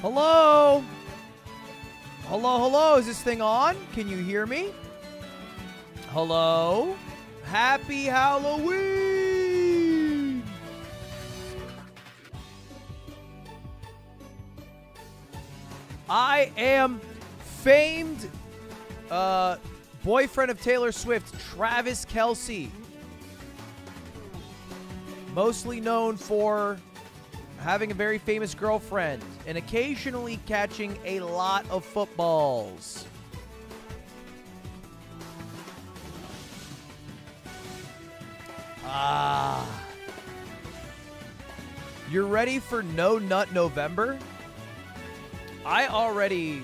Hello? Hello, hello. Is this thing on? Can you hear me? Hello? Happy Halloween! I am famed uh, boyfriend of Taylor Swift, Travis Kelce. Mostly known for having a very famous girlfriend and occasionally catching a lot of footballs. Ah. You're ready for No Nut November? I already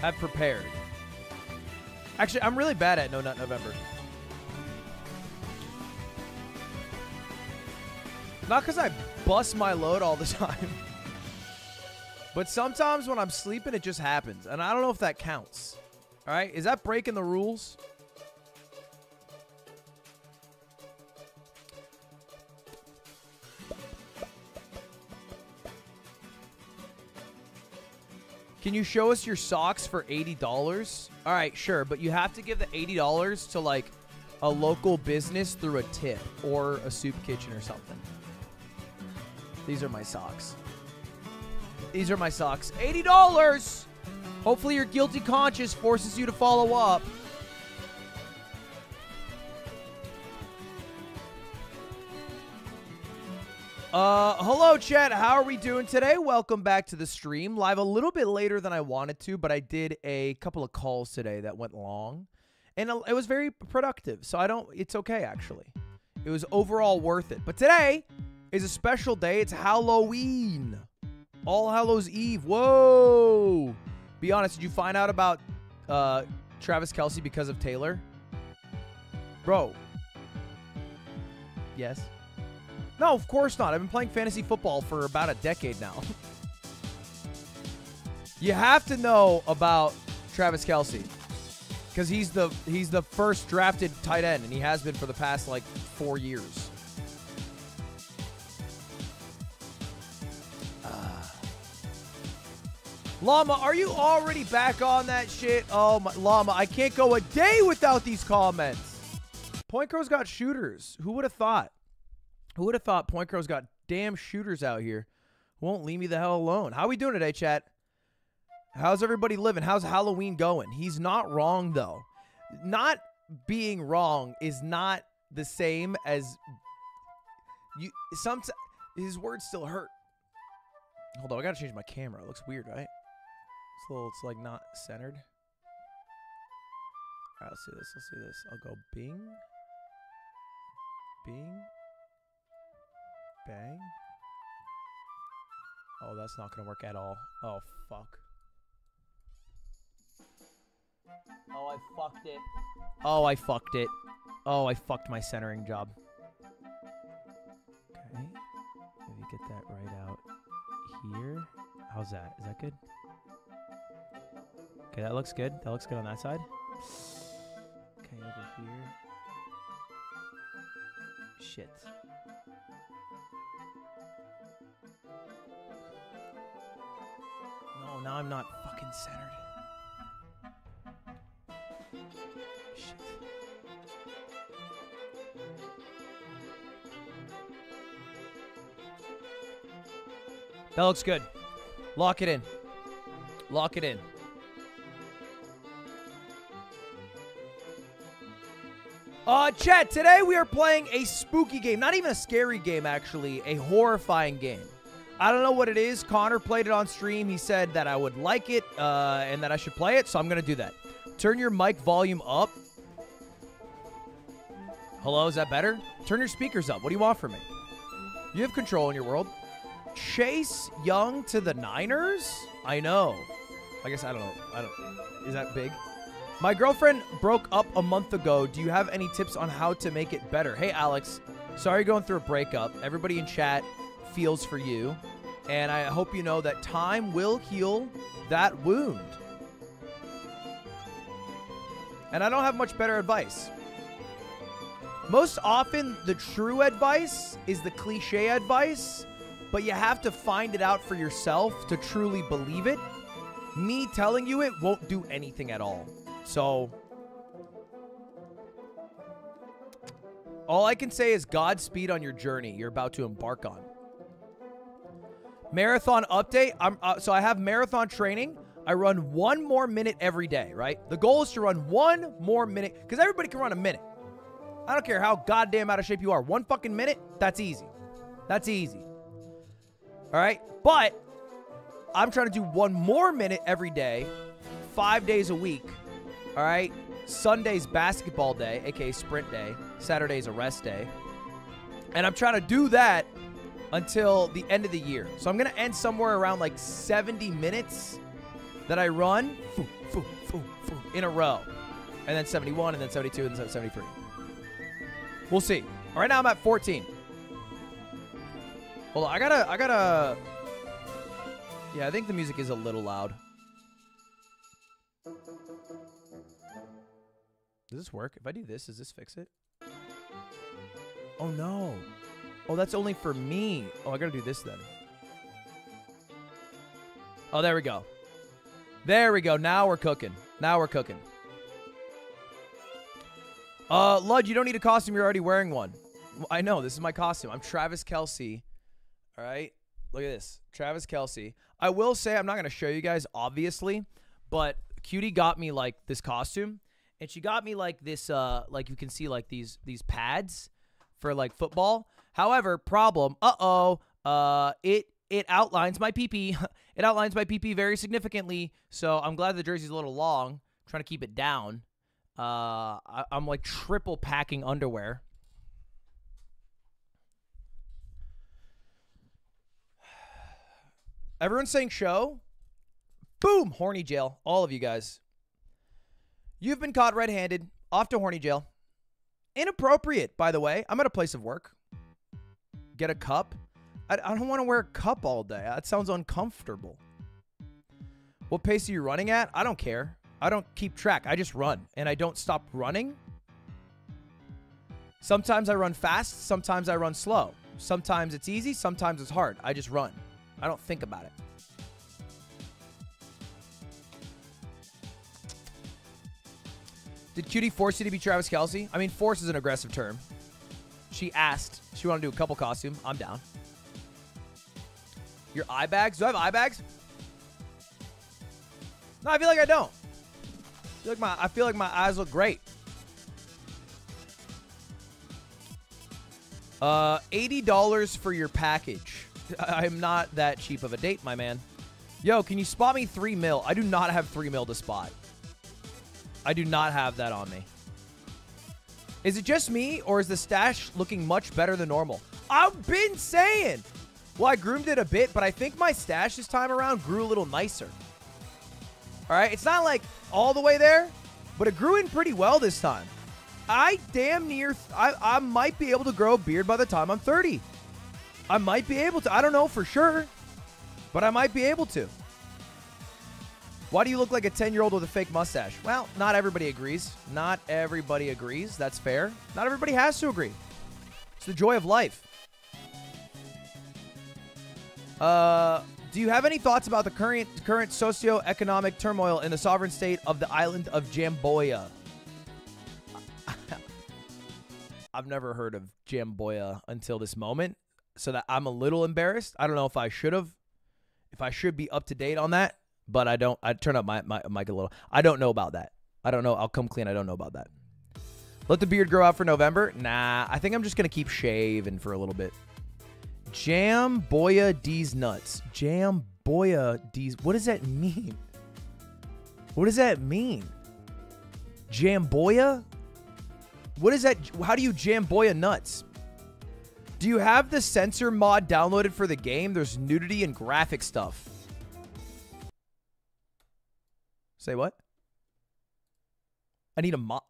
have prepared. Actually, I'm really bad at No Nut November. Not because I bust my load all the time. But sometimes when I'm sleeping, it just happens. And I don't know if that counts. All right? Is that breaking the rules? Can you show us your socks for $80? All right, sure, but you have to give the $80 to like a local business through a tip or a soup kitchen or something. These are my socks. These are my socks. $80! Hopefully your guilty conscience forces you to follow up. Uh, hello, chat. How are we doing today? Welcome back to the stream. Live a little bit later than I wanted to, but I did a couple of calls today that went long, and it was very productive. So I don't. It's okay actually. It was overall worth it. But today is a special day. It's Halloween, All Hallows Eve. Whoa! Be honest. Did you find out about uh, Travis Kelce because of Taylor, bro? Yes. No, of course not. I've been playing fantasy football for about a decade now. you have to know about Travis Kelce because he's the he's the first drafted tight end, and he has been for the past like four years. Llama, are you already back on that shit? Oh my Llama, I can't go a day without these comments. Point Crow's got shooters. Who would have thought? Who would have thought Point Crow's got damn shooters out here? Won't leave me the hell alone. How are we doing today, chat? How's everybody living? How's Halloween going? He's not wrong though. Not being wrong is not the same as you. Some his words still hurt. Hold on, I gotta change my camera. It looks weird, right? It's a little. It's like not centered. All right, let's do this. Let's do this. I'll go Bing. Bing. Bang. Oh, that's not going to work at all. Oh, fuck. Oh, I fucked it. Oh, I fucked it. Oh, I fucked my centering job. Okay. Maybe get that right out here. How's that? Is that good? Okay, that looks good. That looks good on that side. Okay, over here. Shit. No, now I'm not fucking centered. Shit. That looks good. Lock it in. Lock it in. Uh, chat, today we are playing a spooky game. Not even a scary game, actually. A horrifying game. I don't know what it is. Connor played it on stream. He said that I would like it uh, and that I should play it, so I'm going to do that. Turn your mic volume up. Hello, is that better? Turn your speakers up. What do you want from me? You have control in your world. Chase Young to the Niners? I know. I guess I don't know. I don't. Is that big? My girlfriend broke up a month ago. Do you have any tips on how to make it better? Hey, Alex. Sorry you're going through a breakup. Everybody in chat feels for you. And I hope you know that time will heal that wound. And I don't have much better advice. Most often, the true advice is the cliche advice but you have to find it out for yourself to truly believe it. Me telling you it won't do anything at all. So, all I can say is Godspeed on your journey you're about to embark on. Marathon update. Uh, so I have marathon training. I run one more minute every day, right? The goal is to run one more minute because everybody can run a minute. I don't care how goddamn out of shape you are. One fucking minute, that's easy. That's easy. All right? But I'm trying to do one more minute every day, five days a week. All right? Sunday's basketball day, aka sprint day. Saturday's a rest day. And I'm trying to do that until the end of the year. So I'm going to end somewhere around like 70 minutes that I run in a row. And then 71, and then 72, and then 73. We'll see. Right now I'm at 14. Hold on, I gotta, I gotta. Yeah, I think the music is a little loud. Does this work? If I do this, does this fix it? Oh no. Oh, that's only for me. Oh, I gotta do this then. Oh, there we go. There we go. Now we're cooking. Now we're cooking. Uh, Lud, you don't need a costume. You're already wearing one. I know. This is my costume. I'm Travis Kelce. All right. Look at this. Travis Kelce. I will say, I'm not going to show you guys, obviously, but Cutie got me like this costume. And she got me like this, uh, like you can see, like these these pads for like football. However, problem, uh-oh, uh, it it outlines my PP. it outlines my PP very significantly. So I'm glad the jersey's a little long. I'm trying to keep it down. Uh, I, I'm like triple packing underwear. Everyone's saying show. Boom, horny jail. All of you guys. You've been caught red handed, off to horny jail. Inappropriate, by the way. I'm at a place of work. Get a cup. I, I don't want to wear a cup all day. That sounds uncomfortable. What pace are you running at? I don't care. I don't keep track. I just run and I don't stop running. Sometimes I run fast, sometimes I run slow. Sometimes it's easy, sometimes it's hard. I just run. I don't think about it. Did Cutie force you to be Travis Kelce? I mean, force is an aggressive term. She asked. She wanted to do a couple costume. I'm down. Your eye bags? Do I have eye bags? No, I feel like I don't. I feel like my, I feel like my eyes look great. Uh, $80 for your package. I'm not that cheap of a date, my man. Yo, can you spot me three mil? I do not have three mil to spot. I do not have that on me. Is it just me, or is the stash looking much better than normal? I've been saying. Well, I groomed it a bit, but I think my stash this time around grew a little nicer. All right, it's not like all the way there, but it grew in pretty well this time. I damn near, I, I might be able to grow a beard by the time I'm 30. I might be able to. I don't know for sure, but I might be able to. Why do you look like a 10 year old with a fake mustache? Well, not everybody agrees. Not everybody agrees. That's fair. Not everybody has to agree. It's the joy of life. Uh, do you have any thoughts about the current current socio-economic turmoil in the sovereign state of the island of Jamboya? I've never heard of Jamboya until this moment, so that I'm a little embarrassed. I don't know if I should have, if I should be up to date on that, but I don't. I turn up my, my mic a little. I don't know about that. I don't know. I'll come clean. I don't know about that. Let the beard grow out for November? Nah, I think I'm just gonna keep shaving for a little bit. Jam Boya D's nuts. Jam Boya D's. What does that mean? What does that mean? Jamboya? What is that? How do you Jamboya nuts? Do you have the censor mod downloaded for the game? There's nudity and graphic stuff. Say what? I need a mod.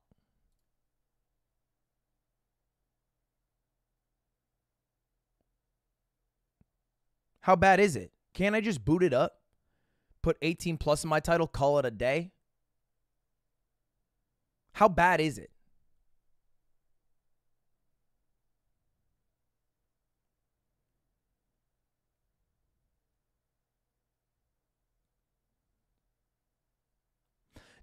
How bad is it? Can't I just boot it up? Put 18 plus in my title, call it a day? How bad is it?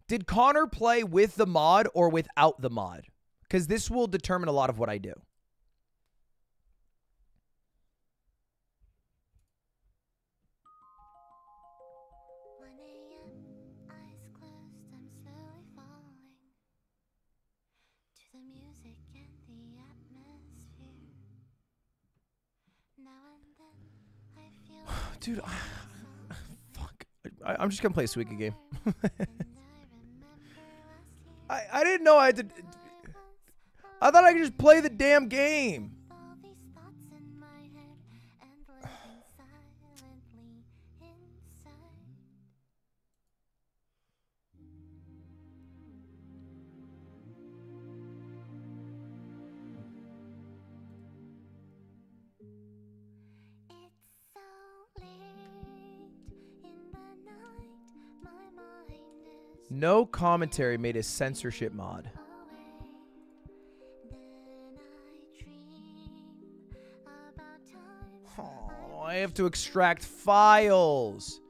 Did Connor play with the mod or without the mod? Because this will determine a lot of what I do. Dude, I, fuck. I, I'm just gonna play a Suika game. I, I didn't know I had to. I thought I could just play the damn game. No commentary made a censorship mod. Oh, I have to extract files.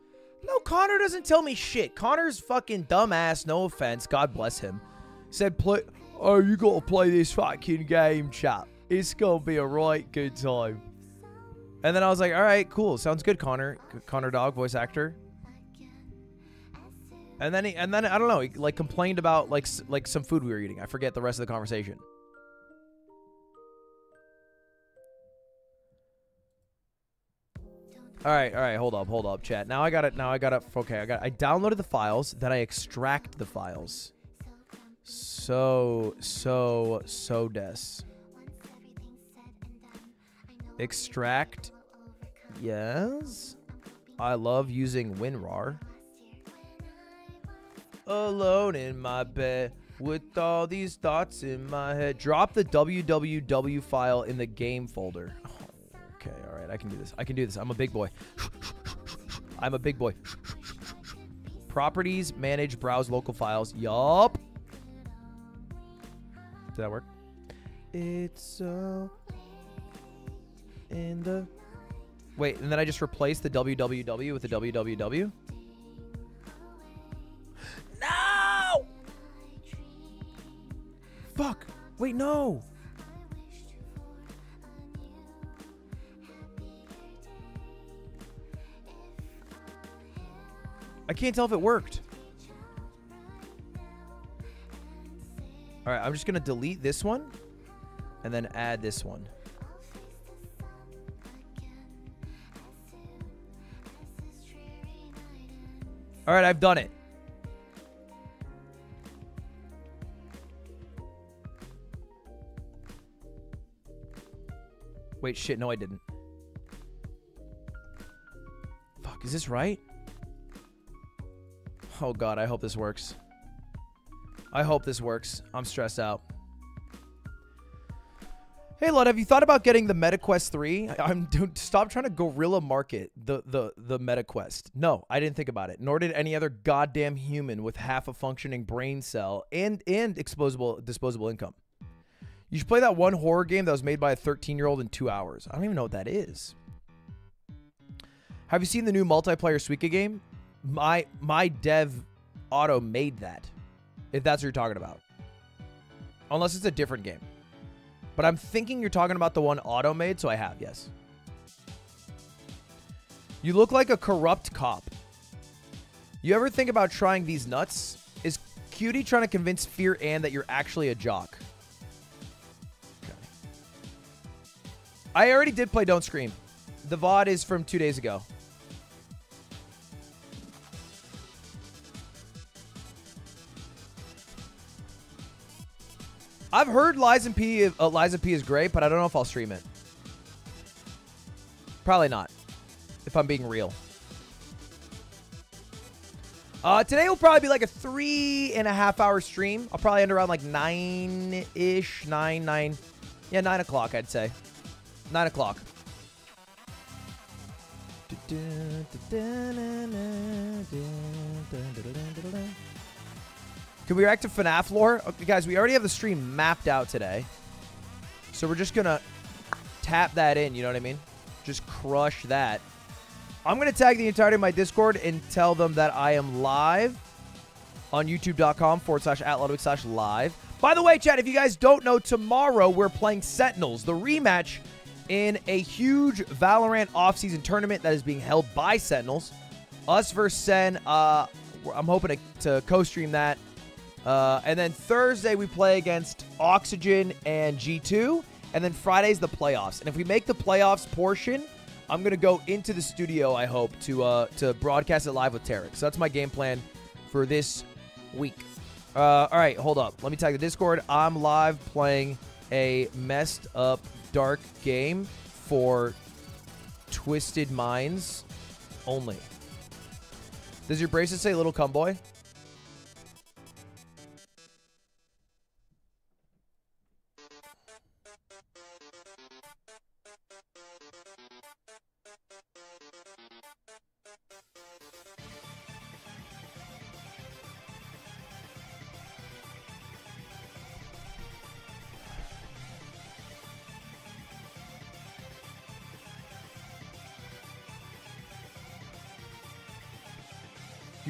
No, Connor doesn't tell me shit. Connor's fucking dumbass, no offense, God bless him. Said, play, oh, you gotta play this fucking game, chap. It's gonna be a right good time. And then I was like, all right, cool. Sounds good, Connor. Connor Dog, voice actor. And then he, and then I don't know, he like complained about like like some food we were eating. I forget the rest of the conversation. All right, all right, hold up, hold up, chat. Now I got it. Now I got it. Okay, I got. I downloaded the files, then I extract the files. So so so des. Extract. Yes. I love using WinRAR alone in my bed with all these thoughts in my head. Drop the www file in the game folder. Okay, all right, I can do this. I can do this. I'm a big boy. I'm a big boy. Properties, manage, browse local files. Yup. Did that work? It's so in the. Wait, and then I just replaced the www with the www. Fuck. Wait, no. I can't tell if it worked. All right, I'm just to delete this one and then add this one. All right, I've done it. Wait, shit, no I didn't. Fuck, is this right? Oh god, I hope this works. I hope this works. I'm stressed out. Hey, Lud, have you thought about getting the MetaQuest 3? I'm dude, stop trying to gorilla market the the the MetaQuest. No, I didn't think about it. Nor did any other goddamn human with half a functioning brain cell and and disposable disposable income. You should play that one horror game that was made by a 13 year old in two hours. I don't even know what that is. Have you seen the new multiplayer Suika game? My my dev auto made that. If that's what you're talking about. Unless it's a different game. But I'm thinking you're talking about the one auto made, so I have, yes. You look like a corrupt cop. You ever think about trying these nuts? Is Cutie trying to convince Fear Ann that you're actually a jock? I already did play Don't Scream. The VOD is from two days ago. I've heard and P, uh, of P is great, but I don't know if I'll stream it. Probably not, if I'm being real. Uh, today will probably be like a three and a half hour stream. I'll probably end around like nine-ish, nine, nine. Yeah, nine o'clock, I'd say. 9 o'clock. Can we react to FNAF lore? Oh, okay, guys, we already have the stream mapped out today. So we're just going to tap that in, you know what I mean? Just crush that. I'm going to tag the entirety of my Discord and tell them that I am live on youtube.com forward slash at slash live. By the way, chat, if you guys don't know, tomorrow we're playing Sentinels, the rematch in a huge Valorant offseason tournament that is being held by Sentinels. Us versus Sen. Uh, I'm hoping to, to co-stream that. Uh, and then Thursday we play against Oxygen and G2. And then Friday's the playoffs. And if we make the playoffs portion, I'm gonna go into the studio. I hope to uh, to broadcast it live with Tarik. So that's my game plan for this week. Uh, all right, hold up. Let me tag the Discord. I'm live playing a messed up dark game for Twisted Minds only. Does your bracelet say Little Cumboy?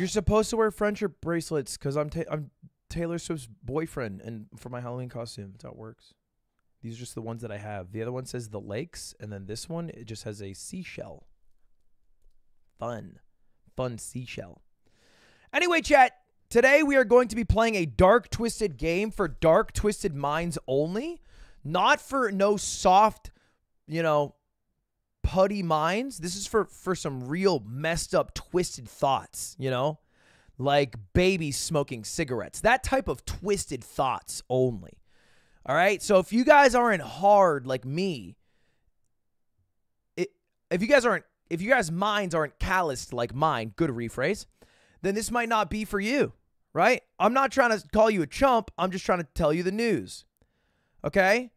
You're supposed to wear friendship bracelets because I'm ta- I'm Taylor Swift's boyfriend, and for my Halloween costume, that's how it works. These are just the ones that I have. The other one says the lakes, and then this one it just has a seashell. Fun, fun seashell. Anyway, chat. Today we are going to be playing a dark twisted game for dark twisted minds only, not for no soft, you know, putty minds. This is for for some real messed up twisted thoughts, you know? Like babies smoking cigarettes. That type of twisted thoughts only. All right? So if you guys aren't hard like me, it, if you guys aren't if you guys minds aren't calloused like mine, good rephrase, then this might not be for you, right? I'm not trying to call you a chump. I'm just trying to tell you the news. Okay?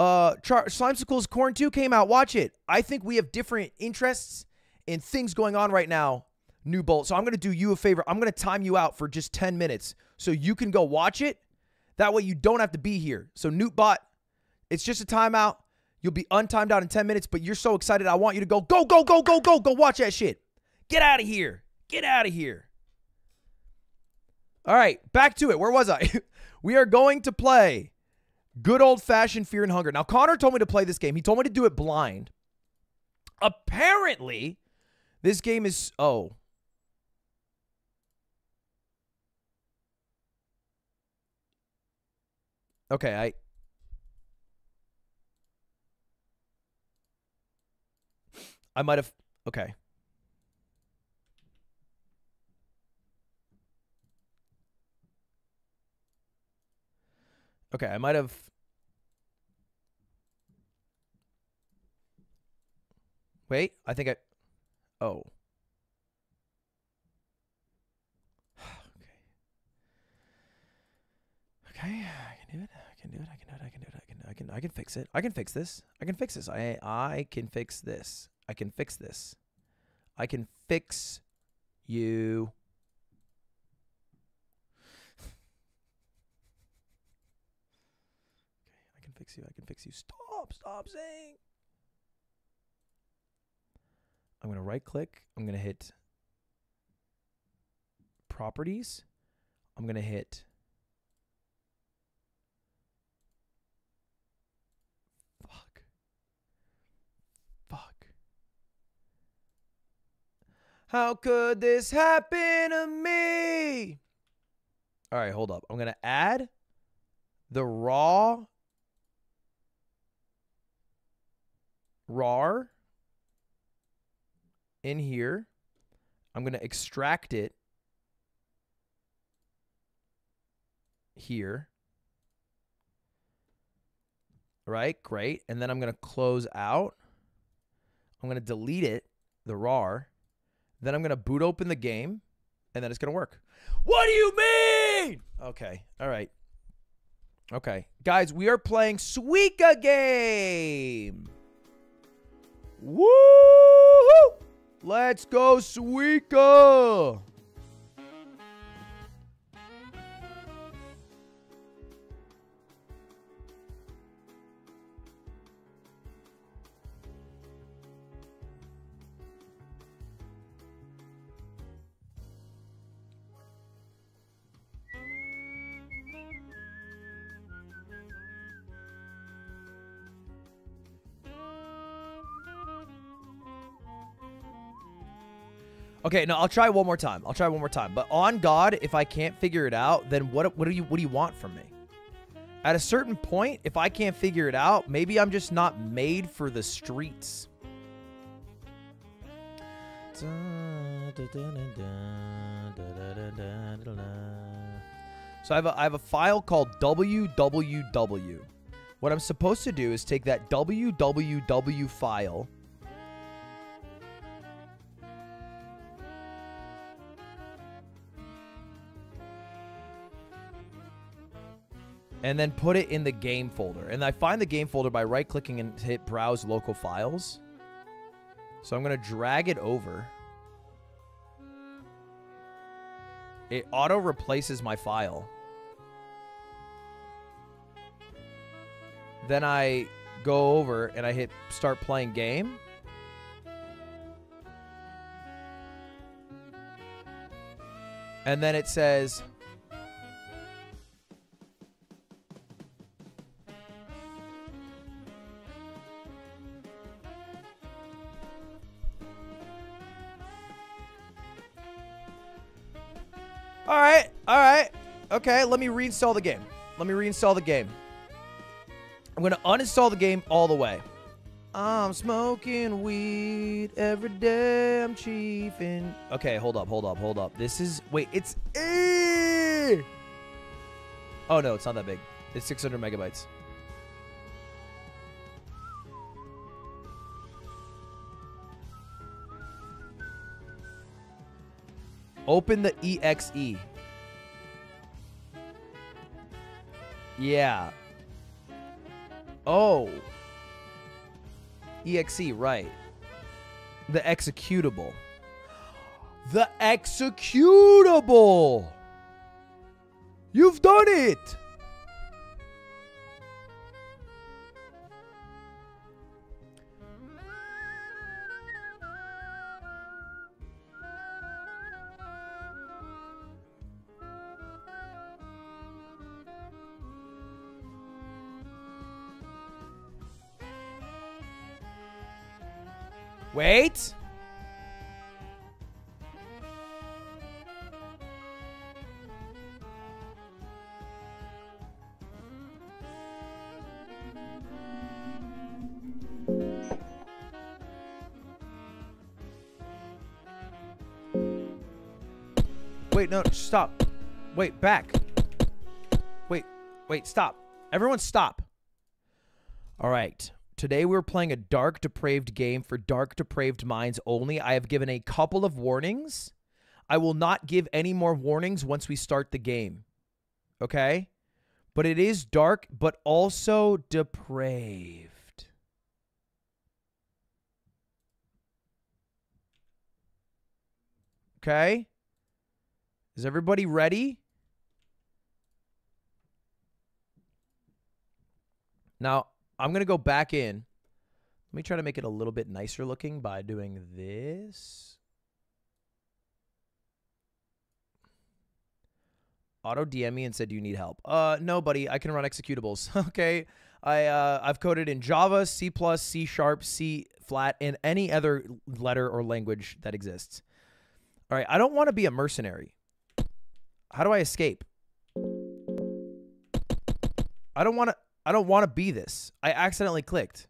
Uh, Char- Slimecicle's Corn 2 came out. Watch it. I think we have different interests and things going on right now. New Bolt. So I'm going to do you a favor. I'm going to time you out for just 10 minutes so you can go watch it. That way you don't have to be here. So Newtbot, it's just a timeout. You'll be untimed out in 10 minutes, but you're so excited. I want you to go, go, go, go, go, go, go watch that shit. Get out of here. Get out of here. All right, back to it. Where was I? we are going to play Good old fashioned fear and hunger. Now, Connor told me to play this game. He told me to do it blind. Apparently, this game is. Oh. Okay, I. I might have. Okay. Okay, I might have. Wait, I think I. Oh. okay. Okay, I can do it. I can do it. I can do it. I can do it. I can. I can. I can fix it. I can fix this. I can fix this. I. I can fix this. I can fix this. I can fix you. You. I can fix you. Stop. Stop saying. I'm going to right click. I'm going to hit properties. I'm going to hit fuck. Fuck. How could this happen to me? All right, hold up. I'm going to add the raw rar in here. I'm going to extract it here. Right? Great. And then I'm going to close out. I'm going to delete it, the RAR. Then I'm going to boot open the game, and then it's going to work. What do you mean? Okay. All right. Okay. Guys, we are playing Suika game. Woo! Let's go, Suika! Okay, no, I'll try one more time. I'll try one more time. But on God, if I can't figure it out, then what what do you what do you want from me? At a certain point, if I can't figure it out, maybe I'm just not made for the streets. So I have a, I have a file called www. What I'm supposed to do is take that www file and then put it in the game folder. And I find the game folder by right clicking and hit browse local files. So I'm going to drag it over. It auto replaces my file. Then I go over and I hit start playing game. And then it says Okay, let me reinstall the game. Let me reinstall the game. I'm going to uninstall the game all the way. I'm smoking weed every day. I'm chiefing. Okay, hold up, hold up, hold up. This is wait, it's! Oh no, it's not that big. It's 600 megabytes. Open the EXE. Yeah. Oh. EXE, right. The executable. The executable! You've done it! Wait. Wait, no, stop. Wait, back. Wait, wait, stop. Everyone stop. All right. Today we're playing a dark depraved game for dark depraved minds only. I have given a couple of warnings. I will not give any more warnings once we start the game. Okay? But it is dark but also depraved. Okay? Is everybody ready? Now, I'm going to go back in. Let me try to make it a little bit nicer looking by doing this. Auto DM me and said, "Do you need help?" Uh, no, buddy. I can run executables. okay, I uh, I've coded in Java, C plus, C sharp, C flat, and any other letter or language that exists. All right, I don't want to be a mercenary. How do I escape? I don't want to. I don't want to be this. I accidentally clicked.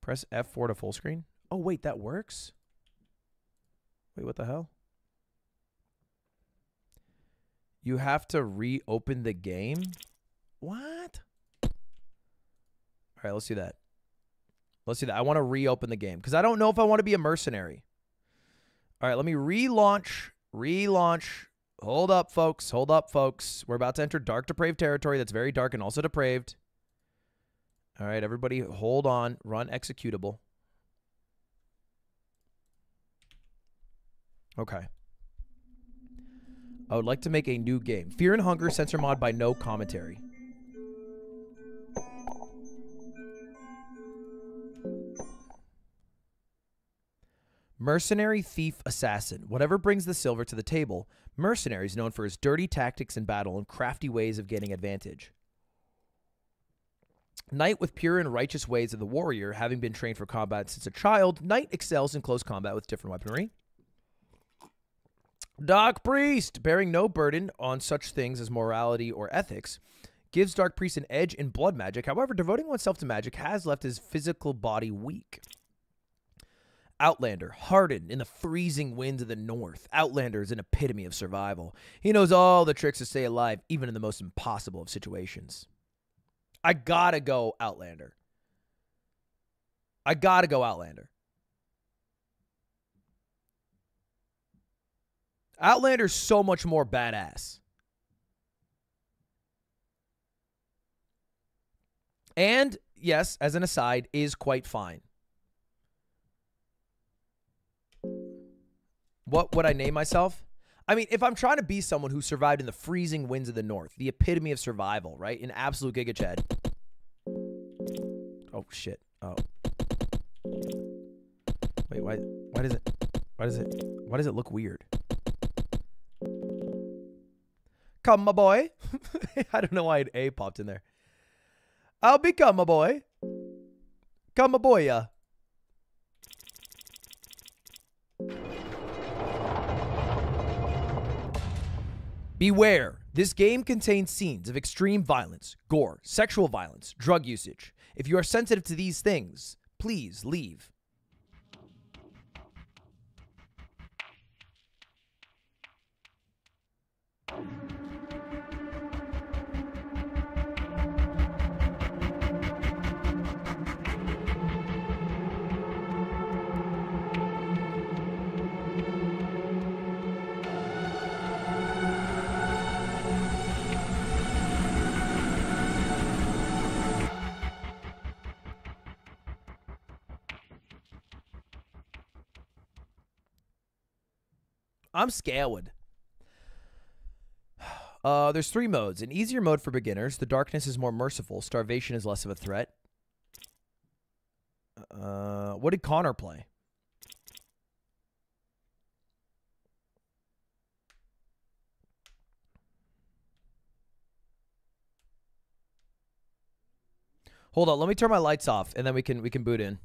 Press F4 to full screen. Oh, wait, that works? Wait, what the hell? You have to reopen the game? What? All right, let's do that. Let's do that. I want to reopen the game because I don't know if I want to be a mercenary. All right, let me relaunch, relaunch Hold up, folks. Hold up, folks. We're about to enter dark depraved territory that's very dark and also depraved. All right, everybody, hold on. Run executable. Okay. I would like to make a new game. Fear and Hunger censor mod by no commentary. Mercenary, thief, assassin. Whatever brings the silver to the table, Mercenary is known for his dirty tactics in battle and crafty ways of getting advantage. Knight with pure and righteous ways of the warrior, having been trained for combat since a child, Knight excels in close combat with different weaponry. Dark Priest, bearing no burden on such things as morality or ethics, gives Dark Priest an edge in blood magic. However, devoting oneself to magic has left his physical body weak. Outlander, hardened in the freezing winds of the north. Outlander is an epitome of survival. He knows all the tricks to stay alive, even in the most impossible of situations. I gotta go Outlander. I gotta go Outlander. Outlander's so much more badass. And yes, as an aside, is quite fine. What would I name myself? I mean, if I'm trying to be someone who survived in the freezing winds of the north, the epitome of survival, right? In absolute Giga Chad. Oh shit. Oh. Wait, why why does it why does it why does it look weird? Come my boy. I don't know why an A popped in there. I'll become my boy. Come my boy, yeah. Beware, this game contains scenes of extreme violence, gore, sexual violence, drug usage. If you are sensitive to these things, please leave. I'm scared. Uh, there's three modes. An easier mode for beginners. The darkness is more merciful. Starvation is less of a threat. Uh, what did Connor play? Hold on, let me turn my lights off and then we can we can boot in.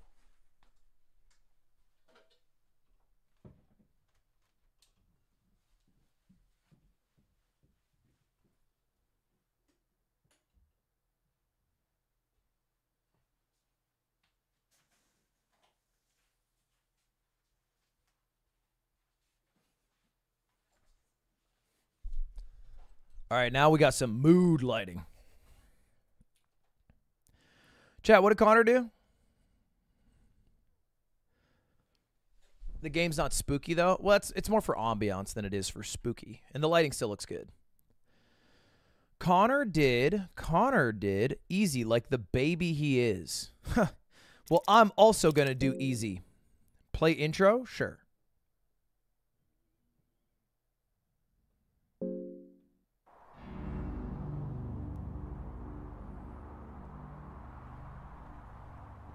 All right, now we got some mood lighting. Chat, what did Connor do? The game's not spooky though. Well, it's it's more for ambiance than it is for spooky, and the lighting still looks good. Connor did. Connor did easy like the baby he is. well, I'm also gonna do easy. Play intro, sure.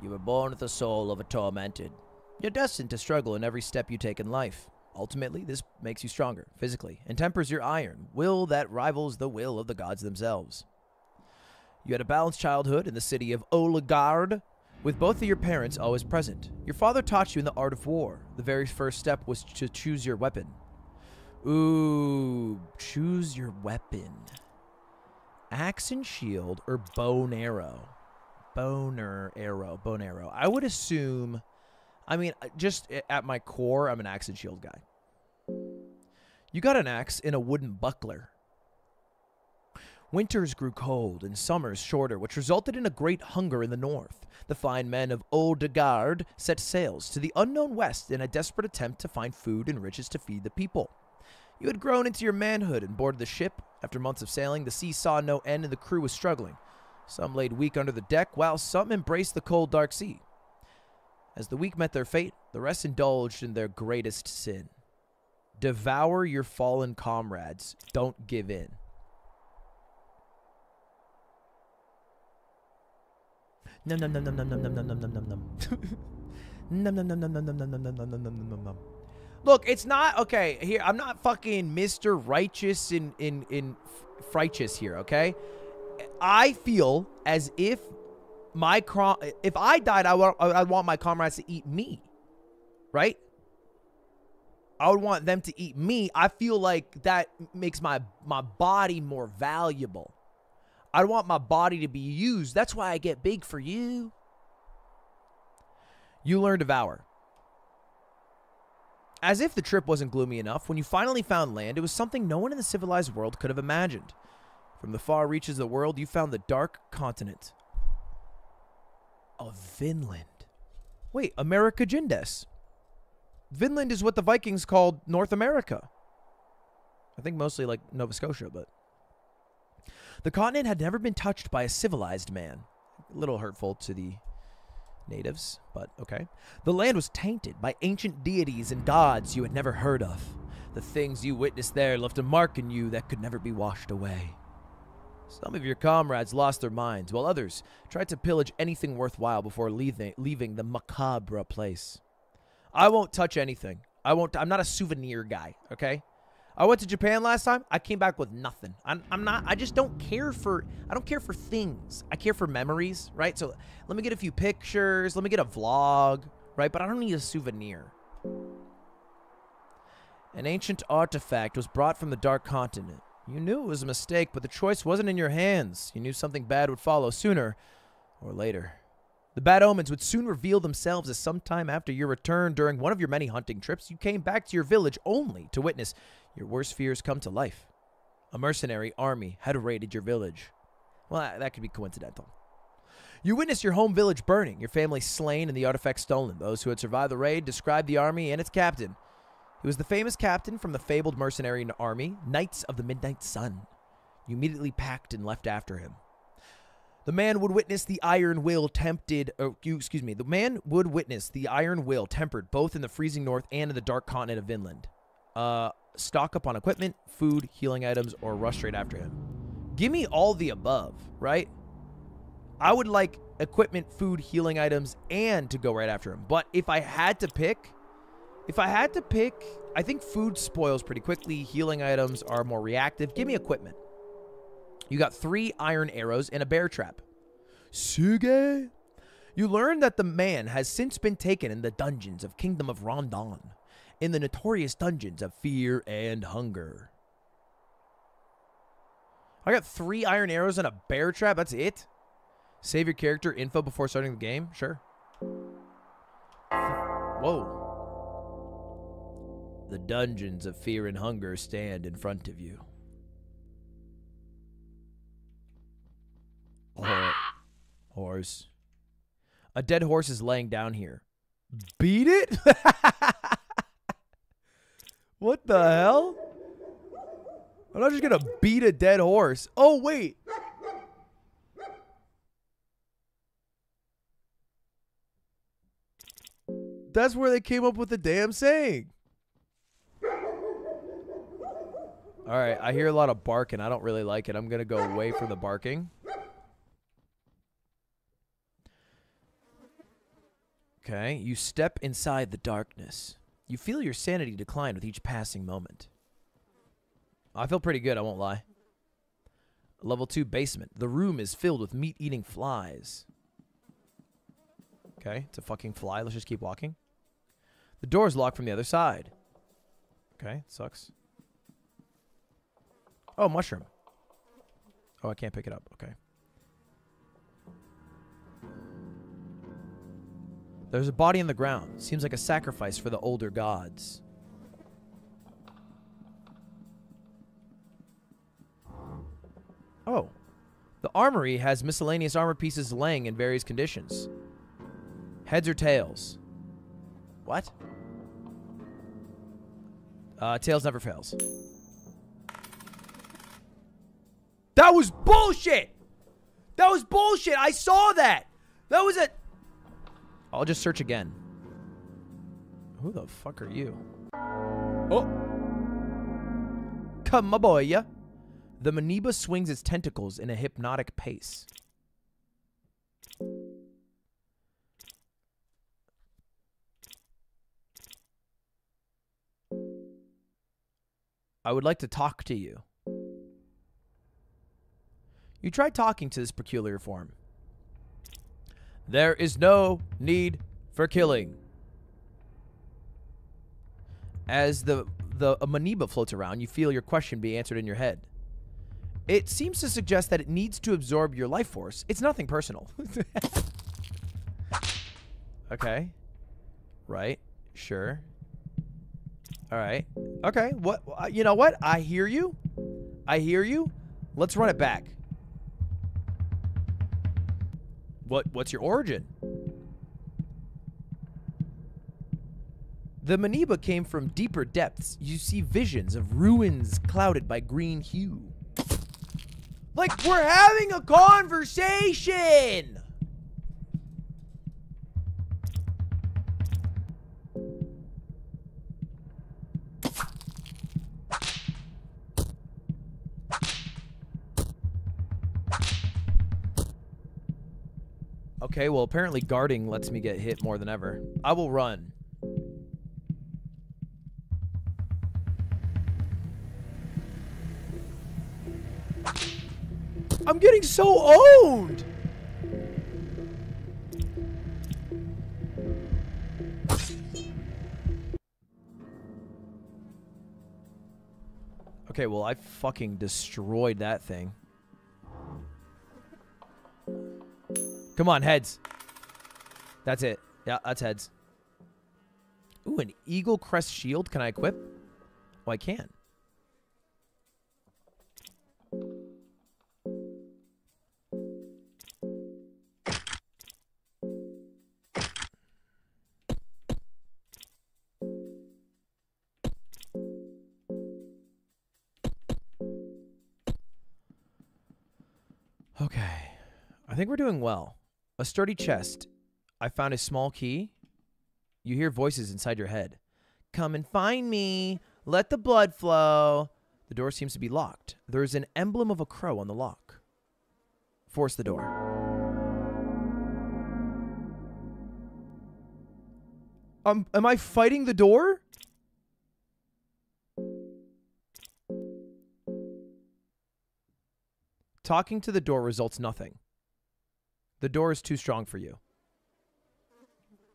You were born with the soul of a tormented. You're destined to struggle in every step you take in life. Ultimately, this makes you stronger, physically, and tempers your iron, will that rivals the will of the gods themselves. You had a balanced childhood in the city of Olagard, with both of your parents always present. Your father taught you in the art of war. The very first step was to choose your weapon. Ooh, choose your weapon. Axe and shield or bow and arrow boner arrow, bone arrow. I would assume, I mean, uh, just at my core, I'm an axe and shield guy. You got an axe in a wooden buckler. Winters grew cold and summers shorter, which resulted in a great hunger in the north. The fine men of Oldegard set sails to the unknown west in a desperate attempt to find food and riches to feed the people. You had grown into your manhood and boarded the ship. After months of sailing, the sea saw no end and the crew was struggling. Some laid weak under the deck, while some embraced the cold, dark sea. As the weak met their fate, the rest indulged in their greatest sin. Devour your fallen comrades. Don't give in. Num num num num num num num num num num num num. Num num num num num num num num num num num num num. Look, it's not okay. Here, I'm not fucking Mr. Righteous in in in righteous here. Okay, I feel as if my crom- if I died, I want I want my comrades to eat me, right? I would want them to eat me. I feel like that makes my my body more valuable. I want my body to be used. That's why I get big for you. You learn Devour. As if the trip wasn't gloomy enough, when you finally found land, it was something no one in the civilized world could have imagined. From the far reaches of the world, you found the dark continent of Vinland. Wait, America Jindes. Vinland is what the Vikings called North America. I think mostly like Nova Scotia, but. The continent had never been touched by a civilized man. A little hurtful to the natives, but okay. The land was tainted by ancient deities and gods you had never heard of. The things you witnessed there left a mark in you that could never be washed away. Some of your comrades lost their minds, while others tried to pillage anything worthwhile before leaving, leaving the macabre place. I won't touch anything. I won't. I'm not a souvenir guy. Okay. I went to Japan last time. I came back with nothing. I'm, I'm not. I just don't care for. I don't care for things. I care for memories, right? So let me get a few pictures. Let me get a vlog, right? But I don't need a souvenir. An ancient artifact was brought from the Dark Continent. You knew it was a mistake, but the choice wasn't in your hands. You knew something bad would follow sooner or later. The bad omens would soon reveal themselves as sometime after your return during one of your many hunting trips, you came back to your village only to witness your worst fears come to life. A mercenary army had raided your village. Well, that could be coincidental. You witnessed your home village burning, your family slain, and the artifact stolen. Those who had survived the raid described the army and its captain. He was the famous captain from the fabled mercenary army, Knights of the Midnight Sun. You immediately packed and left after him. The man would witness the iron will tempted, oh, excuse me, the man would witness the iron will tempered both in the freezing north and in the dark continent of Vinland. Uh, stock up on equipment, food, healing items, or rush straight after him. Give me all the above, right? I would like equipment, food, healing items, and to go right after him. But if I had to pick, if I had to pick, I think food spoils pretty quickly. Healing items are more reactive. Give me equipment. You got three iron arrows and a bear trap. Suge? You learn that the man has since been taken in the dungeons of Kingdom of Rondon, in the notorious dungeons of Fear and Hunger. I got three iron arrows and a bear trap. That's it? Save your character info before starting the game? Sure. Whoa. The dungeons of fear and hunger stand in front of you. Horse. A dead horse is laying down here. Beat it? what the hell? I'm not just gonna beat a dead horse. Oh, wait. That's where they came up with the damn saying. All right, I hear a lot of barking. I don't really like it. I'm going to go away from the barking. Okay, you step inside the darkness. You feel your sanity decline with each passing moment. I feel pretty good, I won't lie. Level 2 basement. The room is filled with meat-eating flies. Okay, it's a fucking fly. Let's just keep walking. The door is locked from the other side. Okay, sucks. Oh, mushroom. Oh, I can't pick it up. Okay. There's a body in the ground. Seems like a sacrifice for the older gods. Oh. The armory has miscellaneous armor pieces laying in various conditions. Heads or tails? What? Uh, tails never fails. That was bullshit. That was bullshit. I saw that. That was a. I'll just search again. Who the fuck are you? Oh. Come, my boy, yeah. The Maniba swings its tentacles in a hypnotic pace. I would like to talk to you. You try talking to this peculiar form. There is no need for killing. As the the amoeba floats around, you feel your question be answered in your head. It seems to suggest that it needs to absorb your life force. It's nothing personal. okay. Right. Sure. All right. Okay. What? Uh, you know what? I hear you. I hear you. Let's run it back. What? What's your origin? The Maniba came from deeper depths. You see visions of ruins clouded by green hue. Like, we're having a conversation! Okay, well, apparently guarding lets me get hit more than ever. I will run. I'm getting so owned! Okay, well, I fucking destroyed that thing. Come on, heads. That's it. Yeah, that's heads. Ooh, an eagle crest shield. Can I equip? Oh, I can. Okay. I think we're doing well. A sturdy chest. I found a small key. You hear voices inside your head. Come and find me. Let the blood flow. The door seems to be locked. There is an emblem of a crow on the lock. Force the door. Um, am I fighting the door? Talking to the door results nothing. The door is too strong for you.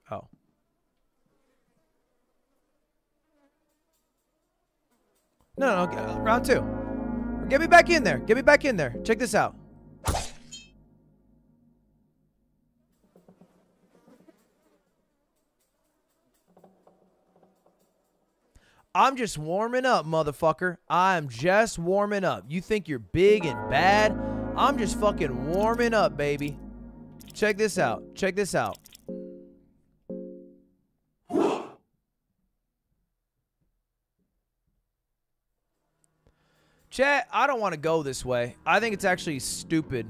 Oh. No, no, no, round two. Get me back in there. Get me back in there. Check this out. I'm just warming up, motherfucker. I'm just warming up. You think you're big and bad? I'm just fucking warming up, baby. Check this out. Check this out. Chat, I don't want to go this way. I think it's actually stupid.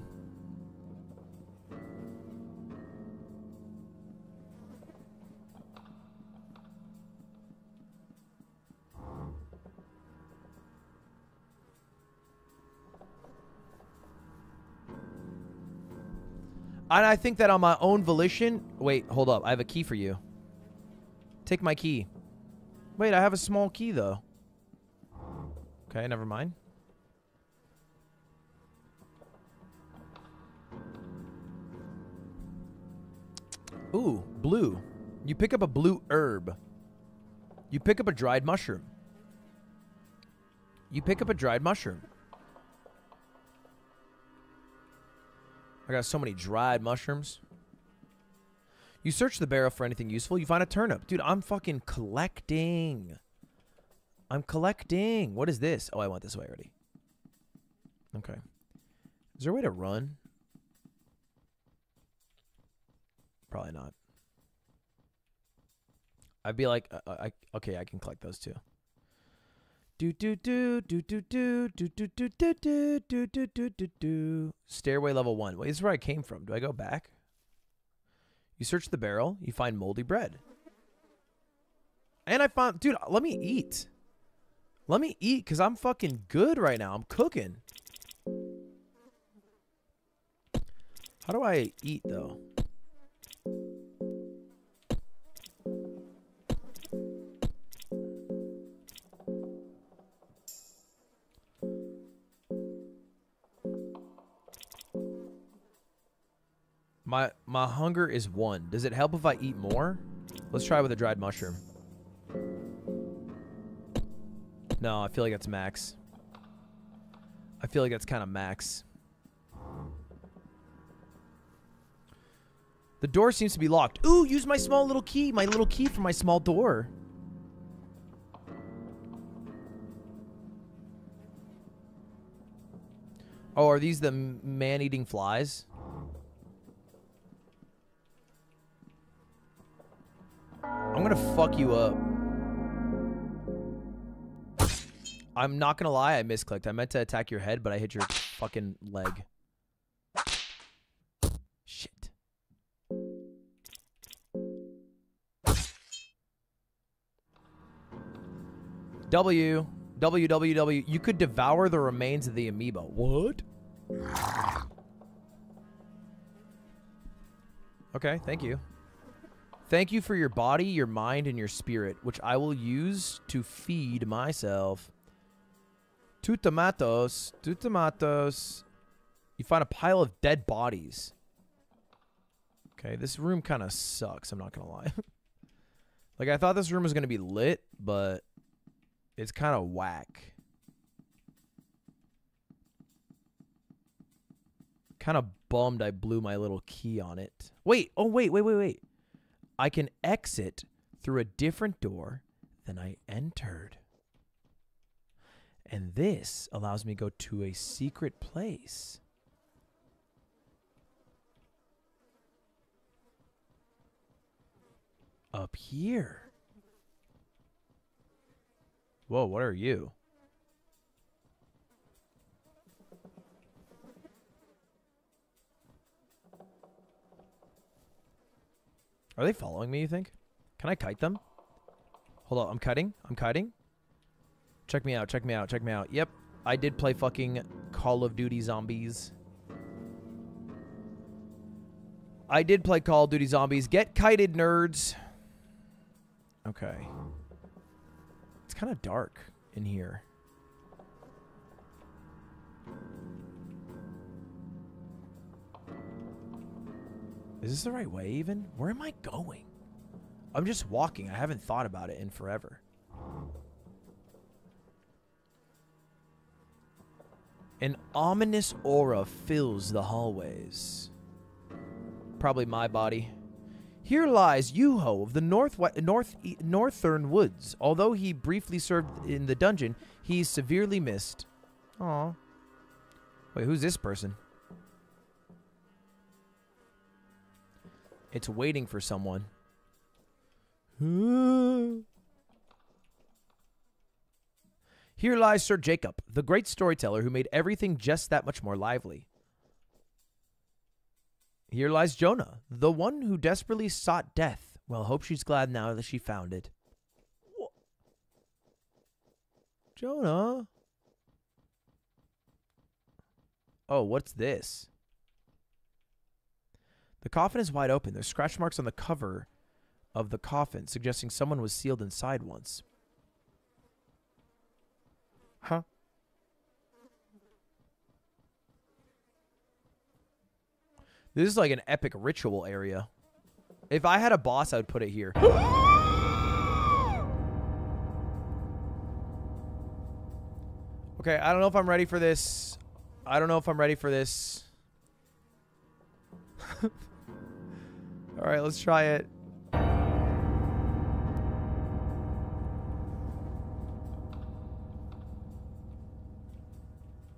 And I think that on my own volition... Wait, hold up. I have a key for you. Take my key. Wait, I have a small key, though. Okay, never mind. Ooh, blue. You pick up a blue herb. You pick up a dried mushroom. You pick up a dried mushroom. I got so many dried mushrooms. You search the barrel for anything useful. You find a turnip. Dude, I'm fucking collecting. I'm collecting. What is this? Oh, I went this way already. Okay. Is there a way to run? Probably not. I'd be like, uh, I okay, I can collect those too. Do do do do do do do do do do do do do do do do. Stairway level one. Wait, this is where I came from. Do I go back? You search the barrel. You find moldy bread. And I found, dude. Let me eat. Let me eat, cause I'm fucking good right now. I'm cooking. How do I eat though? My my hunger is one. Does it help if I eat more? Let's try with a dried mushroom. No, I feel like that's max. I feel like that's kind of max. The door seems to be locked. Ooh, use my small little key. My little key for my small door. Oh, are these the man-eating flies? I'm gonna fuck you up. I'm not gonna lie, I misclicked. I meant to attack your head, but I hit your fucking leg. Shit. W. WWW. You could devour the remains of the amoeba. What? Okay, thank you. Thank you for your body, your mind, and your spirit, which I will use to feed myself. Two tomatoes. Two tomatoes. You find a pile of dead bodies. Okay, this room kind of sucks, I'm not going to lie. like, I thought this room was going to be lit, but it's kind of whack. Kind of bummed I blew my little key on it. Wait, oh wait, wait, wait, wait. I can exit through a different door than I entered. And this allows me to go to a secret place. Up here. Whoa, what are you? Are they following me, you think? Can I kite them? Hold on, I'm kiting. I'm kiting. Check me out, check me out, check me out. Yep, I did play fucking Call of Duty Zombies. I did play Call of Duty Zombies. Get kited, nerds. Okay. It's kind of dark in here. Is this the right way even? Where am I going? I'm just walking. I haven't thought about it in forever. An ominous aura fills the hallways. Probably my body. Here lies Yuho of the North, North Northern Woods. Although he briefly served in the dungeon, he's severely missed. Aw. Wait, who's this person? It's waiting for someone. Here lies Sir Jacob, the great storyteller who made everything just that much more lively. Here lies Jonah, the one who desperately sought death. Well, hope she's glad now that she found it. Jonah? Oh, what's this? The coffin is wide open. There's scratch marks on the cover of the coffin, suggesting someone was sealed inside once. Huh? This is like an epic ritual area. If I had a boss, I would put it here. okay, I don't know if I'm ready for this. I don't know if I'm ready for this. All right, let's try it.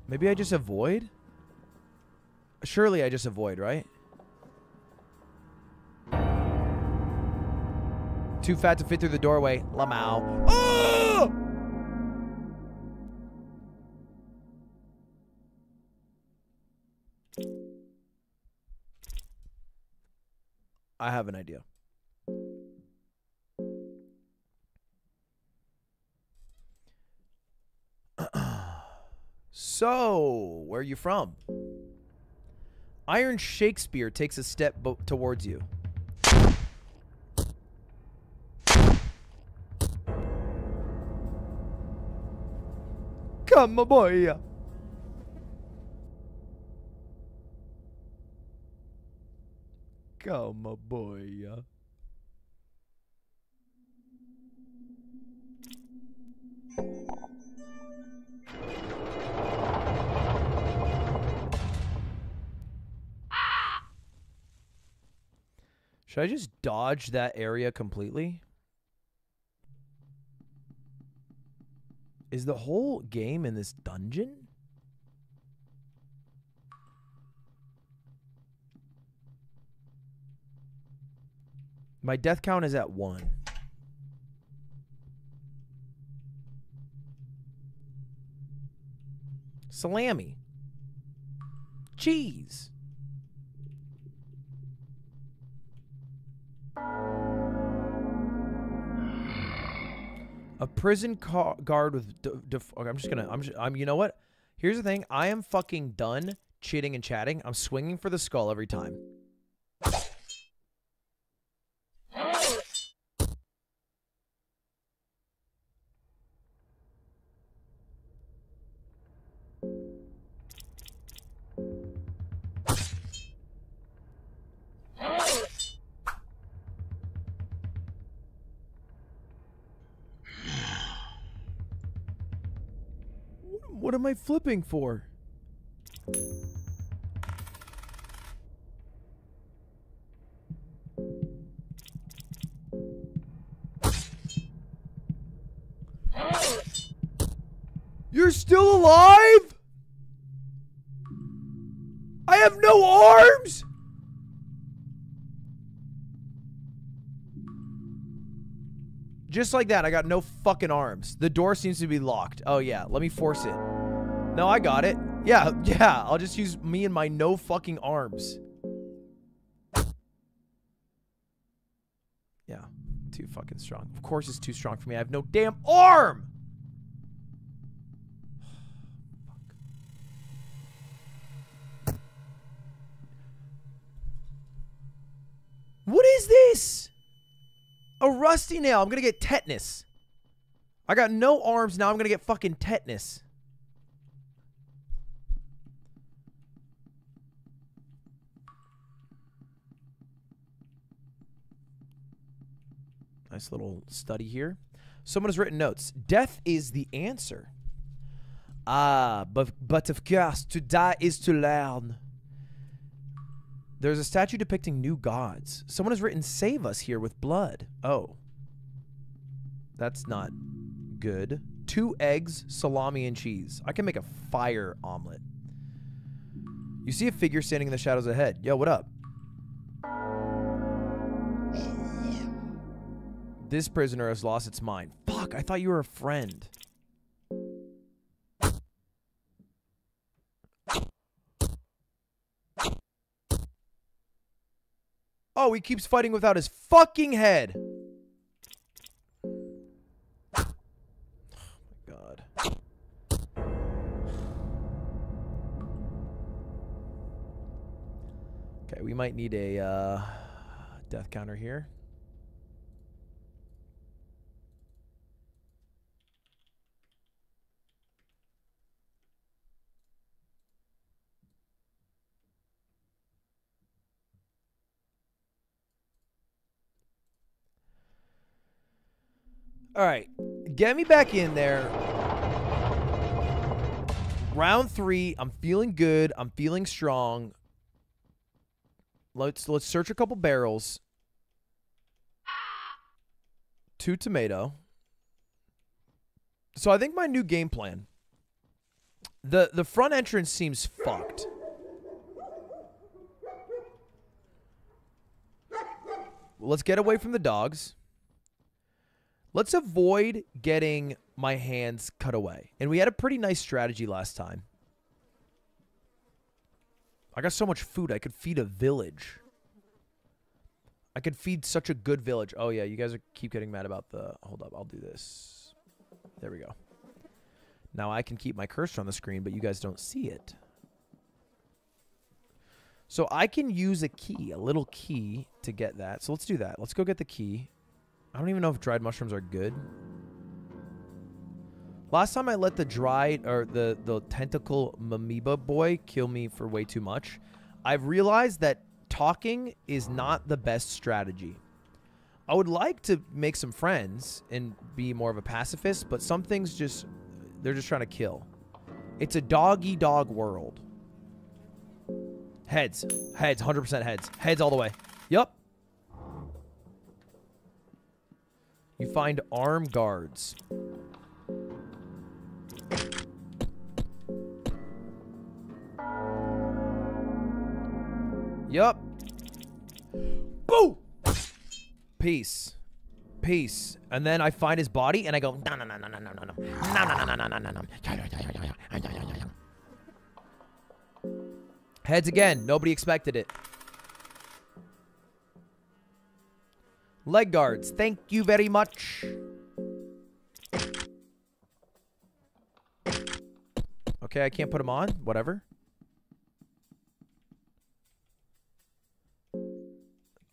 Maybe I just avoid? Surely I just avoid, right? Too fat to fit through the doorway. Lamau. Oh! I have an idea. so, where are you from? Iron Shakespeare takes a step towards you. Come, my boy. Come, boy. Should I just dodge that area completely? Is the whole game in this dungeon? My death count is at one. Salami. Cheese. A prison guard with. Okay, I'm just gonna. I'm. Just, I'm. You know what? Here's the thing. I am fucking done cheating and chatting. I'm swinging for the skull every time. Flipping for? You're still alive? I have no arms? Just like that, I got no fucking arms. The door seems to be locked. Oh, yeah. Let me force it. No, I got it. Yeah, yeah. I'll just use me and my no fucking arms. Yeah. Too fucking strong. Of course it's too strong for me. I have no damn arm! What is this? A rusty nail. I'm to get tetanus. I got no arms. Now I'm to get fucking tetanus. Nice little study here. Someone has written notes. Death is the answer. Ah, but, but of course, to die is to learn. There's a statue depicting new gods. Someone has written, save us here with blood. Oh. That's not good. Two eggs, salami, and cheese. I can make a fire omelet. You see a figure standing in the shadows ahead. Yo, what up? This prisoner has lost its mind. Fuck, I thought you were a friend. Oh, he keeps fighting without his fucking head. Oh my god. Okay, we might need a uh, death counter here. All right, get me back in there. Round three. I'm feeling good. I'm feeling strong. Let's let's search a couple barrels. Two tomato. So I think my new game plan. The the front entrance seems fucked. Let's get away from the dogs. Let's avoid getting my hands cut away. And we had a pretty nice strategy last time. I got so much food, I could feed a village. I could feed such a good village. Oh, yeah, you guys are, keep getting mad about the... Hold up, I'll do this. There we go. Now I can keep my cursor on the screen, but you guys don't see it. So I can use a key, a little key, to get that. So let's do that. Let's go get the key. I don't even know if dried mushrooms are good. Last time I let the dried or the the tentacle amoeba boy kill me for way too much. I've realized that talking is not the best strategy. I would like to make some friends and be more of a pacifist, but some things just they're just trying to kill. It's a doggy dog world. Heads. Heads. 100% heads. Heads all the way. Yup. You find arm guards. Yup. Boo! Peace. Peace. And then I find his body and I go, no, no, no, no, no, no, no, no, no, no, no, no, no, no, no. Heads again. Nobody expected it. Leg guards. Thank you very much. Okay, I can't put them on. Whatever.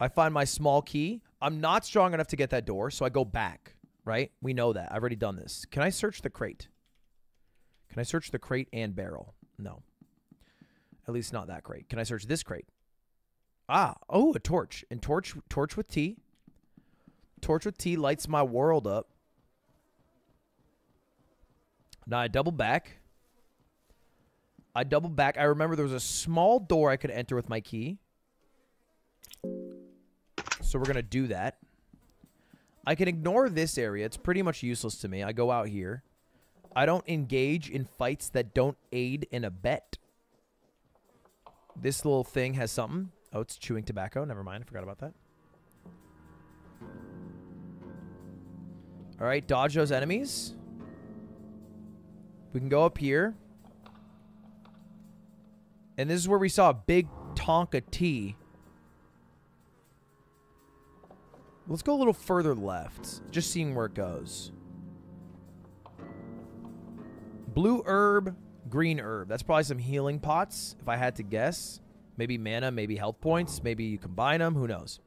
I find my small key. I'm not strong enough to get that door, so I go back, right? We know that. I've already done this. Can I search the crate? Can I search the crate and barrel? No. At least not that crate. Can I search this crate? Ah, oh, a torch. And torch torch with T. Torch with T lights my world up. Now I double back. I double back. I remember there was a small door I could enter with my key. So we're going to do that. I can ignore this area. It's pretty much useless to me. I go out here. I don't engage in fights that don't aid in a bet. This little thing has something. Oh, it's chewing tobacco. Never mind. I forgot about that. All right, dodge those enemies. We can go up here. And this is where we saw a big Tonka T. Let's go a little further left. Just seeing where it goes. Blue herb, green herb. That's probably some healing pots, if I had to guess. Maybe mana, maybe health points. Maybe you combine them. Who knows?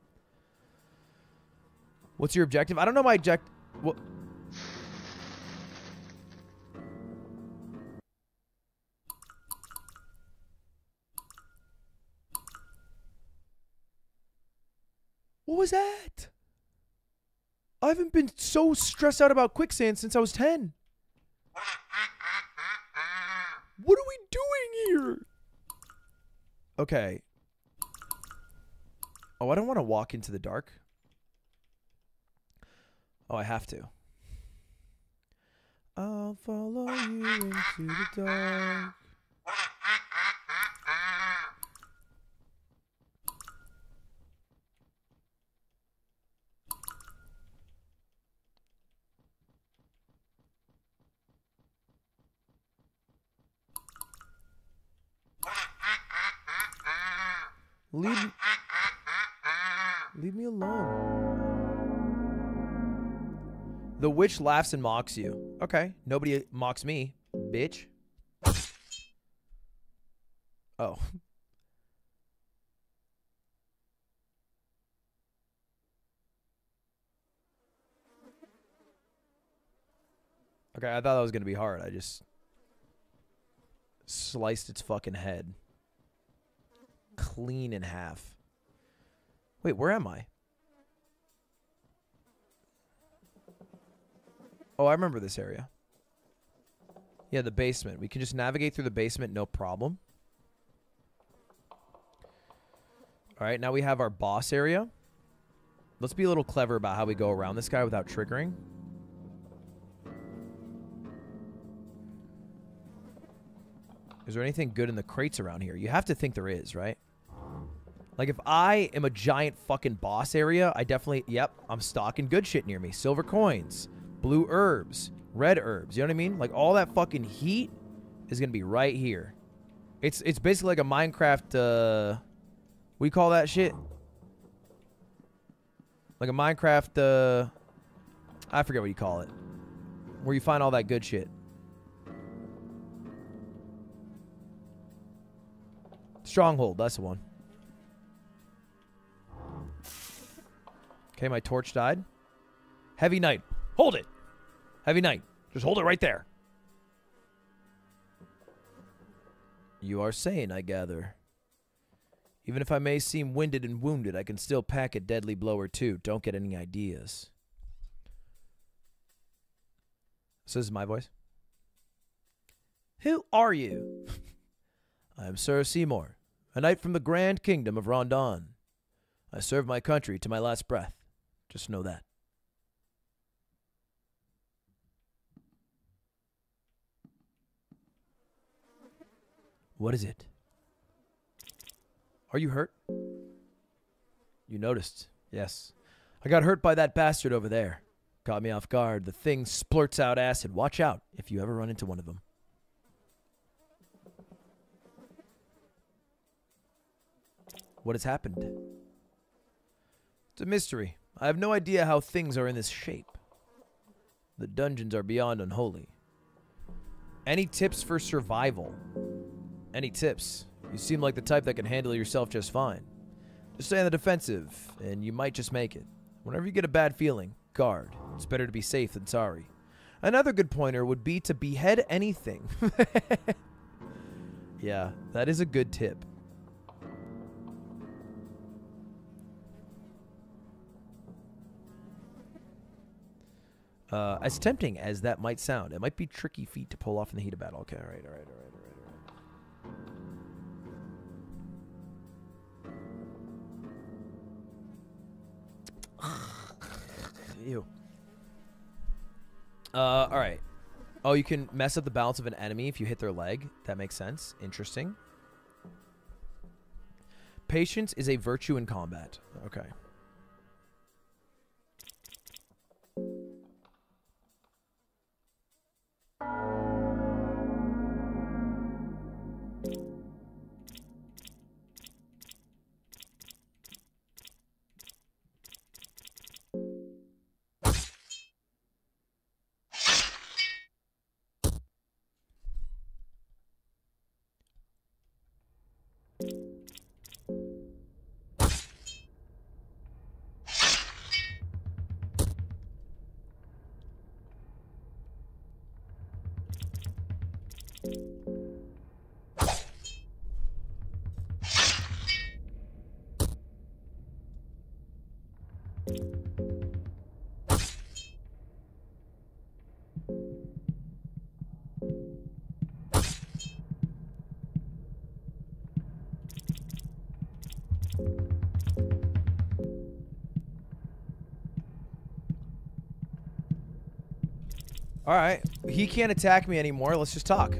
What's your objective? I don't know my object. What? What was that? I haven't been so stressed out about quicksand since I was 10. What are we doing here? Okay. Oh, I don't want to walk into the dark. Oh, I have to. I'll follow you into the dark. Leave, leave me alone. The witch laughs and mocks you. Okay, nobody mocks me, bitch. Oh. Okay, I thought that was going to be hard. I just sliced its fucking head clean in half. Wait, where am I? Oh, I remember this area. Yeah, the basement. We can just navigate through the basement, no problem. All right, now we have our boss area. Let's be a little clever about how we go around this guy without triggering. Is there anything good in the crates around here? You have to think there is, right? Like, if I am a giant fucking boss area, I definitely, yep, I'm stocking good shit near me. Silver coins, blue herbs, red herbs. You know what I mean? Like, all that fucking heat is to be right here. It's it's basically like a Minecraft, uh, we call that shit? Like a Minecraft, uh, I forget what you call it. Where you find all that good shit. Stronghold, that's the one. Okay, my torch died. Heavy Knight. Hold it. Heavy Knight. Just hold it right there. You are sane, I gather. Even if I may seem winded and wounded, I can still pack a deadly blow or two. Don't get any ideas. So this is my voice. Who are you? I am Sir Seymour, a knight from the grand kingdom of Rondon. I serve my country to my last breath. Just know that. What is it? Are you hurt? You noticed. Yes. I got hurt by that bastard over there. Caught me off guard. The thing splurts out acid. Watch out if you ever run into one of them. What has happened? It's a mystery. I have no idea how things are in this shape. The dungeons are beyond unholy. Any tips for survival? Any tips? You seem like the type that can handle yourself just fine. Just stay on the defensive, and you might just make it. Whenever you get a bad feeling, guard. It's better to be safe than sorry. Another good pointer would be to behead anything. yeah, that is a good tip. Uh, as tempting as that might sound, it might be tricky feat to pull off in the heat of battle. Okay, all right, all right, all right. Ew. Uh, all right. Oh, you can mess up the balance of an enemy if you hit their leg. That makes sense. Interesting. Patience is a virtue in combat. Okay. All right. He can't attack me anymore. Let's just talk.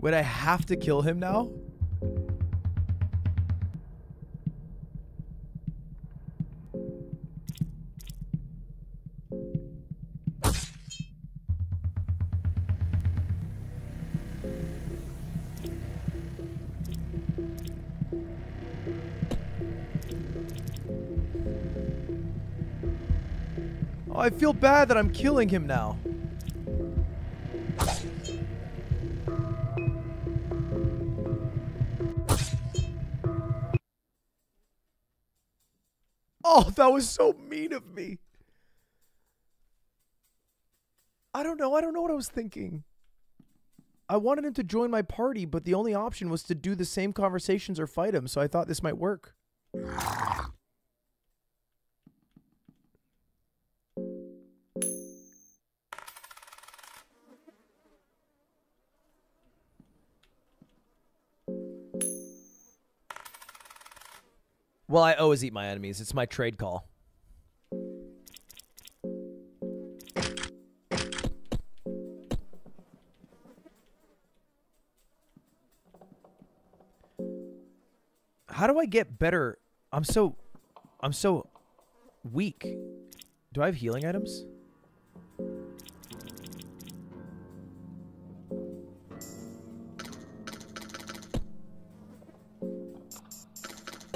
Would I have to kill him now? I feel bad that I'm killing him now. Oh, that was so mean of me. I don't know. I don't know what I was thinking. I wanted him to join my party, but the only option was to do the same conversations or fight him, so I thought this might work. Well, I always eat my enemies. It's my trade call. How do I get better? I'm so I'm so weak. Do I have healing items?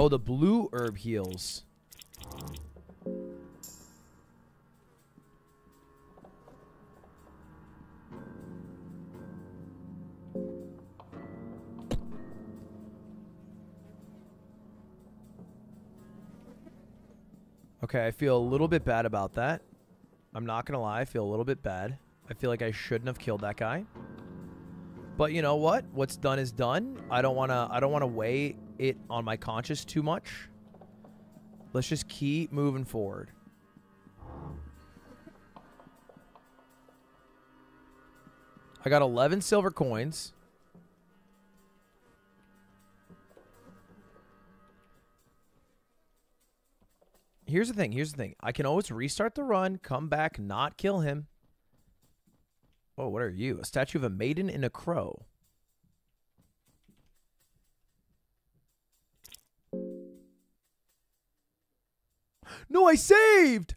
Oh, the blue herb heals. Okay, I feel a little bit bad about that. I'm not going to lie, I feel a little bit bad. I feel like I shouldn't have killed that guy. But you know what? What's done is done. I don't want to I don't want to wait it on my conscience too much. Let's just keep moving forward. I got 11 silver coins. Here's the thing. Here's the thing. I can always restart the run, come back, not kill him. Oh, what are you? A statue of a maiden and a crow. No, I saved!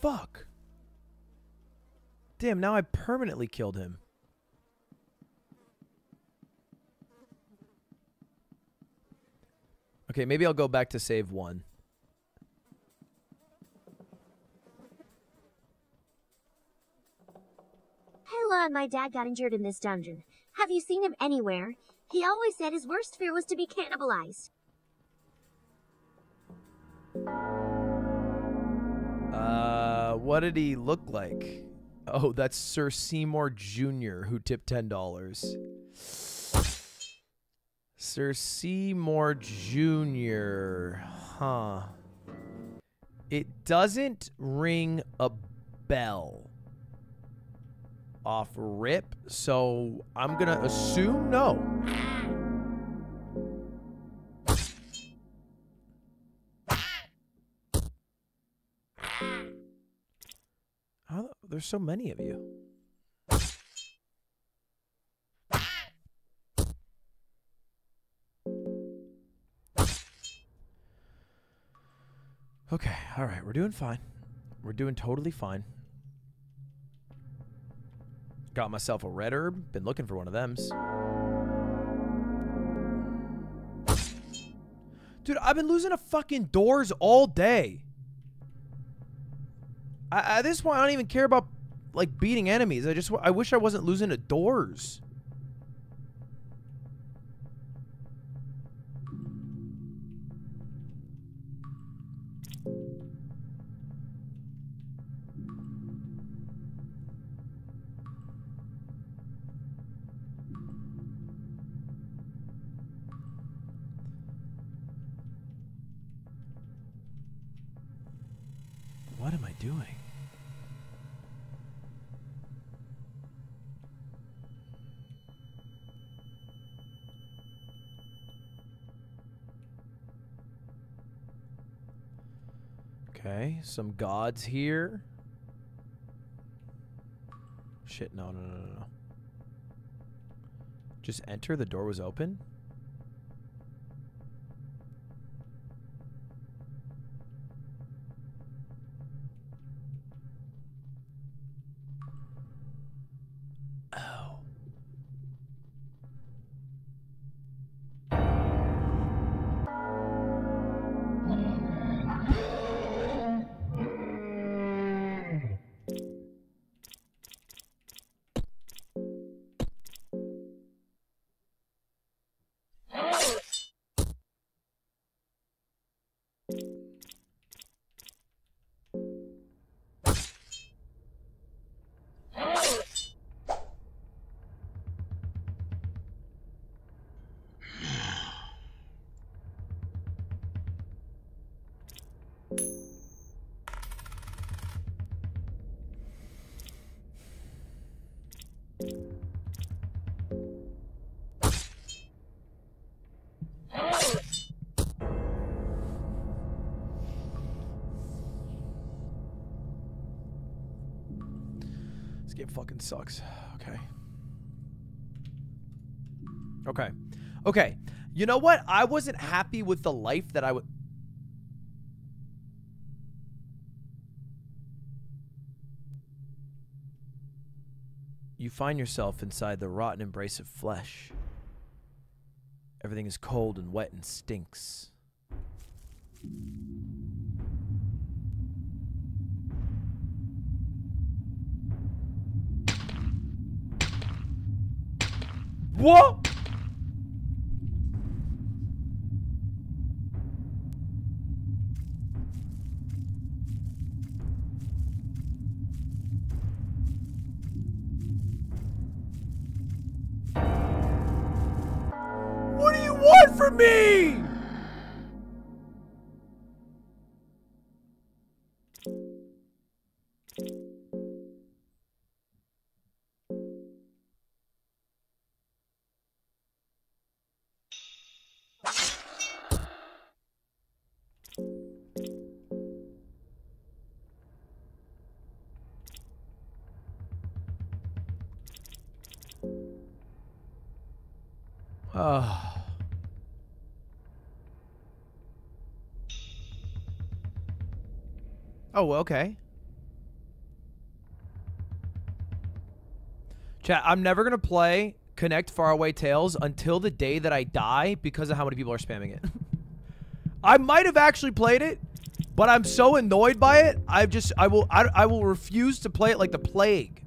Fuck. Damn, now I permanently killed him. Okay, maybe I'll go back to save one. Hey, Lon, my dad got injured in this dungeon. Have you seen him anywhere? He always said his worst fear was to be cannibalized. Uh, what did he look like? Oh, that's Sir Seymour Jr. who tipped ten dollars. Sir Seymour Jr. Huh. It doesn't ring a bell off rip, so I'm gonna assume no. How, there's so many of you. Okay, all right, we're doing fine. We're doing totally fine. Got myself a red herb. Been looking for one of thems. Dude, I've been losing to fucking doors all day. I, at this point, I don't even care about like beating enemies. I just I wish I wasn't losing to doors. Some gods here. Shit, no, no, no, no. Just enter, the door was open? Fucking sucks. Okay. Okay. Okay. You know what? I wasn't happy with the life that I would. You find yourself inside the rotten embrace of flesh. Everything is cold and wet and stinks. What Oh, okay. Chat, I'm never going to play Connect Faraway Tales until the day that I die because of how many people are spamming it. I might have actually played it, but I'm so annoyed by it. I just I will I, I will refuse to play it like the plague.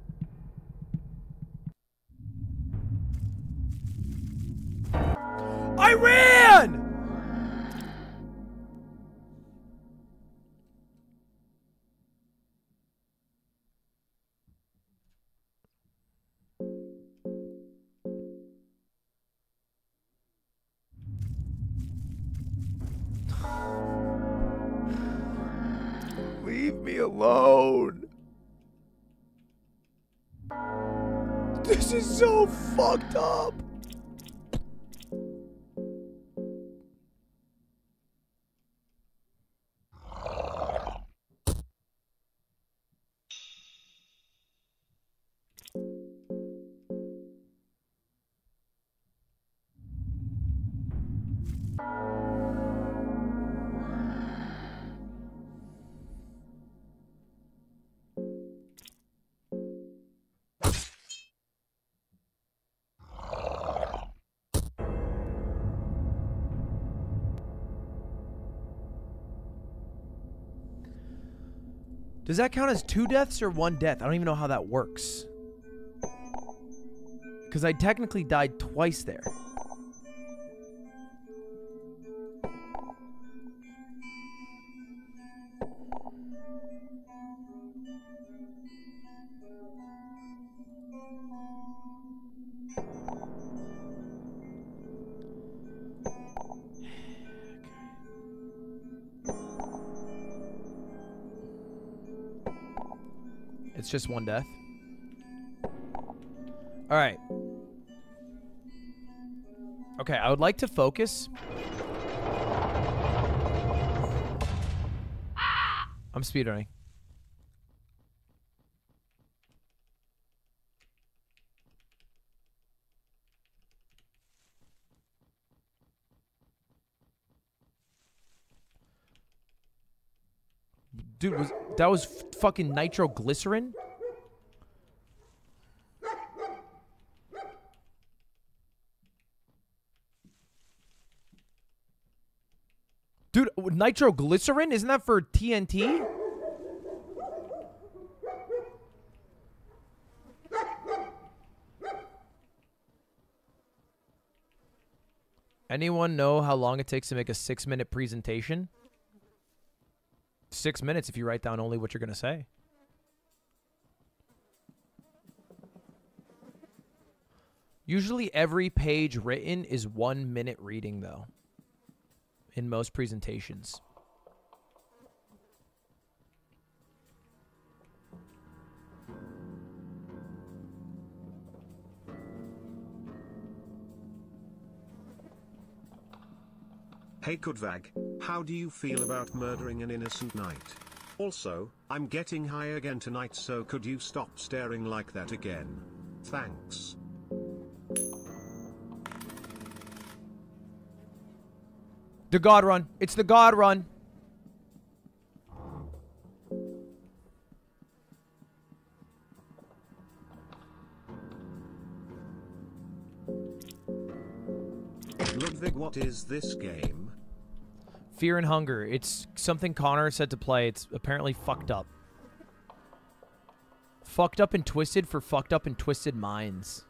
Fucked up. Does that count as two deaths or one death? I don't even know how that works. Because I technically died twice there. Just one death. All right. Okay, I would like to focus. I'm speedrunning. Dude, was that was fucking nitroglycerin? Dude, nitroglycerin? Isn't that for TNT? Anyone know how long it takes to make a six minute presentation? Six minutes if you write down only what you're going to say. Usually every page written is one minute reading, though, in most presentations. Hey Kudvag, how do you feel about murdering an innocent knight? Also, I'm getting high again tonight so could you stop staring like that again? Thanks. The God Run. It's the God Run. Ludwig what is this game? Fear and Hunger. It's something Connor said to play. It's apparently fucked up. Fucked up and twisted for fucked up and twisted minds.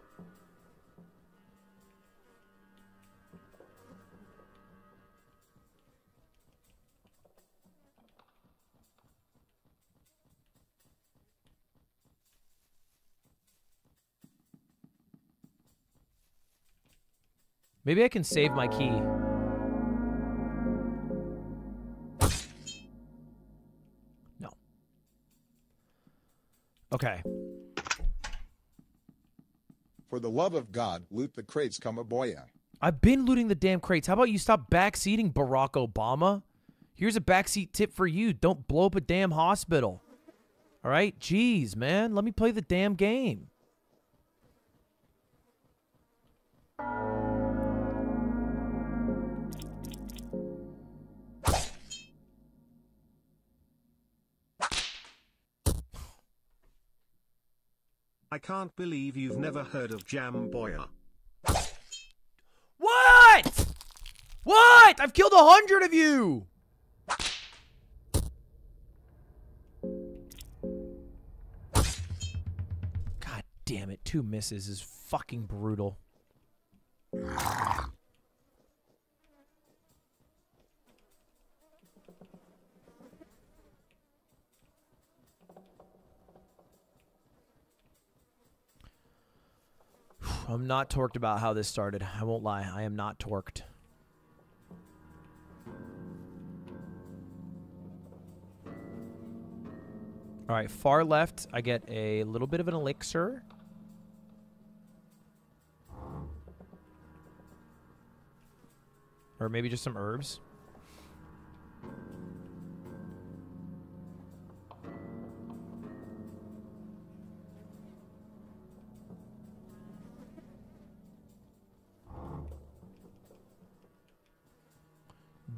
Maybe I can save my key. No. Okay. For the love of God, loot the crates, Kamaboya. I've been looting the damn crates. How about you stop backseating, Barack Obama? Here's a backseat tip for you. Don't blow up a damn hospital. All right? Jeez, man. Let me play the damn game. I can't believe you've never heard of Jamboya. What? What? I've killed a hundred of you. God damn it. Two misses is fucking brutal. I'm not torqued about how this started. I won't lie. I am not torqued. All right, far left, I get a little bit of an elixir. Or maybe just some herbs.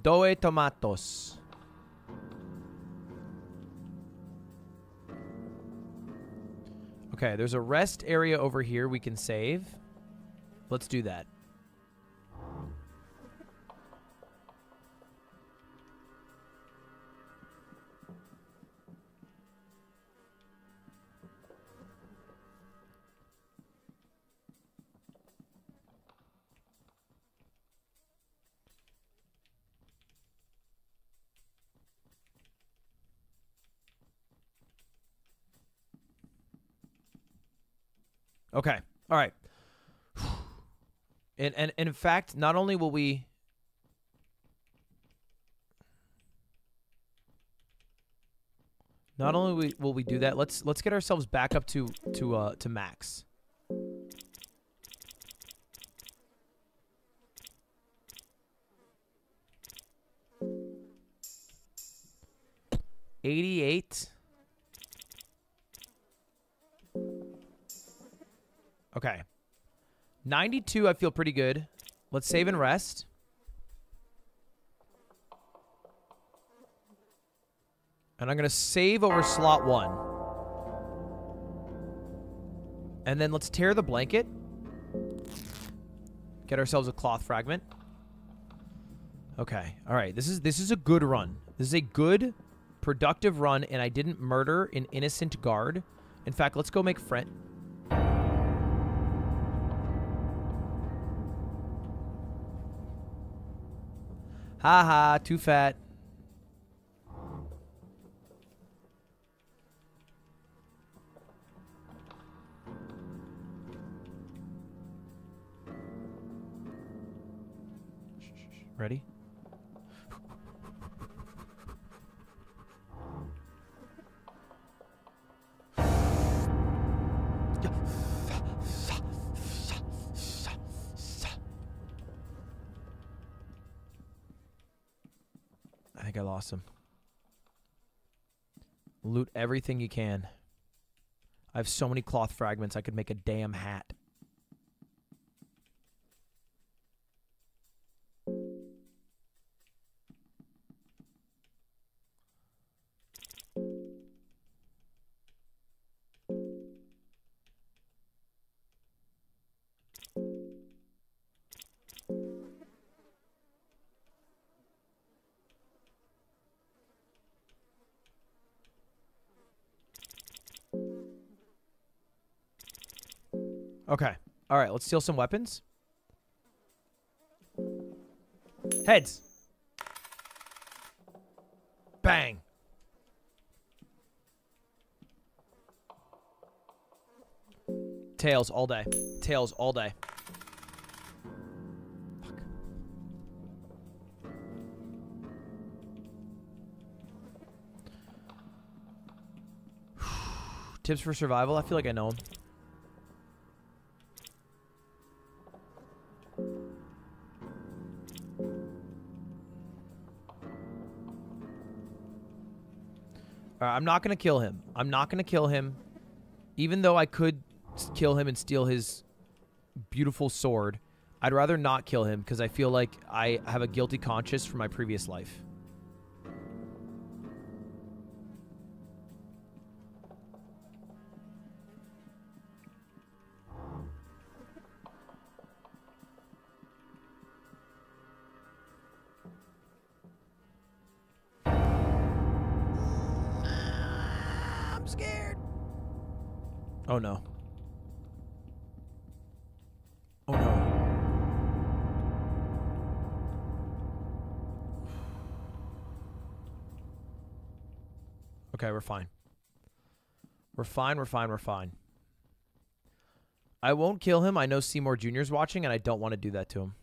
Doe tomatos. Okay, there's a rest area over here we can save. Let's do that. Okay. All right. And, and and in fact, not only will we Not only will we do that, let's let's get ourselves back up to to uh to max. Eighty-eight. Okay. 92, I feel pretty good. Let's save and rest. And I'm going to save over slot one. And then let's tear the blanket. Get ourselves a cloth fragment. Okay. All right. This is this is a good run. This is a good, productive run, and I didn't murder an innocent guard. In fact, let's go make friend. Haha, too fat. Ready? Him. Loot everything you can. I have so many cloth fragments I could make a damn hat. Okay. All right, let's steal some weapons. Heads. Bang. Tails all day. Tails all day. Fuck. Tips for survival. I feel like I know them. Alright, I'm not gonna kill him. I'm not gonna kill him. Even though I could kill him and steal his beautiful sword, I'd rather not kill him because I feel like I have a guilty conscience from my previous life. Okay, we're fine. We're fine, we're fine, we're fine. I won't kill him. I know Seymour Jr.'s watching, and I don't want to do that to him.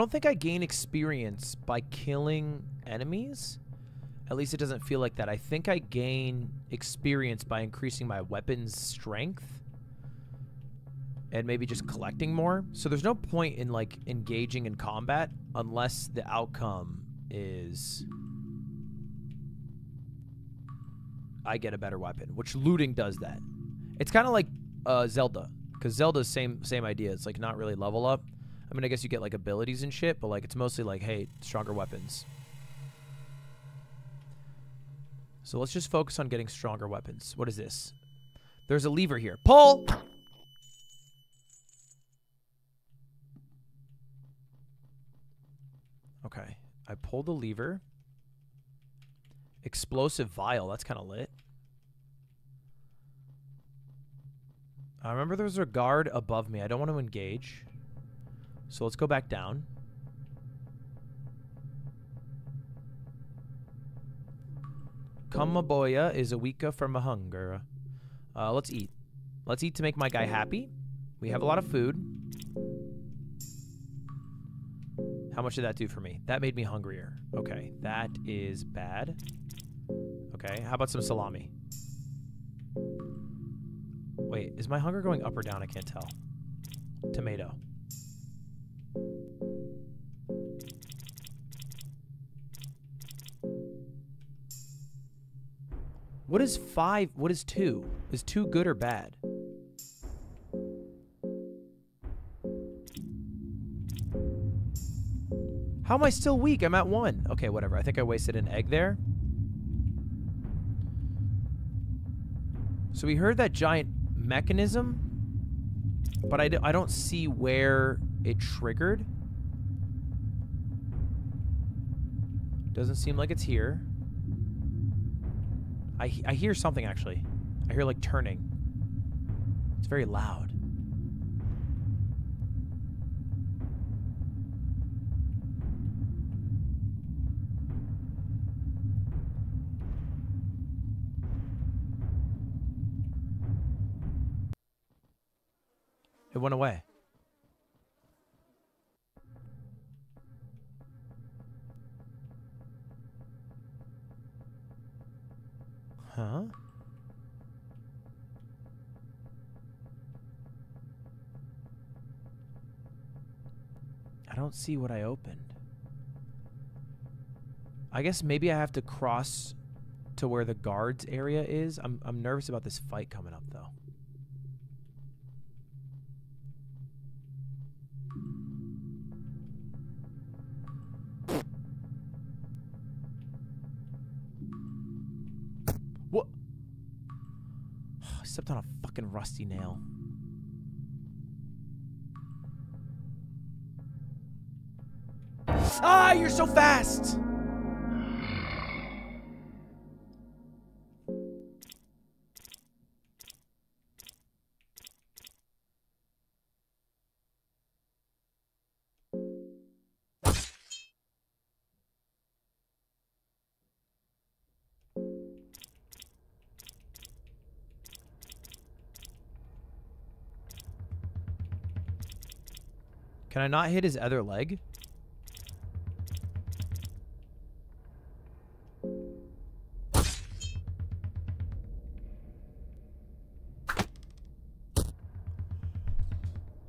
Don't think I gain experience by killing enemies. At least it doesn't feel like that. I think I gain experience by increasing my weapon's strength and maybe just collecting more. So there's no point in like engaging in combat unless the outcome is I get a better weapon, which looting does that. It's kind of like uh, Zelda, because Zelda's same same idea. It's like not really level up. I mean, I guess you get like abilities and shit, but like it's mostly like, hey, stronger weapons. So let's just focus on getting stronger weapons. What is this? There's a lever here. Pull! Okay. I pull the lever. Explosive vial. That's kind of lit. I remember there's a guard above me. I don't want to engage. So let's go back down. Kamaboya is a weeka from a hunger. Uh, let's eat. Let's eat to make my guy happy. We have a lot of food. How much did that do for me? That made me hungrier. Okay, that is bad. Okay, how about some salami? Wait, is my hunger going up or down? I can't tell. Tomato. What is five? What is two? Is two good or bad? How am I still weak? I'm at one. Okay, whatever. I think I wasted an egg there. So we heard that giant mechanism, but I, d- I don't see where it triggered. Doesn't seem like it's here. I, I hear something actually. I hear like turning. It's very loud. It went away. Huh? I don't see what I opened. I guess maybe I have to cross to where the guards area is. I'm I'm nervous about this fight coming up though. Stepped on a fucking rusty nail. Ah, you're so fast! Can I not hit his other leg?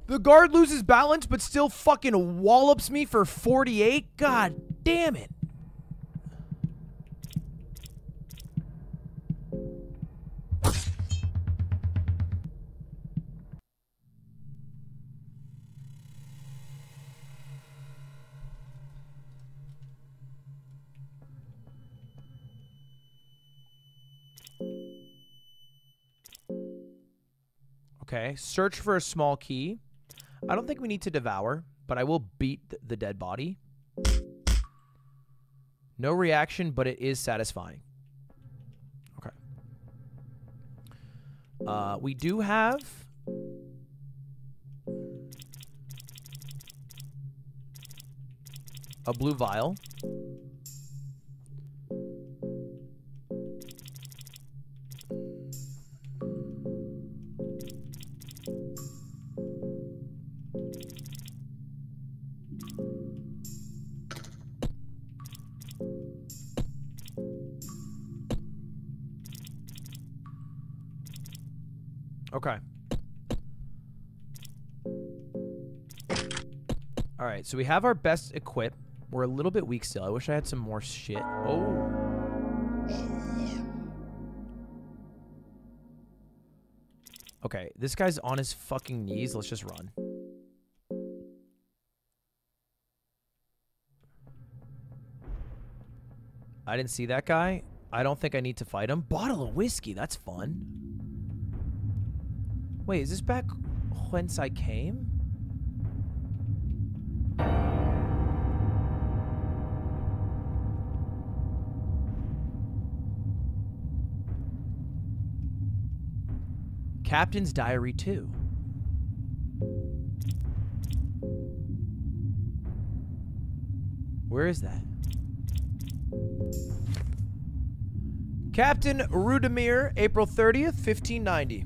The guard loses balance but still fucking wallops me for 48? God damn it. Okay, search for a small key. I don't think we need to devour, but I will beat th- the dead body. No reaction, but it is satisfying. Okay. Uh, we do have. A blue vial. All right, so we have our best equip. We're a little bit weak still. I wish I had some more shit. Oh. Okay, this guy's on his fucking knees. Let's just run. I didn't see that guy. I don't think I need to fight him. Bottle of whiskey. That's fun. Wait, is this back whence I came? Captain's Diary 2. Where is that? Captain Rudimir, April 30th, 1590.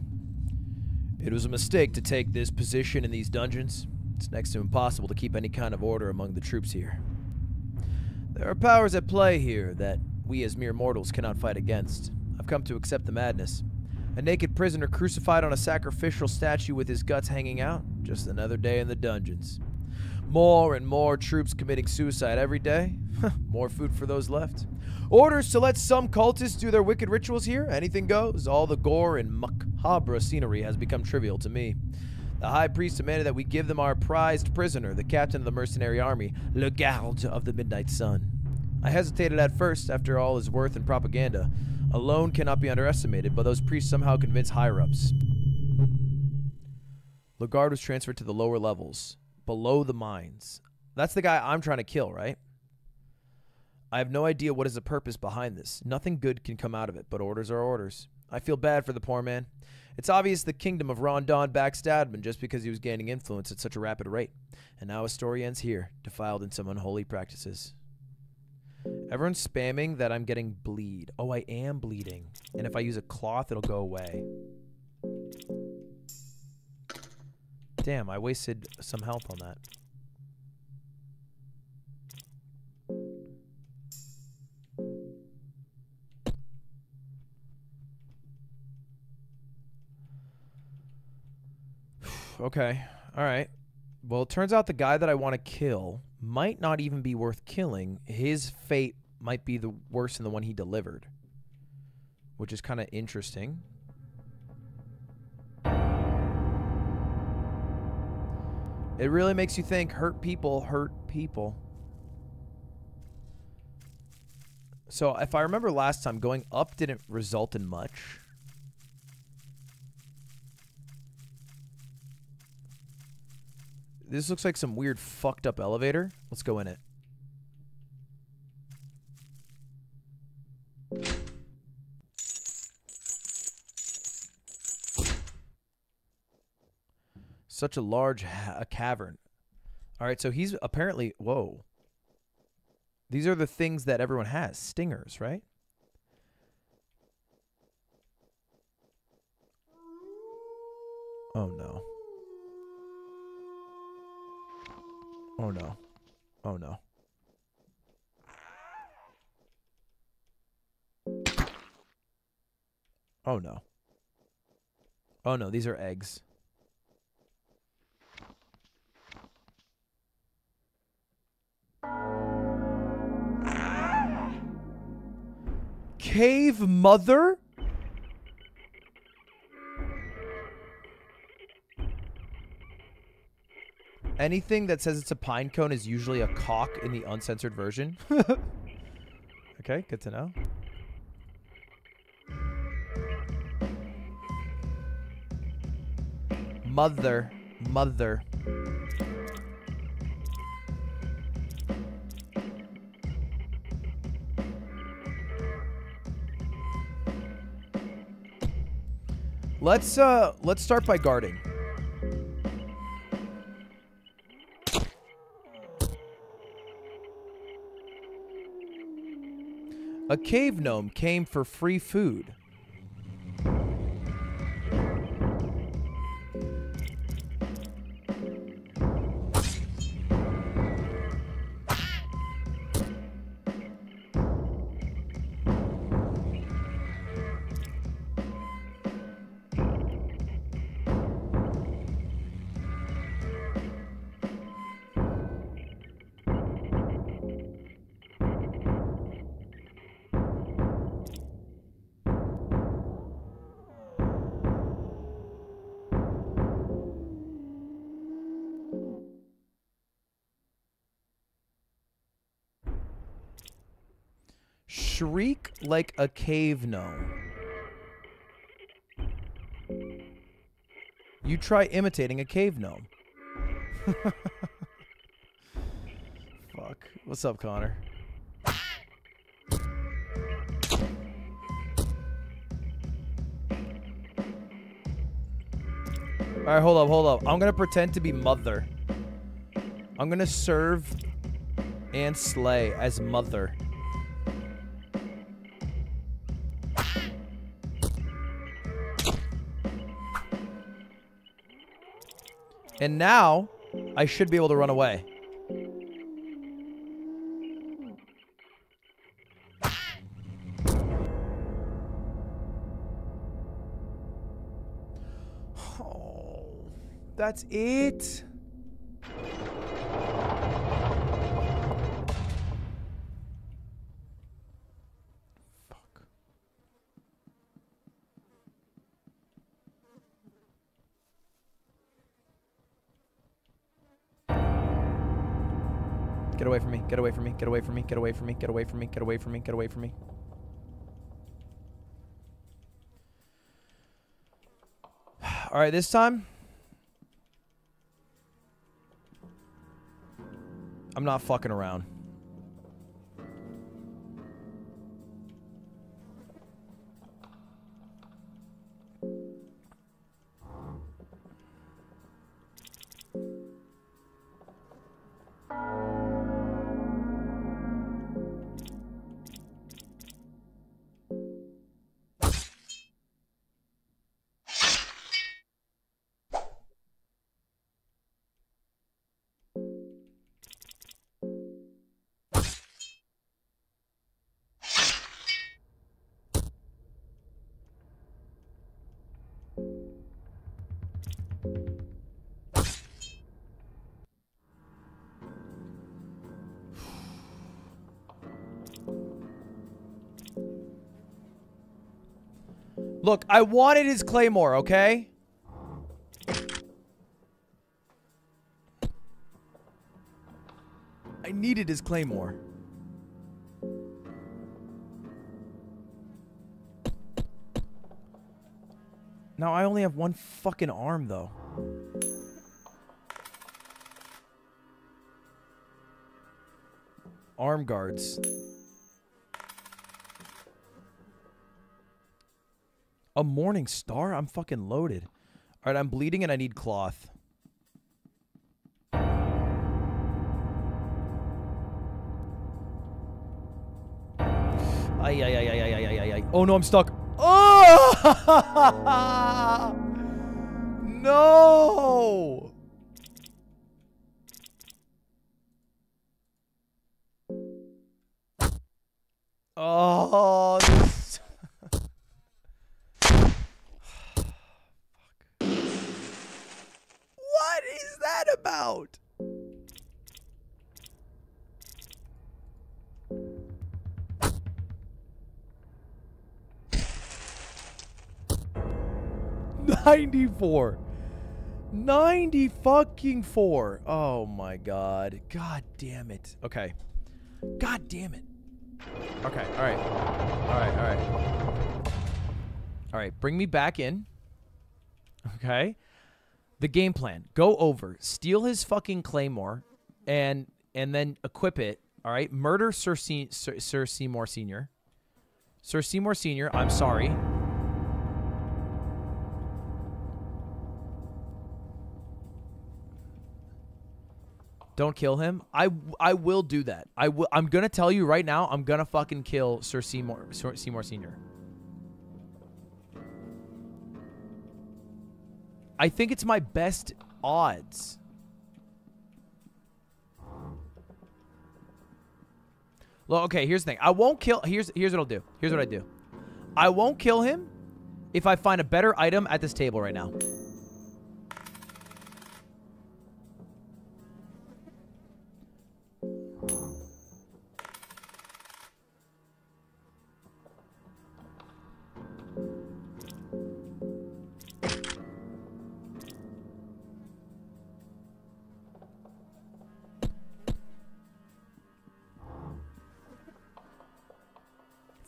It was a mistake to take this position in these dungeons. It's next to impossible to keep any kind of order among the troops here. There are powers at play here that we as mere mortals cannot fight against. I've come to accept the madness. A naked prisoner crucified on a sacrificial statue with his guts hanging out. Just another day in the dungeons. More and more troops committing suicide every day. more food for those left. Orders to let some cultists do their wicked rituals here. Anything goes. All the gore and macabre scenery has become trivial to me. The high priest demanded that we give them our prized prisoner, the captain of the mercenary army, Le Garde of the Midnight Sun. I hesitated at first, after all his worth and propaganda. Alone cannot be underestimated, but those priests somehow convince higher ups. Lagarde was transferred to the lower levels, below the mines. That's the guy I'm trying to kill, right? I have no idea what is the purpose behind this. Nothing good can come out of it, but orders are orders. I feel bad for the poor man. It's obvious the kingdom of Rondon backstabbed him just because he was gaining influence at such a rapid rate. And now his story ends here, defiled in some unholy practices. Everyone's spamming that I'm getting bleed. Oh, I am bleeding. And if I use a cloth, it'll go away. Damn, I wasted some health on that. okay. All right. Well, it turns out the guy that I want to kill might not even be worth killing. His fate might be the worse than the one he delivered, which is kind of interesting. It really makes you think hurt people hurt people. So, if I remember last time, going up didn't result in much. This looks like some weird fucked up elevator. Let's go in it. Such a large a cavern. All right, so he's apparently whoa. These are the things that everyone has. Stingers, right? Oh no. Oh no. Oh no. Oh no. Oh no, these are eggs. Cave mother? Anything that says it's a pine cone is usually a cock in the uncensored version. okay, good to know. Mother, mother. Let's uh let's start by guarding. A cave gnome came for free food. Like a cave gnome. You try imitating a cave gnome. Fuck. What's up, Connor? Alright, hold up, hold up. I'm gonna pretend to be mother. I'm gonna serve and slay as mother. And now, I should be able to run away. Oh, that's it? Get away from me. Get away from me. Get away from me. Get away from me. Get away from me. Get away from me. All right, this time I'm not fucking around. Look, I wanted his claymore, okay? I needed his claymore. Now I only have one fucking arm though. Arm guards. A morning star? I'm fucking loaded. All right, I'm bleeding and I need cloth. Ay, ay, ay, ay, ay, ay, ay, ay. Oh no, I'm stuck. Oh! no! 94. 90 fucking 4. Oh my god. God damn it. Okay. God damn it. Okay, alright. Alright, alright. Alright, bring me back in. Okay. The game plan. Go over. Steal his fucking claymore and and then equip it. Alright. Murder Sir, C Sir Seymour Sr. Sir Seymour Sr., I'm sorry. Don't kill him. I, I will do that. I will. I'm gonna tell you right now. I'm gonna fucking kill Sir Seymour Sir Seymour Senior. I think it's my best odds. Well, okay. Here's the thing. I won't kill. Here's here's what I'll do. Here's what I do. I won't kill him if I find a better item at this table right now.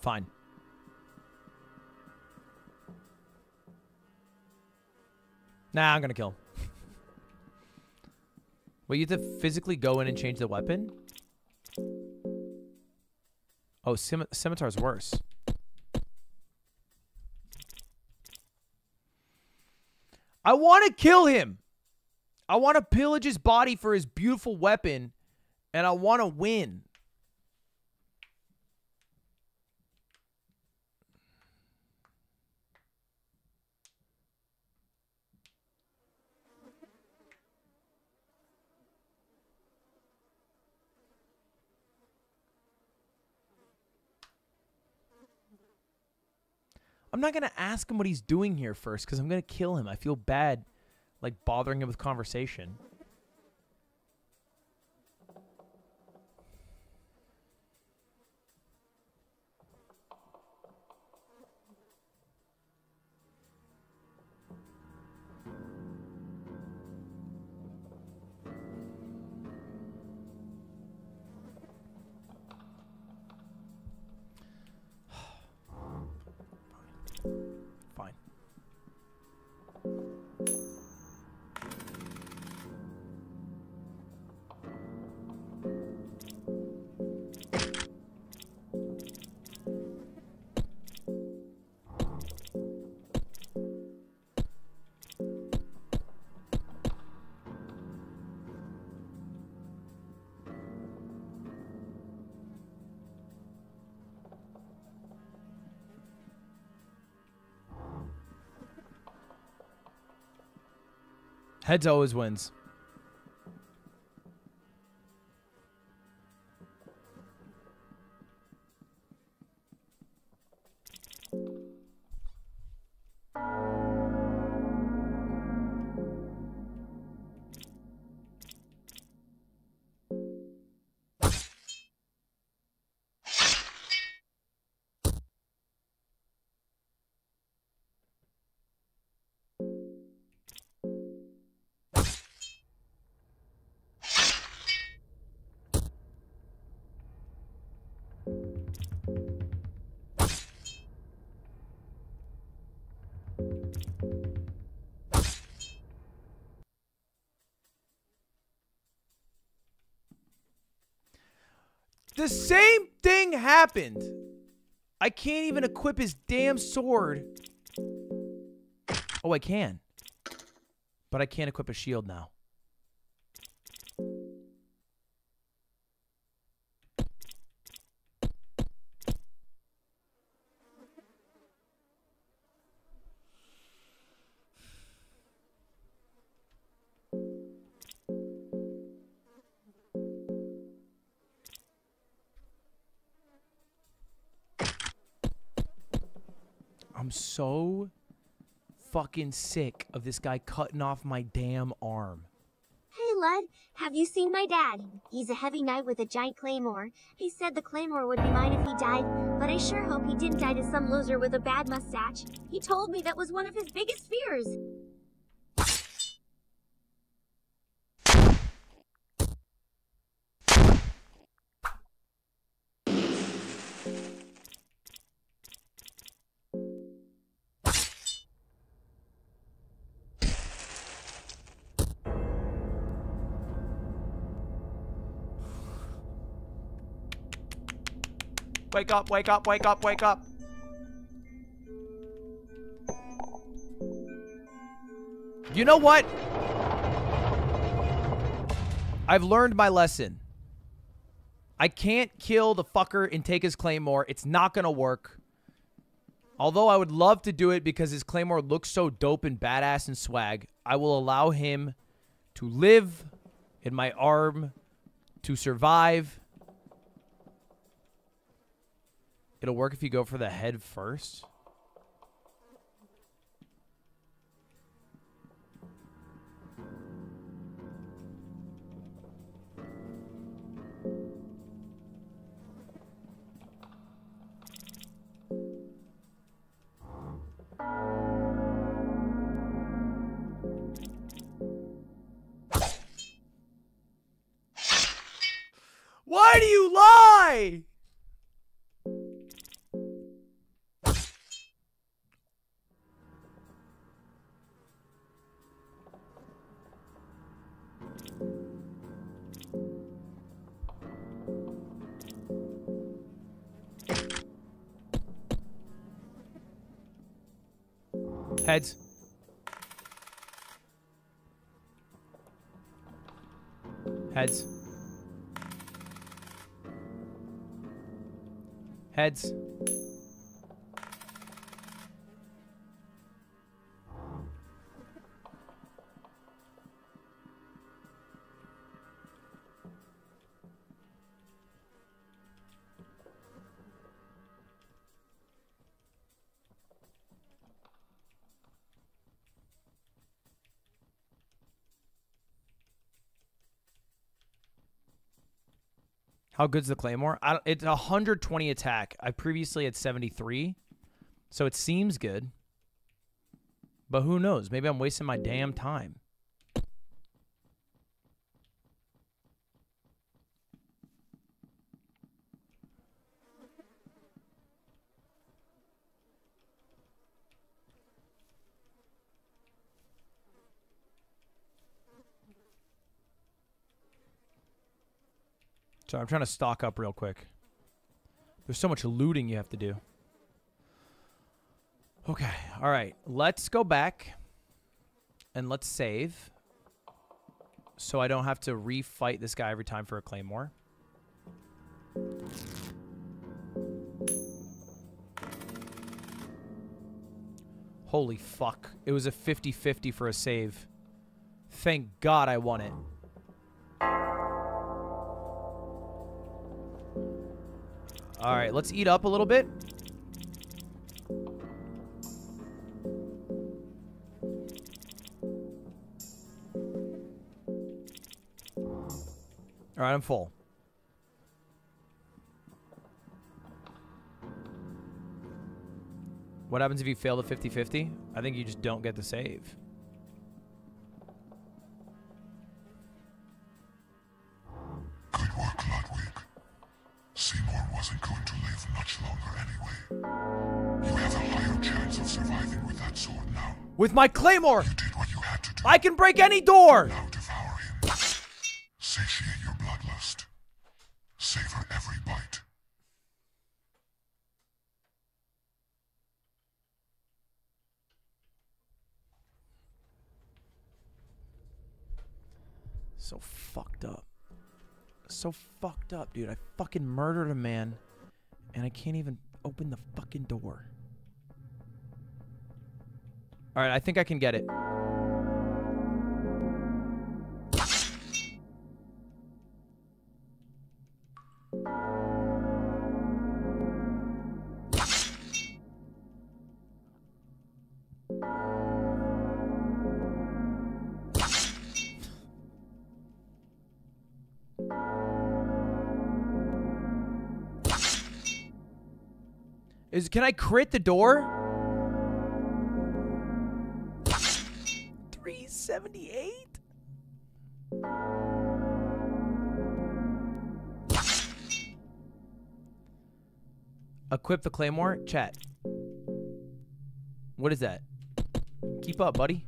Fine. Nah, I'm gonna kill him. Wait, you have to physically go in and change the weapon? Oh, scim scimitar's worse. I want to kill him. I want to pillage his body for his beautiful weapon, and I want to win. I'm not gonna ask him what he's doing here first because I'm gonna kill him. I feel bad, like bothering him with conversation. Heads always wins. The same thing happened. I can't even equip his damn sword. Oh, I can. But I can't equip a shield now. So fucking sick of this guy cutting off my damn arm. Hey, Lud, have you seen my dad? He's a heavy knight with a giant claymore. He said the claymore would be mine if he died, but I sure hope he didn't die to some loser with a bad mustache. He told me that was one of his biggest fears. Wake up, wake up, wake up, wake up. You know what? I've learned my lesson. I can't kill the fucker and take his claymore. It's not going to work. Although I would love to do it because his claymore looks so dope and badass and swag, I will allow him to live in my arm to survive It'll work if you go for the head first. Why do you lie? Heads. Heads. Heads. How good's the Claymore? It's 120 attack. I previously had 73, so it seems good. But who knows? Maybe I'm wasting my damn time. So I'm trying to stock up real quick. There's so much looting you have to do. Okay. All right. Let's go back and let's save so I don't have to refight this guy every time for a claymore. Holy fuck. It was a 50-50 for a save. Thank God I won it. All right, let's eat up a little bit. All right, I'm full. What happens if you fail the 50-50? I think you just don't get the save. With my claymore, You did what you had to do. I can break any door. Now devour him. Satiate your bloodlust. Savor every bite. So fucked up. So fucked up, dude. I fucking murdered a man and I can't even open the fucking door. All right, I think I can get it. Is can I crit the door? 378? Equip the claymore? Chat. What is that? Keep up, buddy.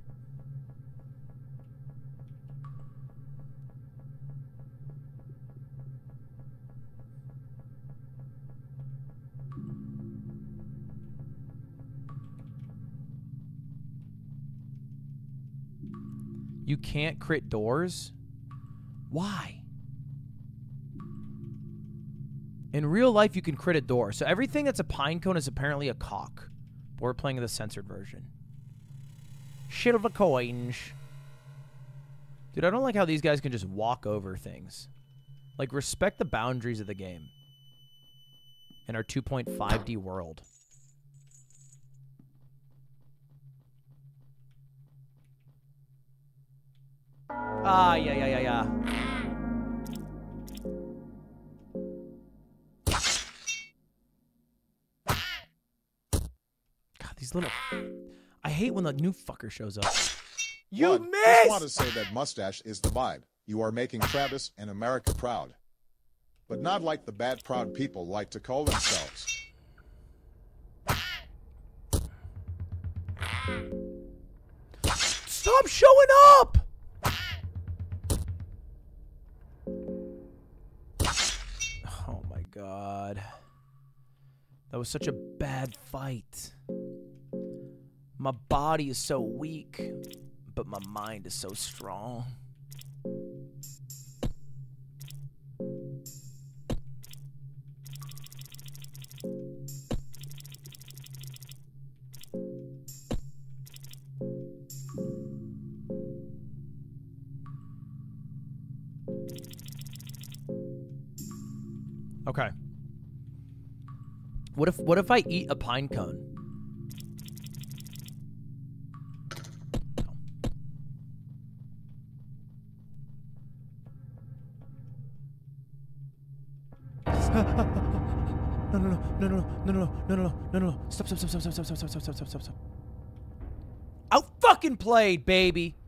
You can't crit doors? Why? In real life, you can crit a door. So everything that's a pine cone is apparently a cock. We're playing the censored version. Shit of a coins. Dude, I don't like how these guys can just walk over things. Like, respect the boundaries of the game. In our 2.5D world. Ah, yeah, yeah, yeah, yeah. God, these little. I hate when the new fucker shows up. You One, Just want to say that mustache is the vibe. You are making Travis and America proud. But not like the bad proud people like to call themselves. Stop showing up! That was such a bad fight. My body is so weak, but my mind is so strong. What if what if I eat a pine cone? No, no, no, no, no, no, no, no, no, no, stop, stop, stop, stop, stop, stop, stop, stop, stop, stop, stop, stop. Out fucking played, baby.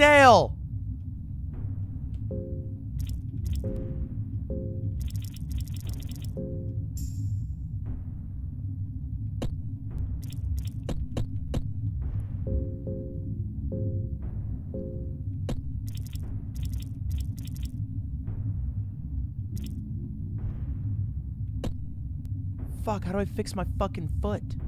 Nail. Fuck, how do I fix my fucking foot?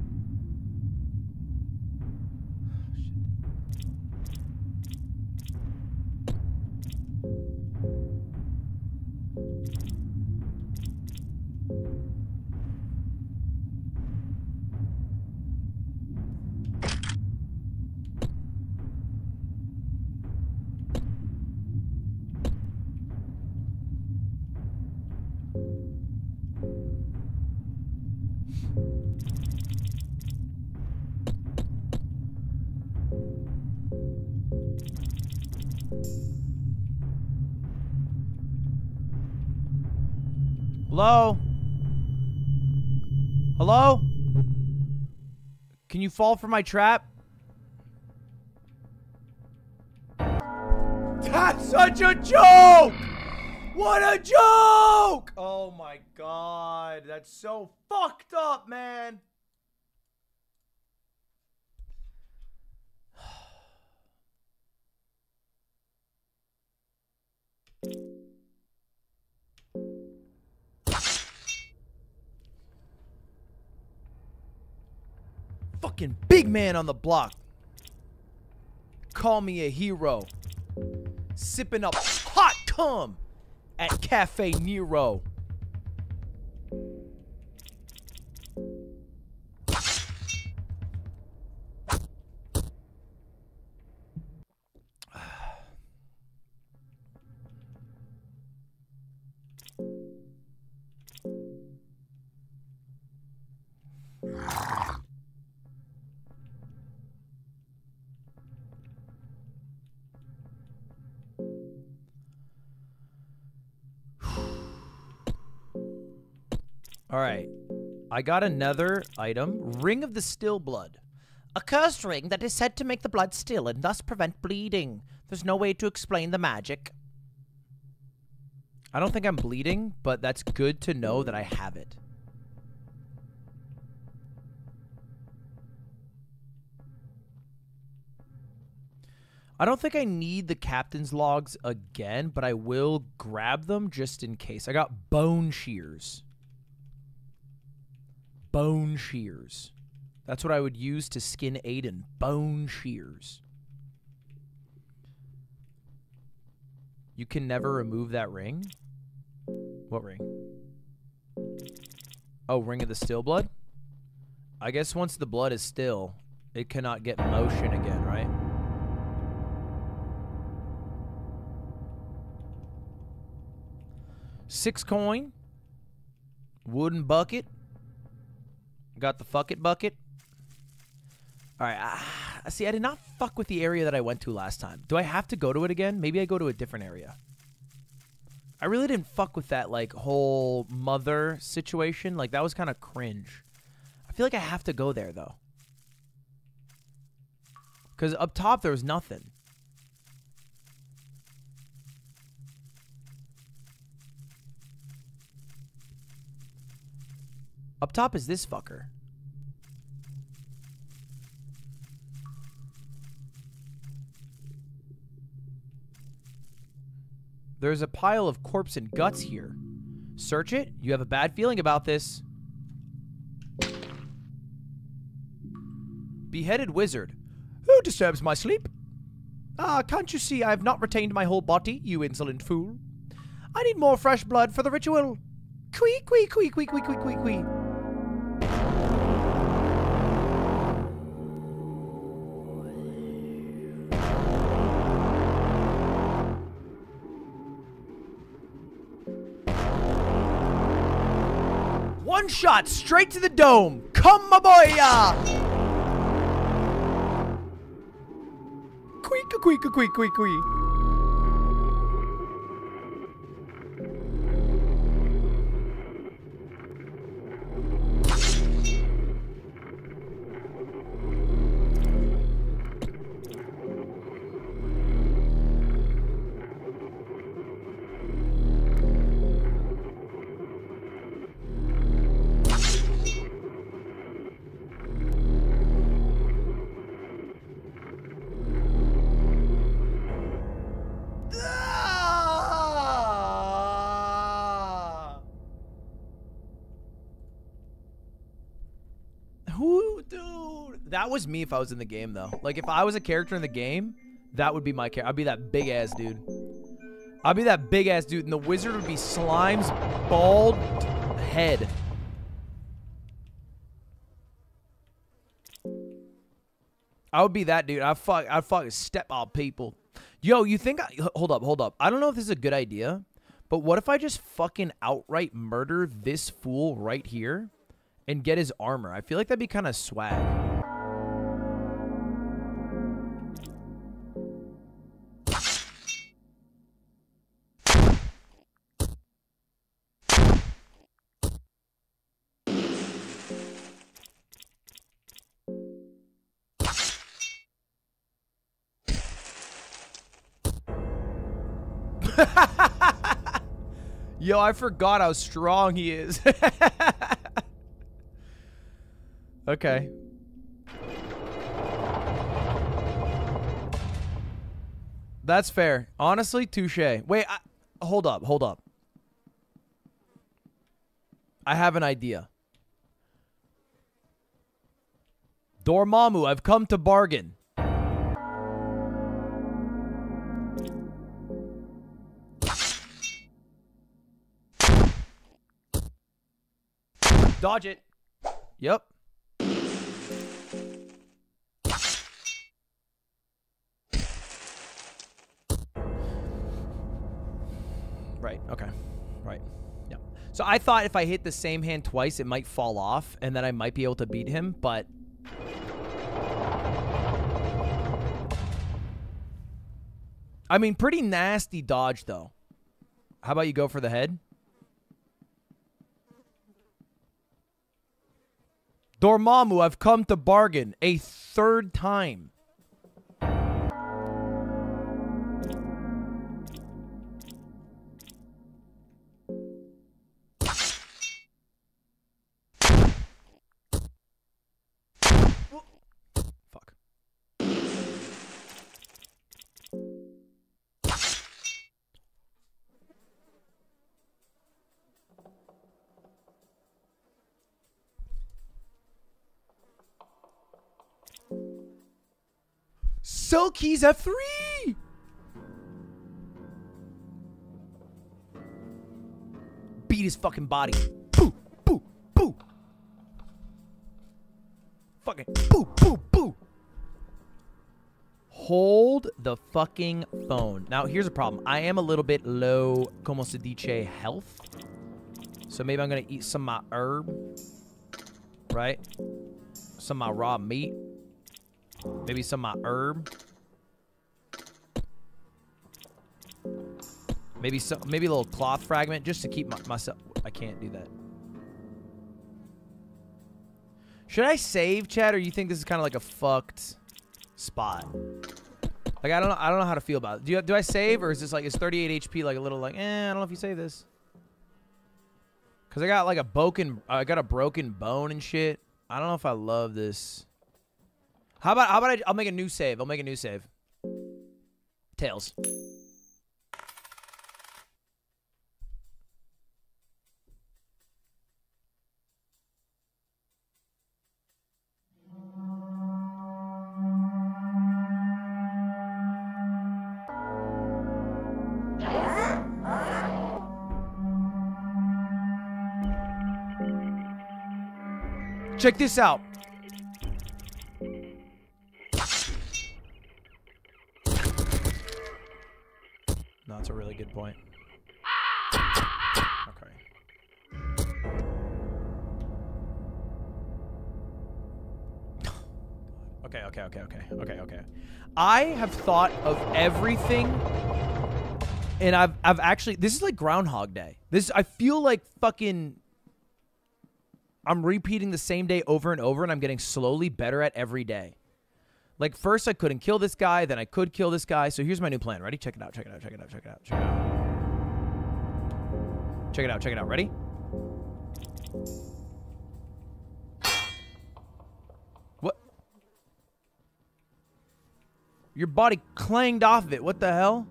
Fall for my trap? That's such a joke! What a joke! Oh my god, that's so fucked up, man. Man on the block. Call me a hero. Sipping up hot cum at Cafe Nero. I got hmm. another item. Ring of the Still Blood. A cursed ring that is said to make the blood still and thus prevent bleeding. There's no way to explain the magic. I don't think I'm bleeding, but that's good to know that I have it. I don't think I need the captain's logs again, but I will grab them just in case. I got bone shears. Bone shears. That's what I would use to skin Aiden. Bone shears. You can never oh. remove that ring? What ring? Oh, Ring of the Still Blood? I guess once the blood is still, it cannot get motion again, right? Six coin. Wooden bucket. Got the fuck it bucket. All right. Ah, see, I did not fuck with the area that I went to last time. Do I have to go to it again? Maybe I go to a different area. I really didn't fuck with that like whole mother situation. Like that was kind of cringe. I feel like I have to go there though. Cuz up top there was nothing. Up top is this fucker. There's a pile of corpse and guts here. Search it. You have a bad feeling about this. Beheaded wizard. Who disturbs my sleep? Ah, can't you see I have not retained my whole body, you insolent fool? I need more fresh blood for the ritual. Quee, quee, quee, quee, quee, quee, quee, quee. One shot straight to the dome. Come, my boy! Queek, queek, queek, queek, queek. Was me if I was in the game, though. Like, if I was a character in the game, that would be my character. I'd be that big ass dude. I'd be that big ass dude, and the wizard would be Slime's bald head. I would be that dude. I fuck. I fucking step on people. Yo, you think? I, hold up, hold up. I don't know if this is a good idea, but what if I just fucking outright murder this fool right here and get his armor? I feel like that'd be kind of swag. Yo, I forgot how strong he is. okay. That's fair. Honestly, touche. Wait, I, hold up, hold up. I have an idea. Dormammu, I've come to bargain. Dodge it. Yep. Right. Okay. Right. Yep. So I thought if I hit the same hand twice, it might fall off, and then I might be able to beat him, but... I mean, pretty nasty dodge, though. How about you go for the head? Dormammu, I've come to bargain a third time. Silky's F3! Beat his fucking body. Boo, boo, boo. Fucking boo, boo, boo. Hold the fucking phone. Now, here's a problem. I am a little bit low, como se dice, health. So maybe I'm going to eat some of my herb. Right? Some of my raw meat. Maybe some of my herb. Maybe some, maybe a little cloth fragment just to keep my, myself. I can't do that. Should I save, Chad, or you think this is kind of like a fucked spot? Like I don't know. I don't know how to feel about it. Do you, do I save, or is this like is 38 HP like a little like? Eh, I don't know if you save this. Cause I got like a broken, I got a broken bone and shit. I don't know if I love this. How about how about I, I'll make a new save. I'll make a new save. Tails. Check this out. No, that's a really good point. Okay. Okay, okay, okay, okay, okay, okay. I have thought of everything, and I've I've actually this is like Groundhog Day. This I feel like fucking. I'm repeating the same day over and over, and I'm getting slowly better at every day. Like first I couldn't kill this guy, then I could kill this guy. So here's my new plan. Ready? Check it out. Check it out. Check it out. Check it out. Check it out. Check it out. Check it out. Ready? What? Your body clanged off of it. What the hell?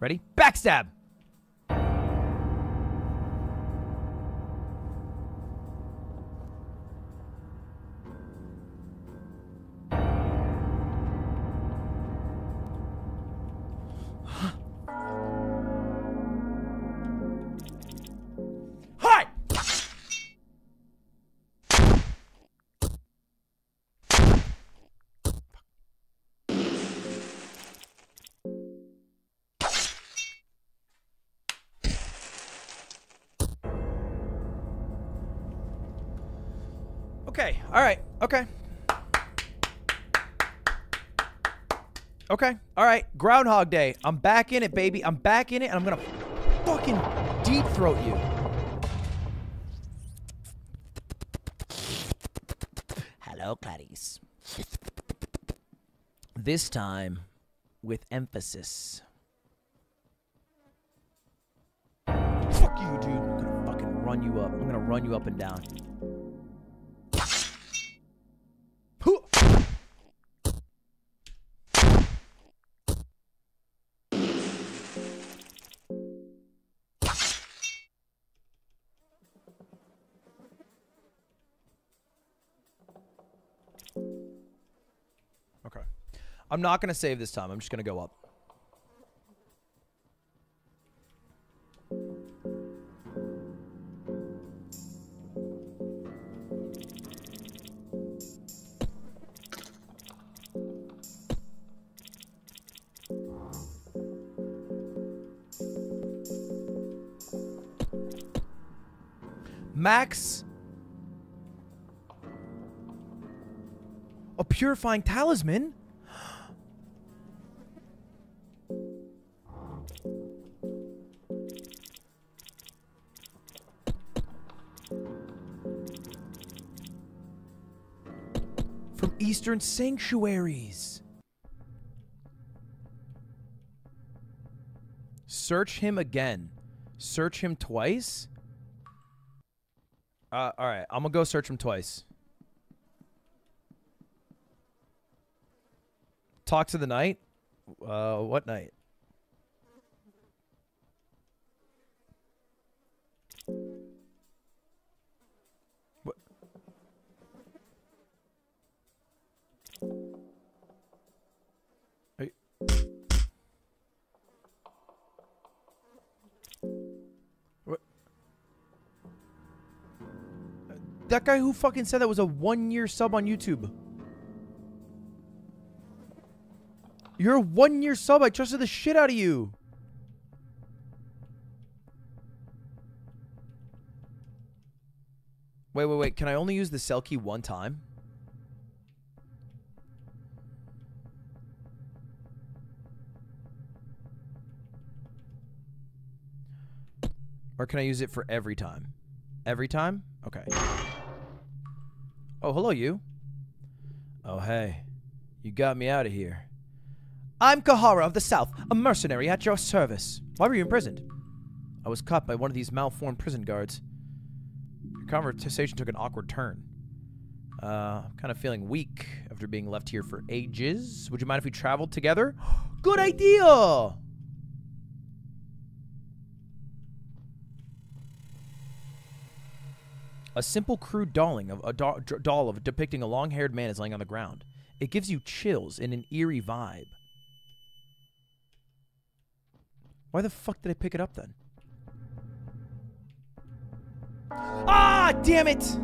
Ready? Backstab. Okay. Okay. All right. Groundhog Day. I'm back in it, baby. I'm back in it, and I'm gonna fucking deep throat you. Hello, Clarice. This time with emphasis. Fuck you, dude. I'm gonna fucking run you up. I'm gonna run you up and down. I'm not going to save this time. I'm just going to go up. Max. A purifying talisman? Eastern sanctuaries. Search him again. Search him twice? Uh, all right, I'm gonna go search him twice. Talk to the knight. Uh, what knight? That guy who fucking said that was a one year sub on YouTube. You're a one year sub. I trusted the shit out of you. Wait, wait, wait. Can I only use the cell key one time? Or can I use it for every time? Every time? Okay. Oh, hello, you. Oh, hey. You got me out of here. I'm Cahara of the South, a mercenary at your service. Why were you imprisoned? I was caught by one of these malformed prison guards. Your conversation took an awkward turn. Uh, I'm kind of feeling weak after being left here for ages. Would you mind if we traveled together? Good idea! A simple crude dolling of a do- doll of depicting a long-haired man is laying on the ground. It gives you chills and an eerie vibe. Why the fuck did I pick it up then? Ah, damn it!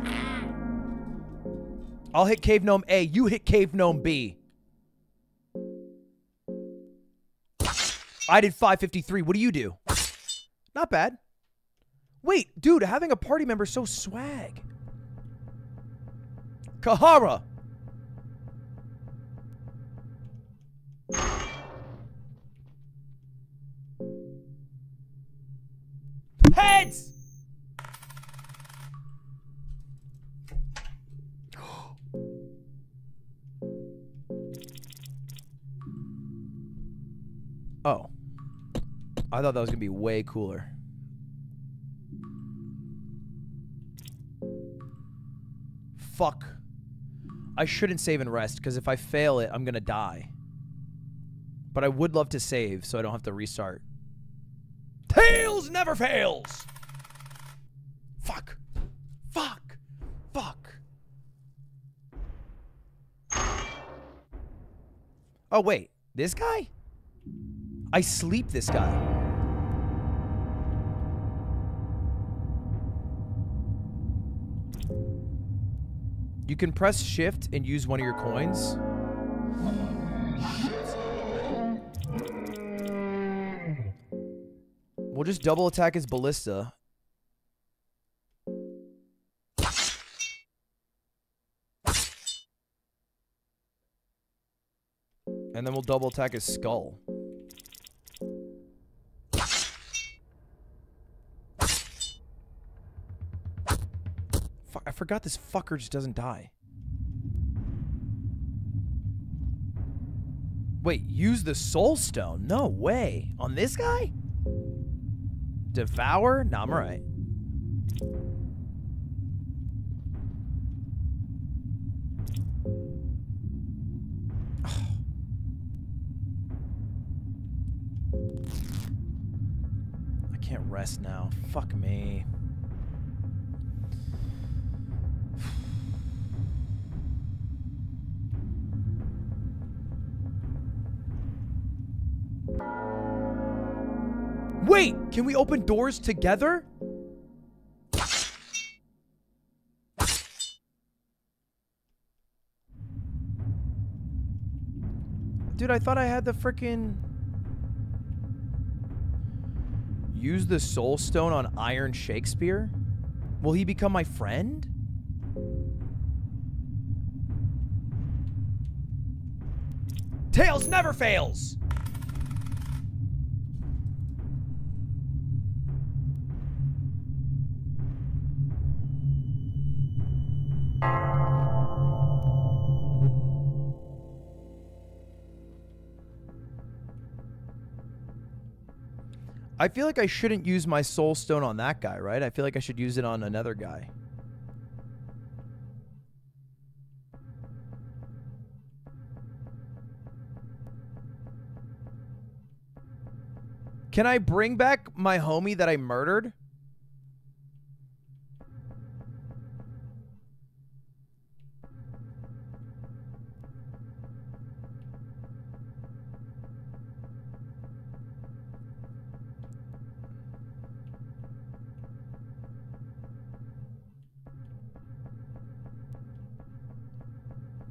I'll hit Cave Gnome A, you hit Cave Gnome B. I did 553. What do you do? Not bad. Wait, dude, having a party member so swag. Cahara! Heads! Oh. I thought that was going to be way cooler. Fuck. I shouldn't save and rest because if I fail it, I'm going to die. But I would love to save so I don't have to restart. Tails never fails! Fuck. Fuck. Fuck. Oh, wait. This guy? I sleep this guy. You can press shift and use one of your coins. We'll just double attack his ballista. And then we'll double attack his skull. Forgot this fucker just doesn't die. Wait, use the soul stone? No way. On this guy? Devour? Nah, I'm. I can't rest now. Fuck me. Can we open doors together? Dude, I thought I had the freaking use the soul stone on Iron Shakespeare? Will he become my friend? Tails never fails. I feel like I shouldn't use my soul stone on that guy, right? I feel like I should use it on another guy. Can I bring back my homie that I murdered?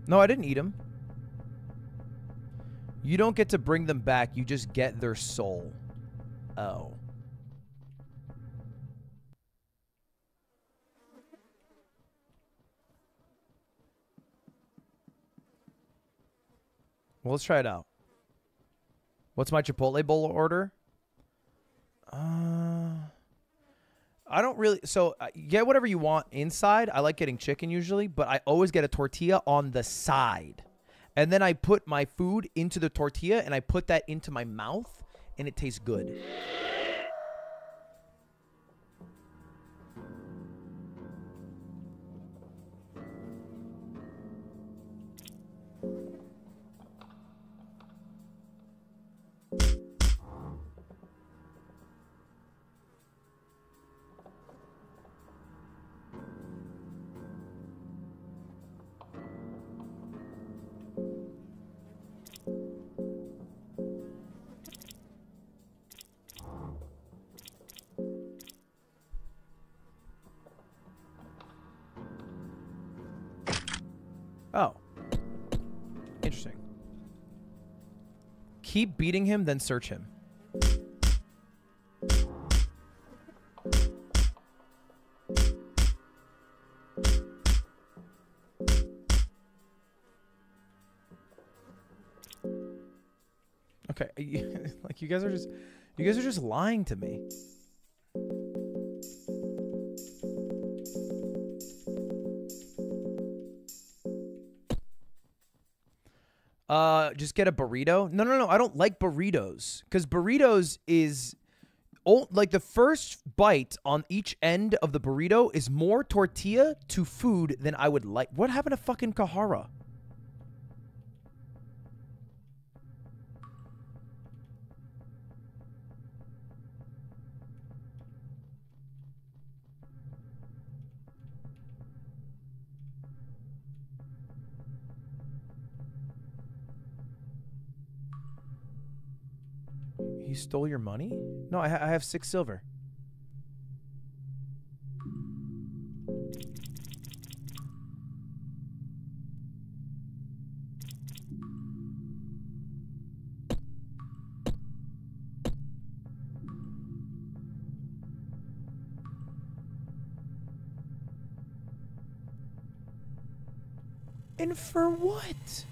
No, I didn't eat them. You don't get to bring them back. You just get their soul. Oh. Well, let's try it out. What's my Chipotle bowl order? Uh, I don't really. So uh, get whatever you want inside. I like getting chicken usually, but I always get a tortilla on the side. And then I put my food into the tortilla and I put that into my mouth and it tastes good. Keep beating him, then search him. Okay, like you guys are just you guys are just lying to me. Uh, just get a burrito. No, no, no. I don't like burritos because burritos is old, like the first bite on each end of the burrito is more tortilla to food than I would like. What happened to fucking Cahara? Stole your money? No, I, ha- I have six silver. And for what?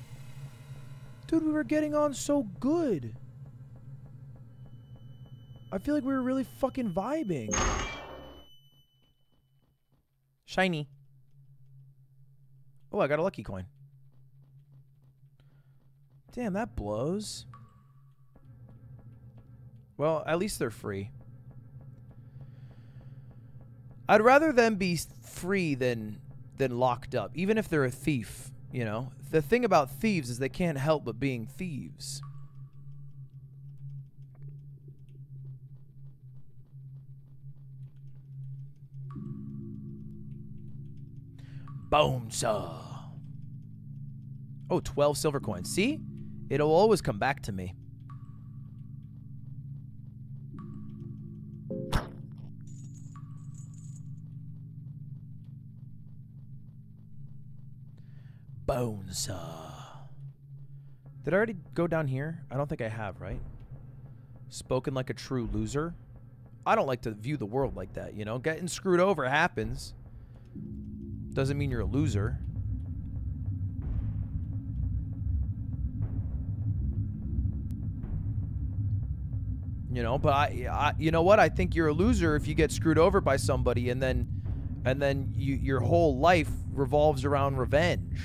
Dude, we were getting on so good. I feel like we were really fucking vibing. Shiny. Oh, I got a lucky coin. Damn, that blows. Well, at least they're free. I'd rather them be free than than locked up, even if they're a thief, you know. The thing about thieves is they can't help but being thieves. Boom, saw. Oh, 12 silver coins. See? It'll always come back to me. Bone saw. Did I already go down here? I don't think I have, right? Spoken like a true loser. I don't like to view the world like that, you know? Getting screwed over happens. Doesn't mean you're a loser. You know, but I, I, you know what? I think you're a loser if you get screwed over by somebody and then, and then you, your whole life revolves around revenge.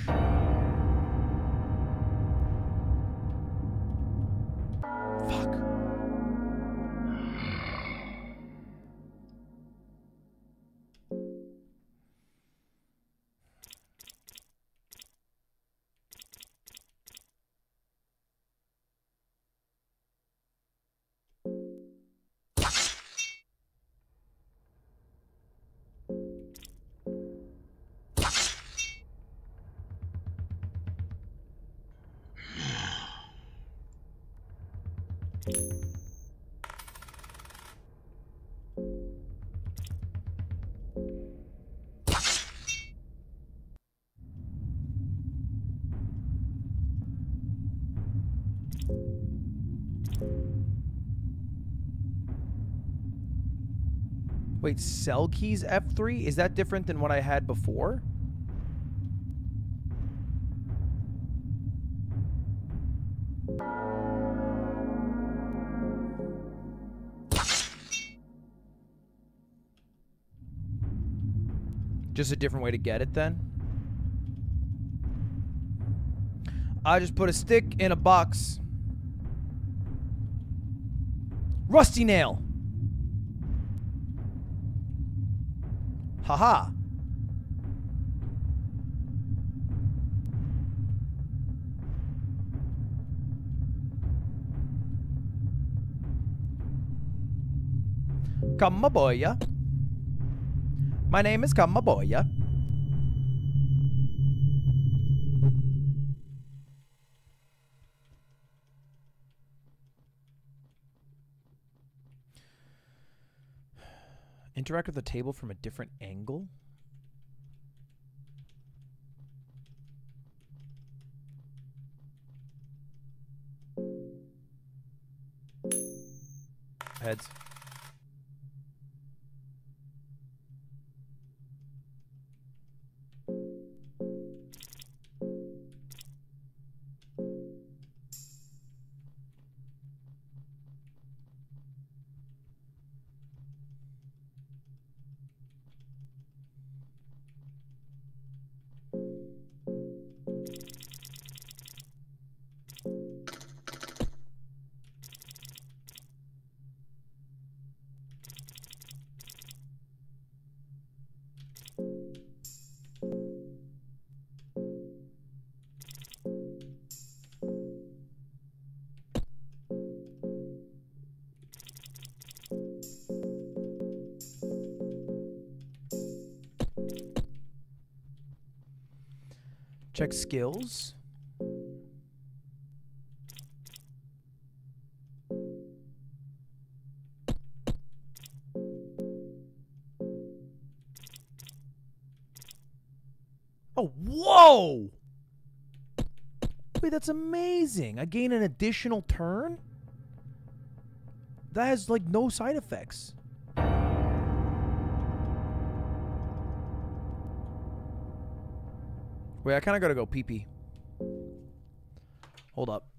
Wait, cell keys F3? Is that different than what I had before? Just a different way to get it then? I just put a stick in a box. Rusty nail. Haha. Kamaboya. My name is Kamaboya. Interact with the table from a different angle? Heads. Check skills. Oh, whoa! Wait, that's amazing. I gain an additional turn? That has, like, no side effects. Wait, I kind of gotta go pee pee. Hold up.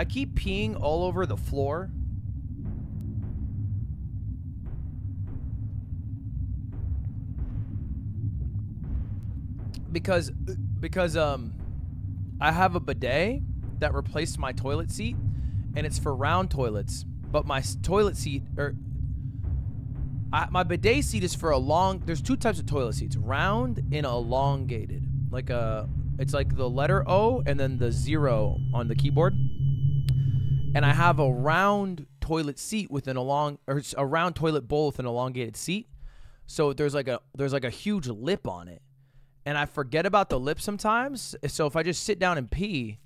I keep peeing all over the floor. Because because um I have a bidet that replaced my toilet seat and it's for round toilets, but my toilet seat or I, my bidet seat is for a long. There's two types of toilet seats: round and elongated. Like a, it's like the letter O and then the zero on the keyboard. And I have a round toilet seat with an elong, or a round toilet bowl with an elongated seat. So there's like a there's like a huge lip on it, and I forget about the lip sometimes. So if I just sit down and pee,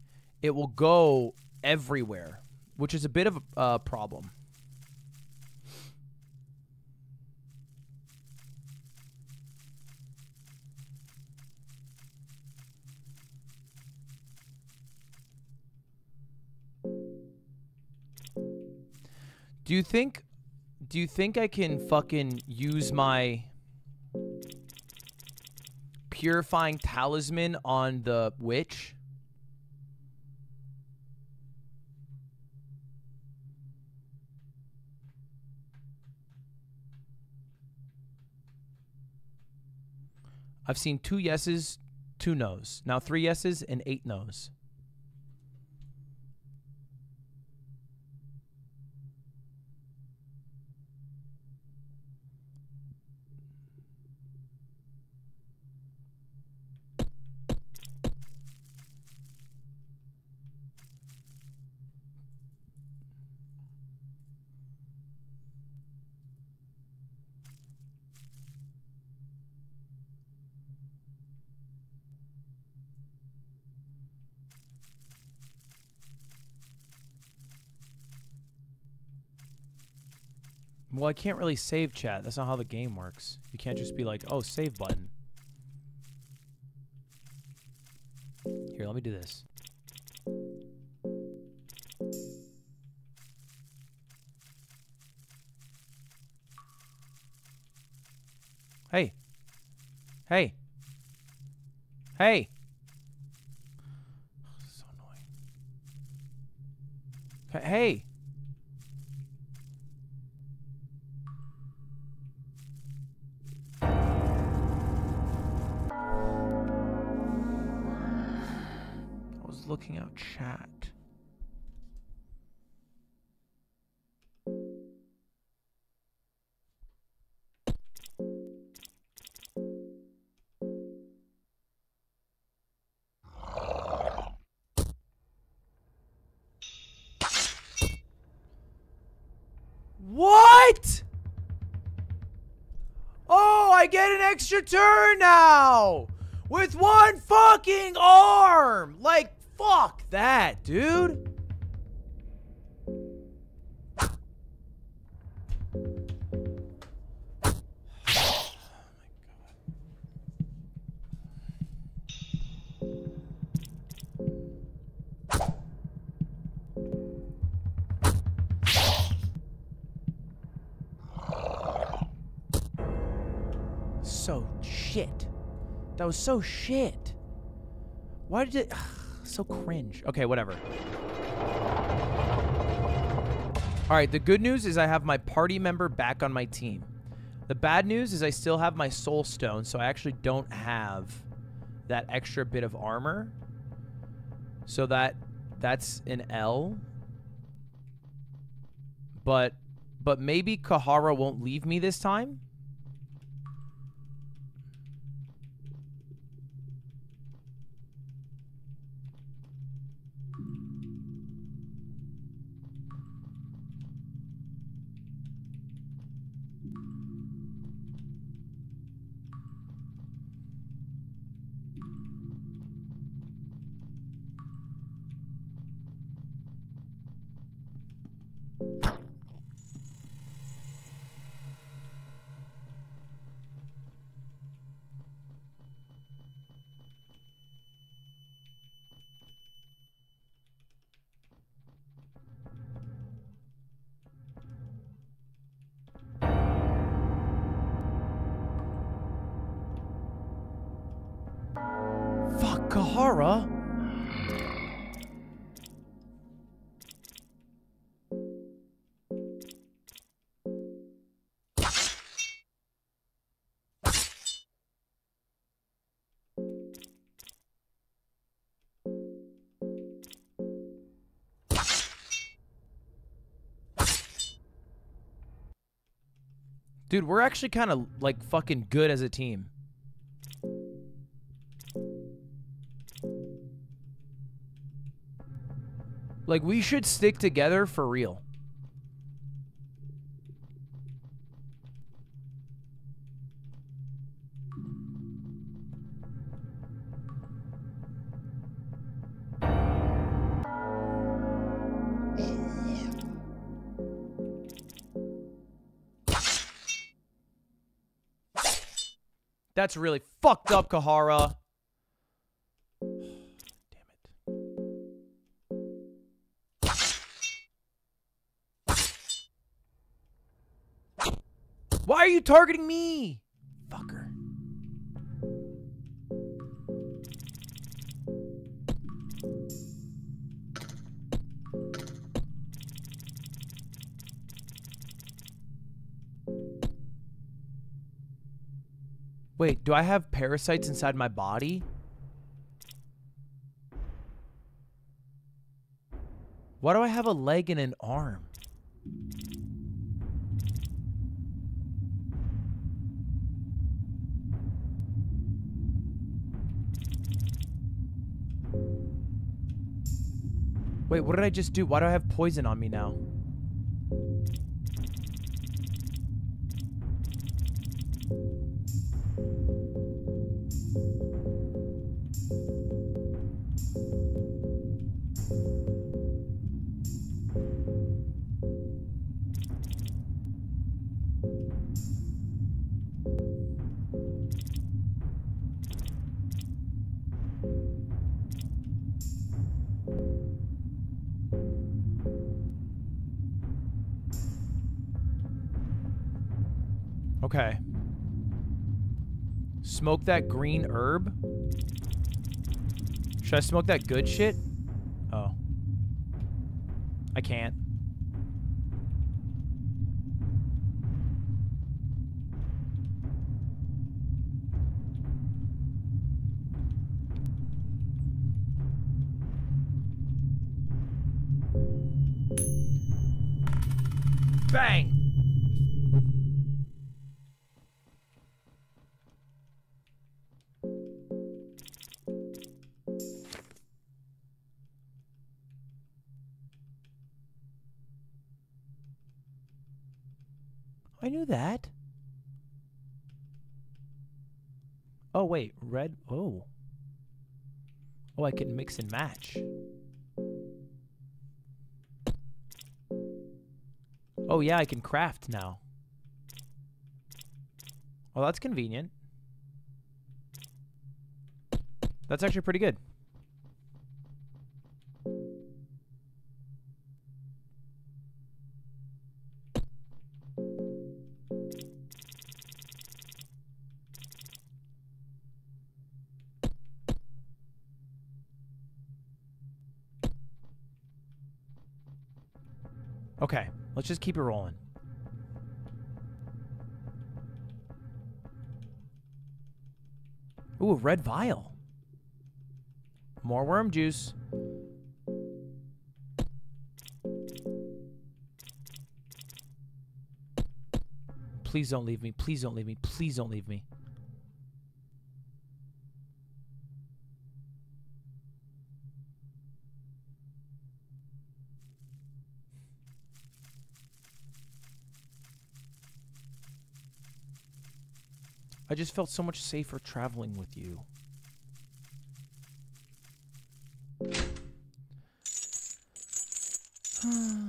it will go everywhere, which is a bit of a uh, problem. Do you think do you think I can fucking use my purifying talisman on the witch? I've seen two yeses, two nos. Now three yeses and eight nos. Well, I can't really save chat. That's not how the game works. You can't just be like, oh, save button. Here, let me do this. Hey. Hey. Hey. so annoying. Hey- Out chat. What? Oh, I get an extra turn now! With one fucking arm! Like, fuck that, dude! So shit. That was so shit. Why did it. so cringe. Okay, whatever. Alright, the good news is I have my party member back on my team. The bad news is I still have my soul stone, so I actually don't have that extra bit of armor. So that that's an L. But but maybe Cahara won't leave me this time. Dude, we're actually kind of like fucking good as a team. Like we should stick together for real. That's really fucked up, Cahara. Damn it. Why are you targeting me? Wait, do I have parasites inside my body? Why do I have a leg and an arm? Wait, what did I just do? Why do I have poison on me now? Smoke that green herb? Should I smoke that good shit? Oh. I can't. Red. Oh. Oh, I can mix and match. Oh, yeah, I can craft now. Well, that's convenient. That's actually pretty good. Let's just keep it rolling. Ooh, a red vial. More worm juice. Please don't leave me. Please don't leave me. Please don't leave me. I just felt so much safer traveling with you.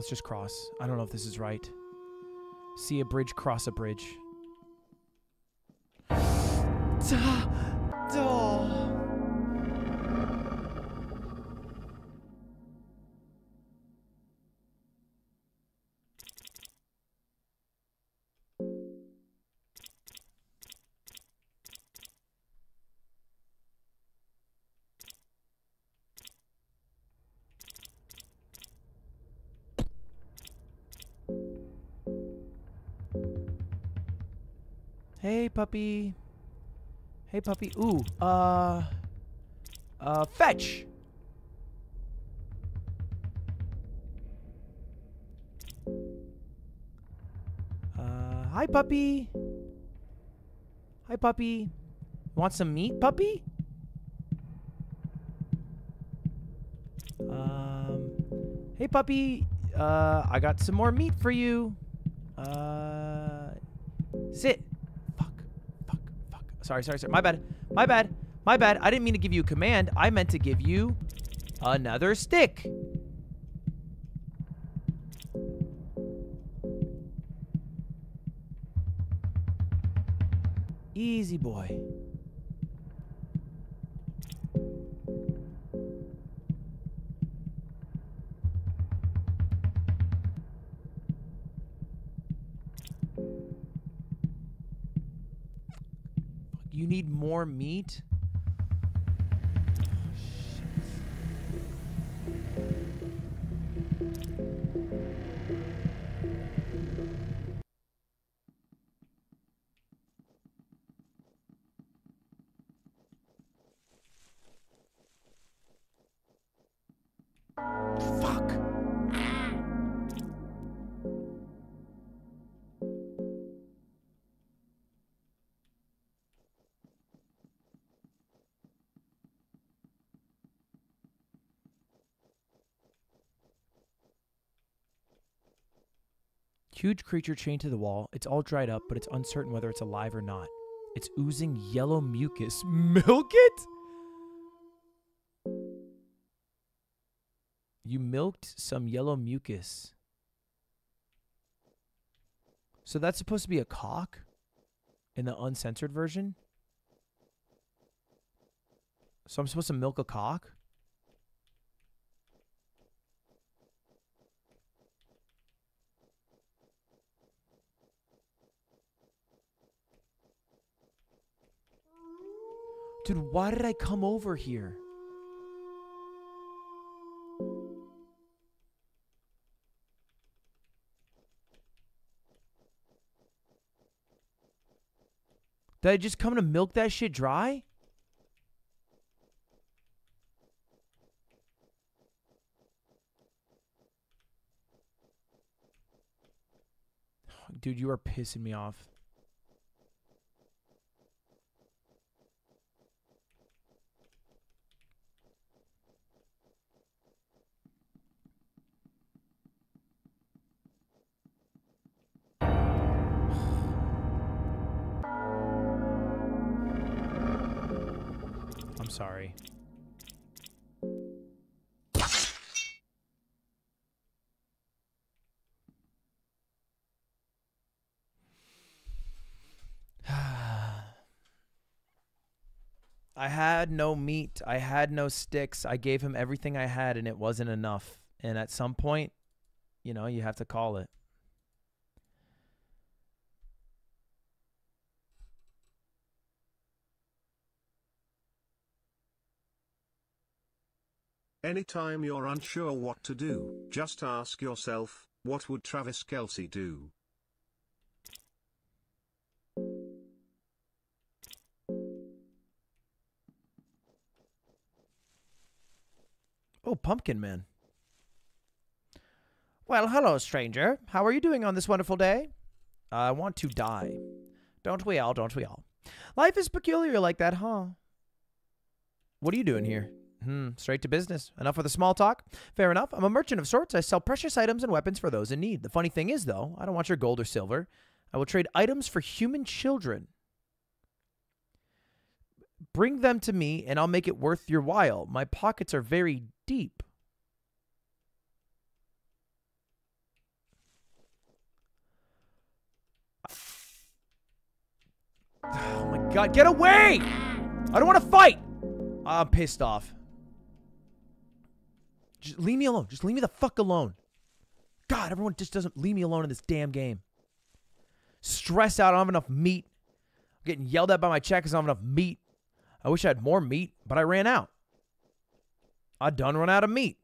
Let's just cross. I don't know if this is right. See a bridge, cross a bridge. Puppy. Hey, puppy. Ooh, uh, uh, fetch. Uh, hi, puppy. Hi, puppy. Want some meat, puppy? Um, hey, puppy. Uh, I got some more meat for you. Uh, sit. Sorry, sorry, sorry. My bad. My bad. My bad. I didn't mean to give you a command. I meant to give you another stick. Easy boy. More meat? Huge creature chained to the wall. It's all dried up, but it's uncertain whether it's alive or not. It's oozing yellow mucus. Milk it? You milked some yellow mucus. So that's supposed to be a cock in the uncensored version? So I'm supposed to milk a cock? Dude, why did I come over here? Did I just come to milk that shit dry? Dude, you are pissing me off. I'm sorry. I had no meat. I had no sticks. I gave him everything I had and it wasn't enough. And at some point, you know, you have to call it. Anytime you're unsure what to do, just ask yourself, what would Travis Kelce do? Oh, Pumpkin Man. Well, hello, stranger. How are you doing on this wonderful day? I want to die. Don't we all? Don't we all? Life is peculiar like that, huh? What are you doing here? Hmm, straight to business. Enough of the small talk? Fair enough. I'm a merchant of sorts. I sell precious items and weapons for those in need. The funny thing is, though, I don't want your gold or silver. I will trade items for human children. Bring them to me, and I'll make it worth your while. My pockets are very deep. Oh my god, get away! I don't want to fight! I'm pissed off. Just leave me alone. Just leave me the fuck alone. God, everyone just doesn't leave me alone in this damn game. Stress out, I don't have enough meat. I'm getting yelled at by my check because I don't have enough meat. I wish I had more meat, but I ran out. I done run out of meat.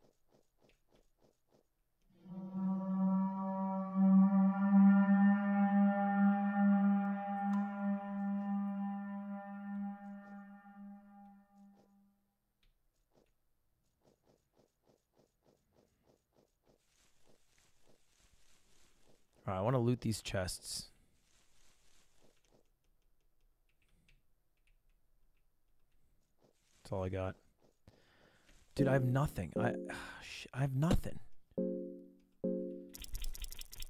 Want to loot these chests. That's all I got. Dude, I have nothing. I I have nothing.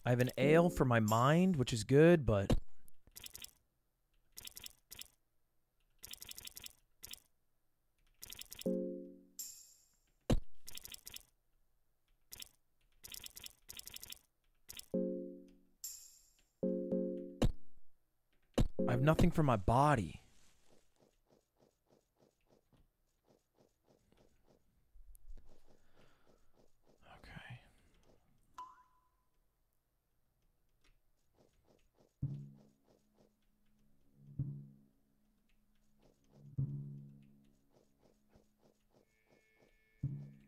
I have an ale for my mind, which is good, but nothing for my body. Okay.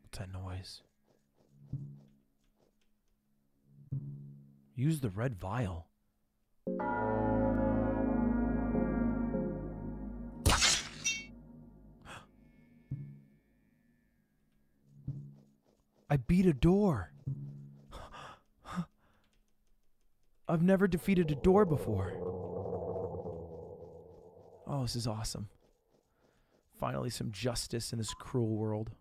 What's that noise? Use the red vial. Beat a door. I've never defeated a door before. Oh, this is awesome. Finally, some justice in this cruel world.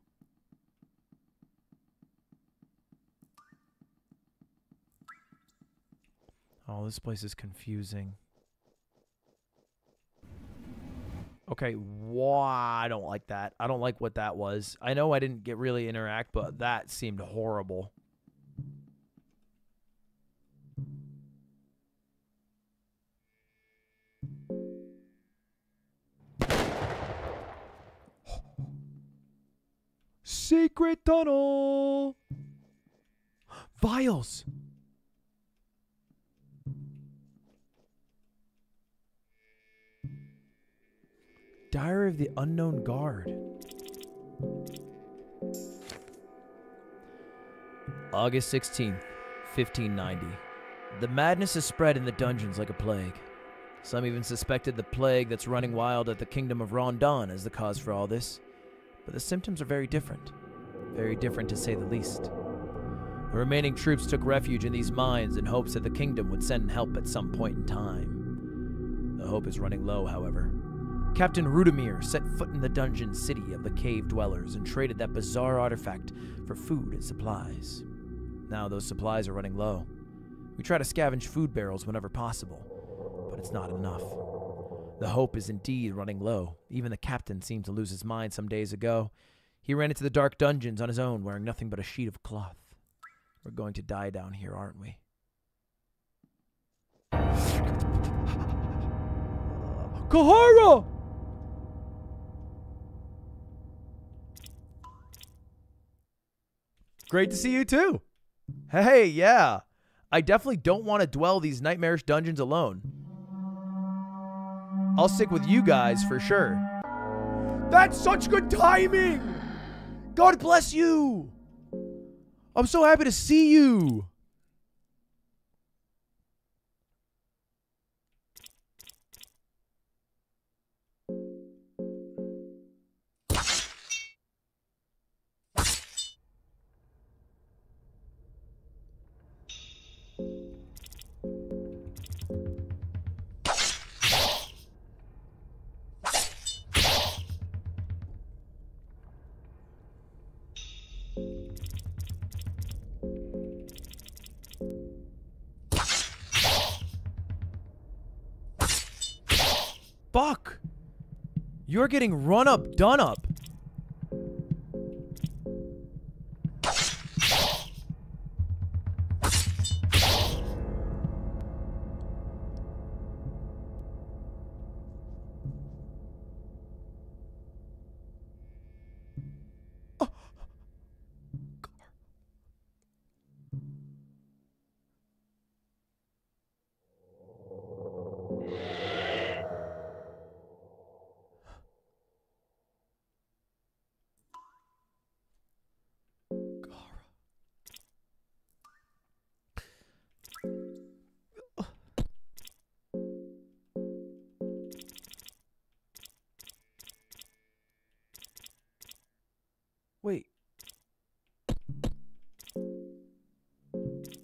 Oh, this place is confusing. Okay, why I don't like that. I don't like what that was. I know I didn't get really interact, but that seemed horrible. Secret tunnel. Vials. Diary of the Unknown Guard. August 16th, 1590. The madness has spread in the dungeons like a plague. Some even suspected the plague that's running wild at the kingdom of Rondon as the cause for all this. But the symptoms are very different. Very different to say the least. The remaining troops took refuge in these mines in hopes that the kingdom would send help at some point in time. The hope is running low, however. Captain Rudimir set foot in the dungeon city of the cave dwellers and traded that bizarre artifact for food and supplies. Now those supplies are running low. We try to scavenge food barrels whenever possible, but it's not enough. The hope is indeed running low. Even the captain seemed to lose his mind some days ago. He ran into the dark dungeons on his own, wearing nothing but a sheet of cloth. We're going to die down here, aren't we? Cahara! Great to see you too. Hey, yeah. I definitely don't want to dwell these nightmarish dungeons alone. I'll stick with you guys for sure. That's such good timing! God bless you! I'm so happy to see you! You're getting run up, done up.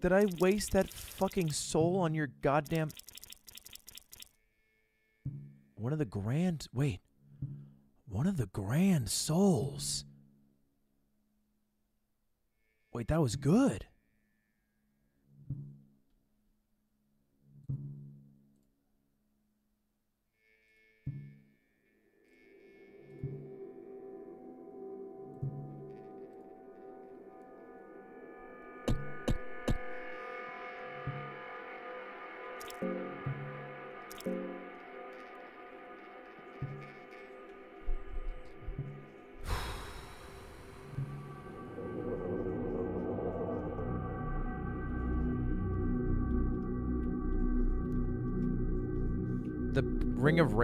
Did I waste that fucking soul on your goddamn. One of the grand. Wait. One of the grand souls. Wait, that was good.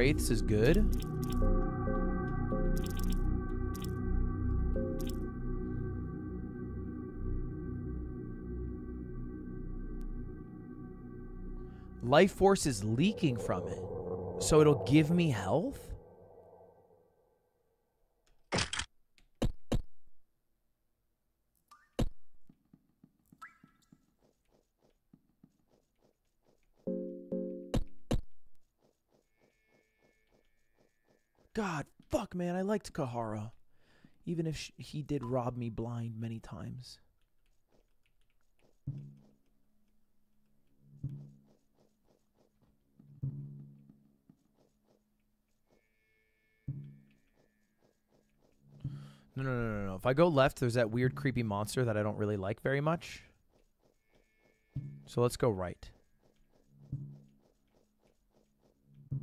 Wraiths is good. Life force is leaking from it. So it'll give me health? Fuck, man, I liked Cahara. Even if sh- he did rob me blind many times. No, no, no, no, no. If I go left, there's that weird, creepy monster that I don't really like very much. So let's go right.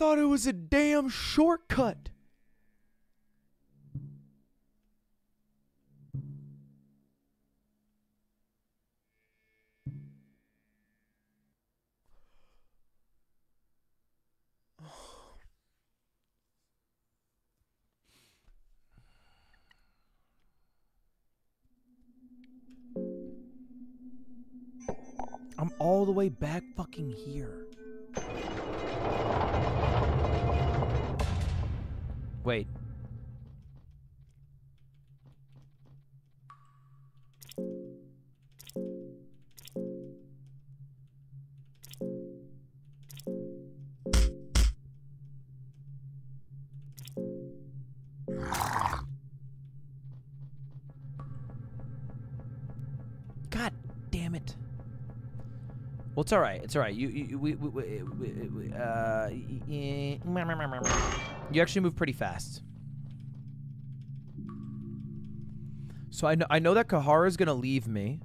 thought it was a damn shortcut. I'm all the way back fucking here. Wait. It's all right. It's all right. You, you we, we, we, we, we uh, mm, mm, mm, you actually move pretty fast. So I know I know that Cahara is gonna leave me,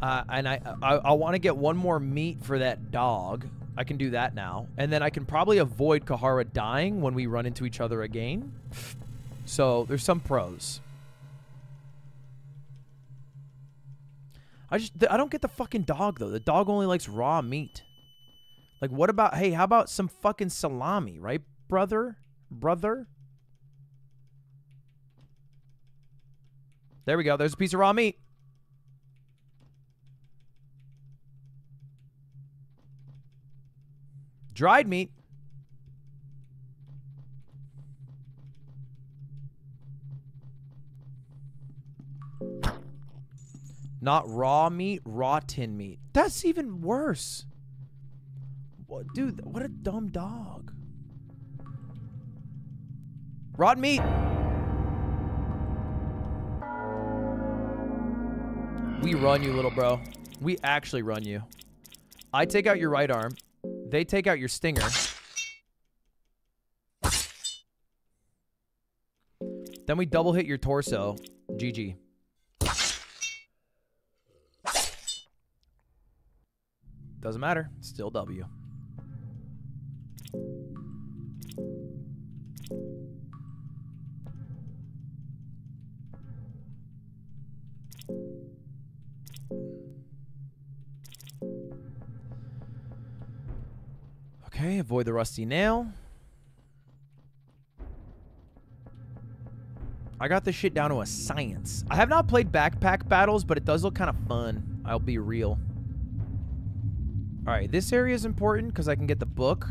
uh, and I I, I want to get one more meat for that dog. I can do that now, and then I can probably avoid Cahara dying when we run into each other again. So there's some pros. I just I don't get the fucking dog though. The dog only likes raw meat. Like what about hey, how about some fucking salami, right, brother? Brother? There we go. There's a piece of raw meat. Dried meat. Not raw meat, rotten meat. That's even worse. What, dude, what a dumb dog. Rotten meat. We run you, little bro. We actually run you. I take out your right arm. They take out your stinger. Then we double hit your torso. GG. Doesn't matter. Still W. Okay, avoid the rusty nail. I got this shit down to a science. I have not played backpack battles, but it does look kind of fun. I'll be real. All right, this area is important because I can get the book.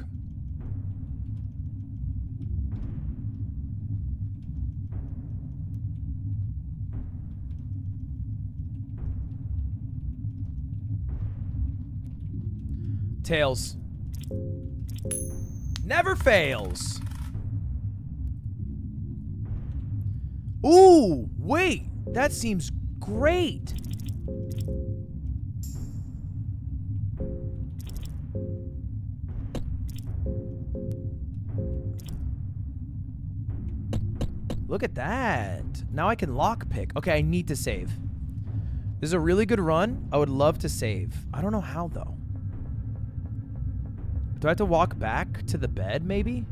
Tails. Never fails. Ooh, wait. That seems great. Look at that. Now I can lockpick. Okay, I need to save. This is a really good run. I would love to save. I don't know how, though. Do I have to walk back to the bed, maybe?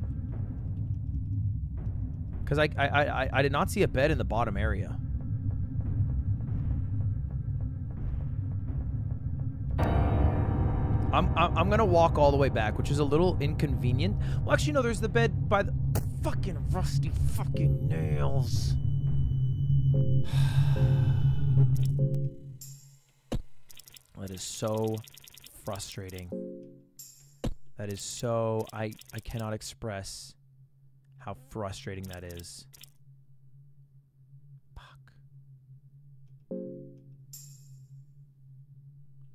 Because I, I, I, I did not see a bed in the bottom area. I'm, I'm, I'm going to walk all the way back, which is a little inconvenient. Well, actually, no, there's the bed by the... Fucking rusty fucking nails. that is so frustrating. That is so I I cannot express how frustrating that is. Fuck.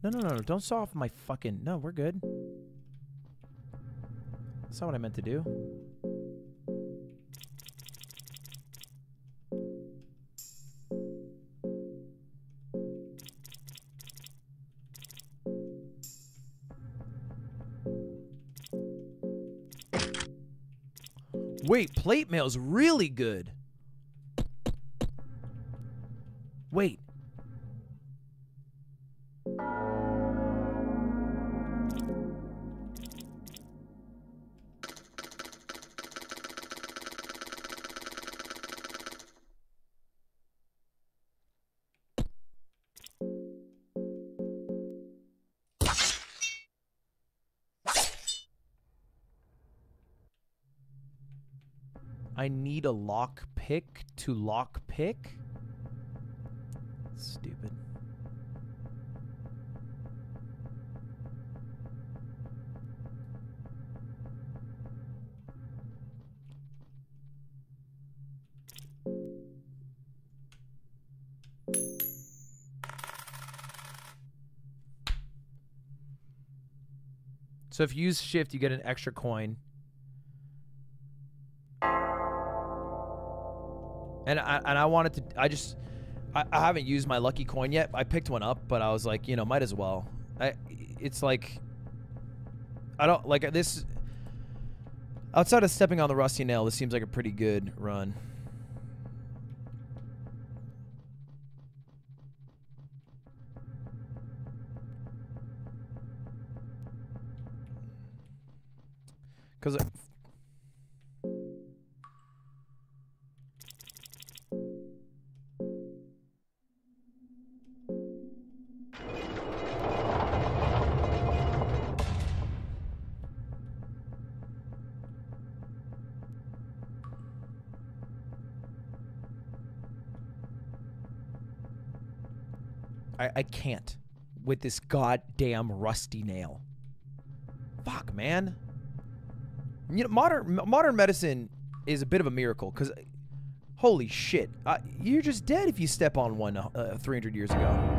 No, no, no, no. Don't saw off my fucking... No, we're good. That's not what I meant to do. Wait, plate mail's really good. Wait. Need a lock pick to lock pick? Stupid. So if you use shift, you get an extra coin. And I and I wanted to. I just. I, I haven't used my lucky coin yet. I picked one up, but I was like, you know, might as well. I. It's like. I don't like this. Outside of stepping on the rusty nail, this seems like a pretty good run. Because I, can't with this goddamn rusty nail. Fuck, man. You know, modern modern medicine is a bit of a miracle because, holy shit, uh, you're just dead if you step on one uh, 300 years ago.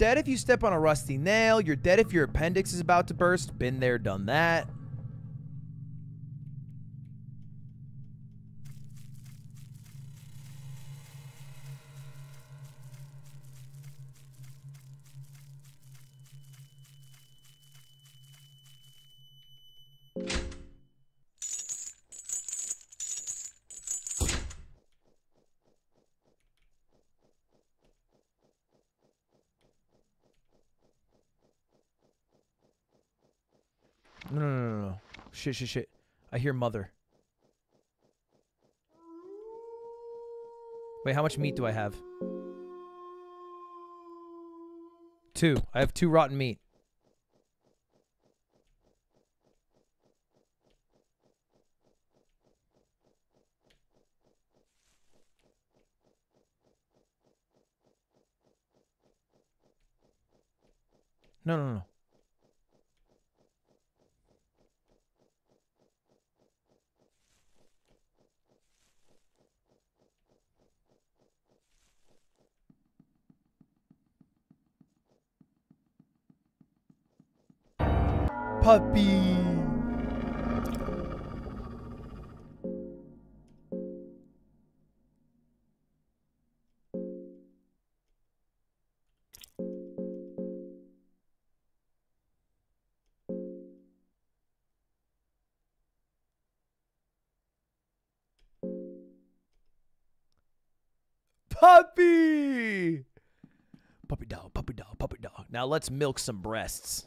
Dead if you step on a rusty nail. You're dead if your appendix is about to burst. Been there, done that. Shit, shit, shit. I hear mother. Wait, how much meat do I have? Two. I have two rotten meat. No, no, no. Puppy. Puppy. Puppy dog, puppy dog, puppy dog. Now let's milk some breasts.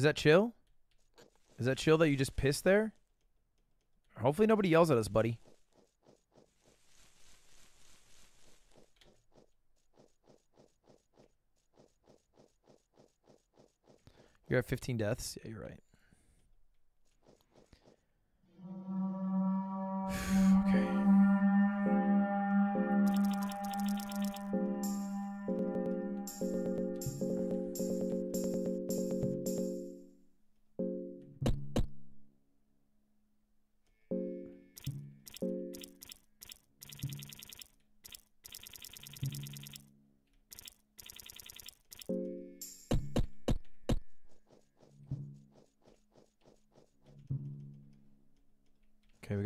Is that chill? Is that chill that you just pissed there? Hopefully nobody yells at us, buddy. You're at 15 deaths? Yeah, you're right.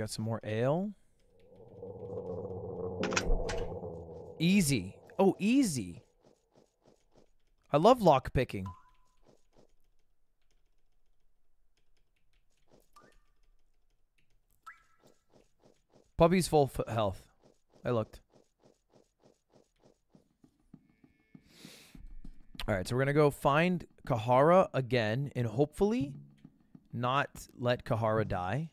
Got some more ale. Easy. Oh, easy. I love lock picking. Puppy's full health. I looked. All right, so we're gonna go find Cahara again, and hopefully, not let Cahara die.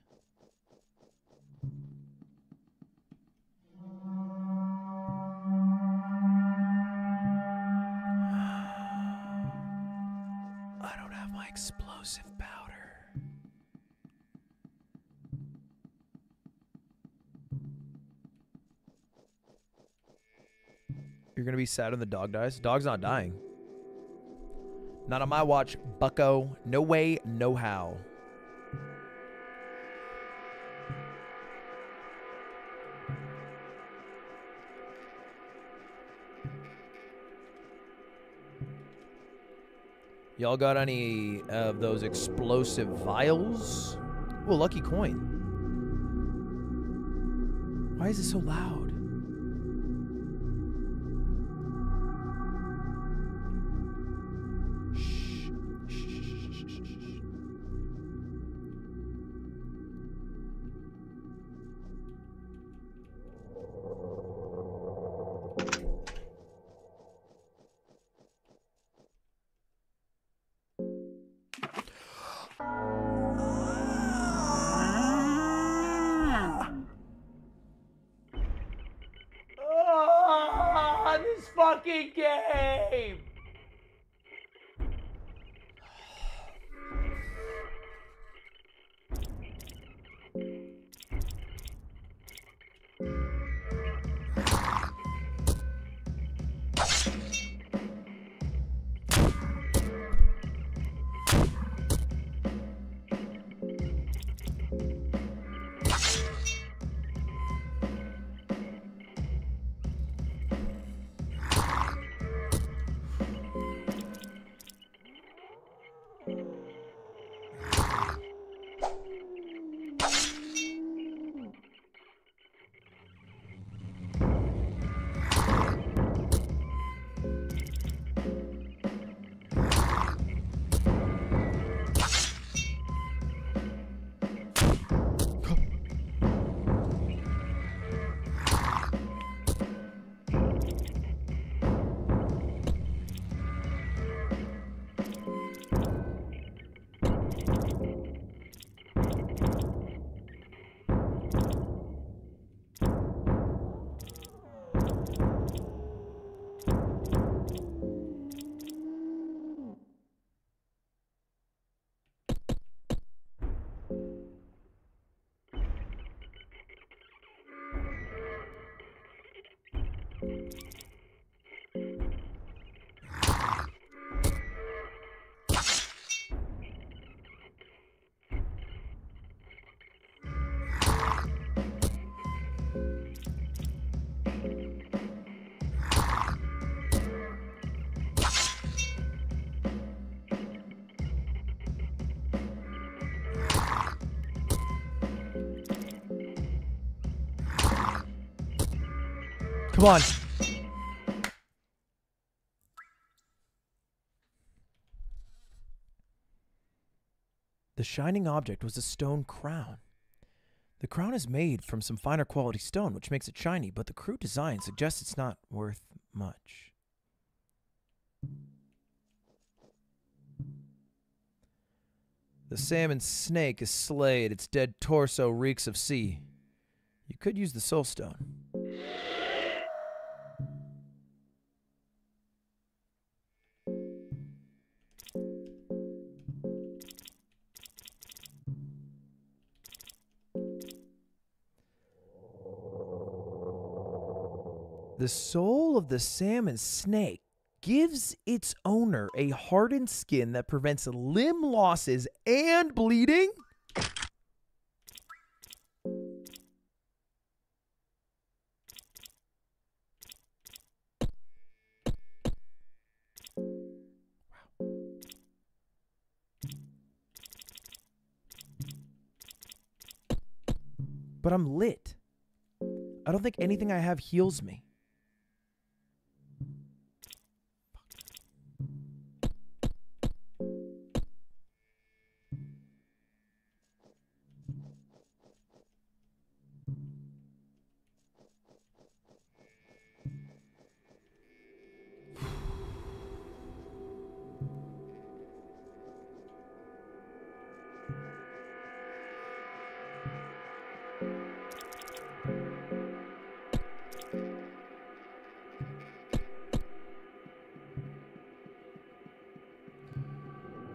You're gonna be sad when the dog dies. Dog's not dying. Not on my watch, bucko. No way, no how. Y'all got any of those explosive vials? Well, lucky coin. Why is it so loud? Come on. The shining object was a stone crown. The crown is made from some finer quality stone, which makes it shiny, but the crude design suggests it's not worth much. The salmon snake is slayed, its dead torso reeks of sea. You could use the soul stone. The soul of the salmon snake gives its owner a hardened skin that prevents limb losses and bleeding. But I'm lit. I don't think anything I have heals me.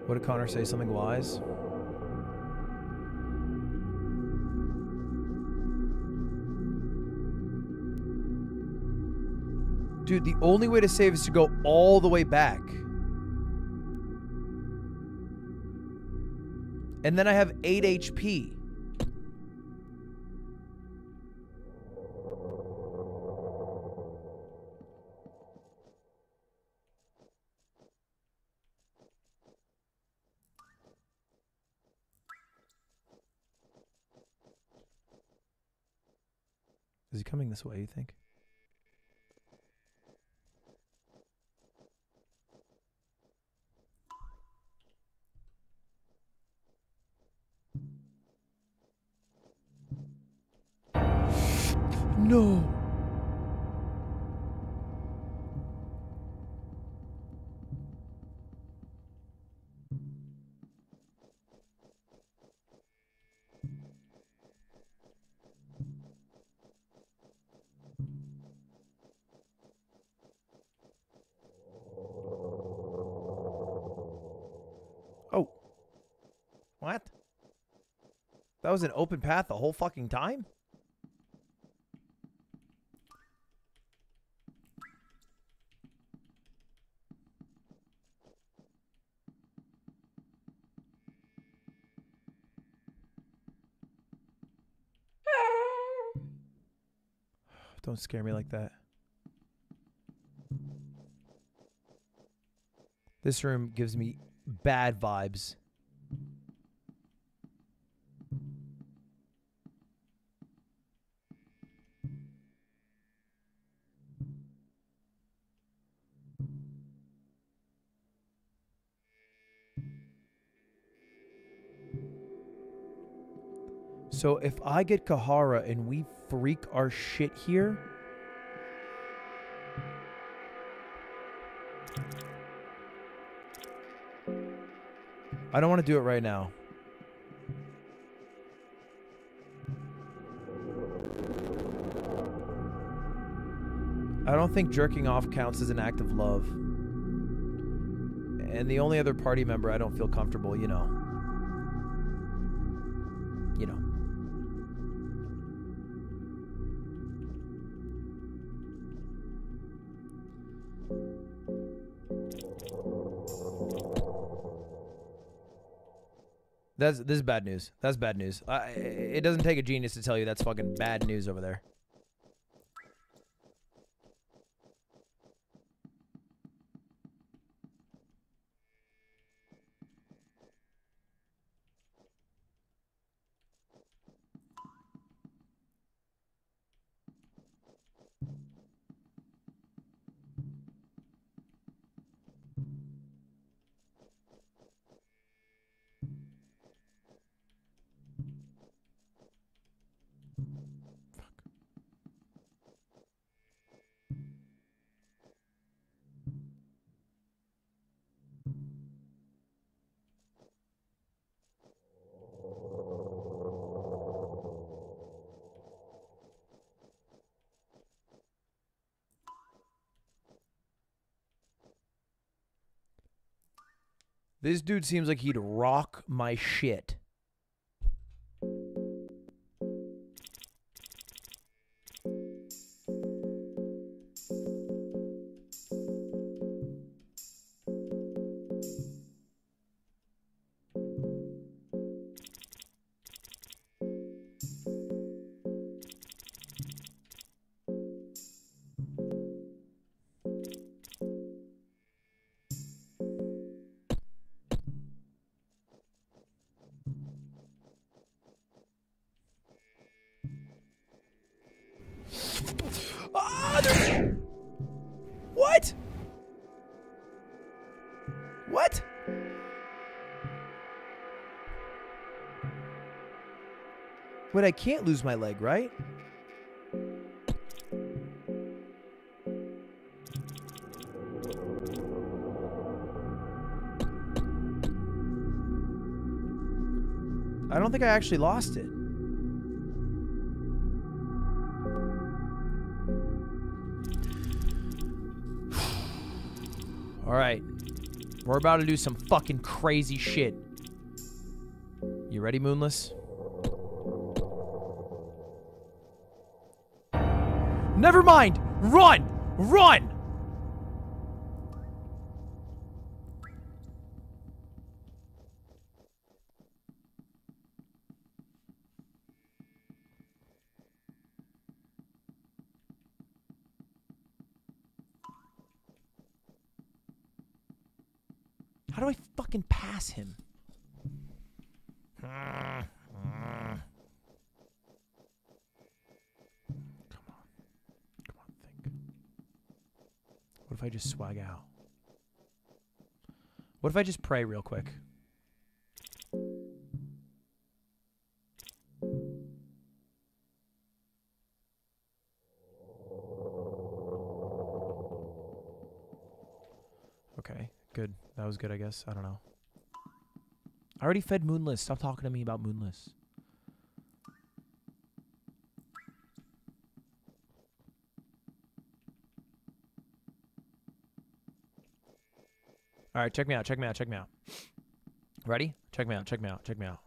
What did Connor say? Something wise? Dude, the only way to save is to go all the way back. And then I have 8 HP. This way, you think? Was an open path the whole fucking time? Don't scare me like that. This room gives me bad vibes. So if I get Cahara and we freak our shit here, I don't want to do it right now. I don't think jerking off counts as an act of love. And the only other party member I don't feel comfortable, you know. That's this is bad news. That's bad news. It doesn't take a genius to tell you that's fucking bad news over there. This dude seems like he'd rock my shit. Can't lose my leg, right? I don't think I actually lost it. All right. We're about to do some fucking crazy shit. You ready, Moonless? Never mind. Run! Run! How do I fucking pass him? Just swag out? What if I just pray real quick? Okay, good. That was good, I guess. I don't know. I already fed Moonless. Stop talking to me about Moonless. All right, check me out. Check me out. Check me out. Ready? Check me out. Check me out. Check me out.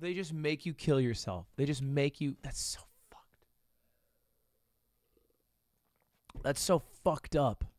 They just make you kill yourself. They just make you. That's so fucked. That's so fucked up.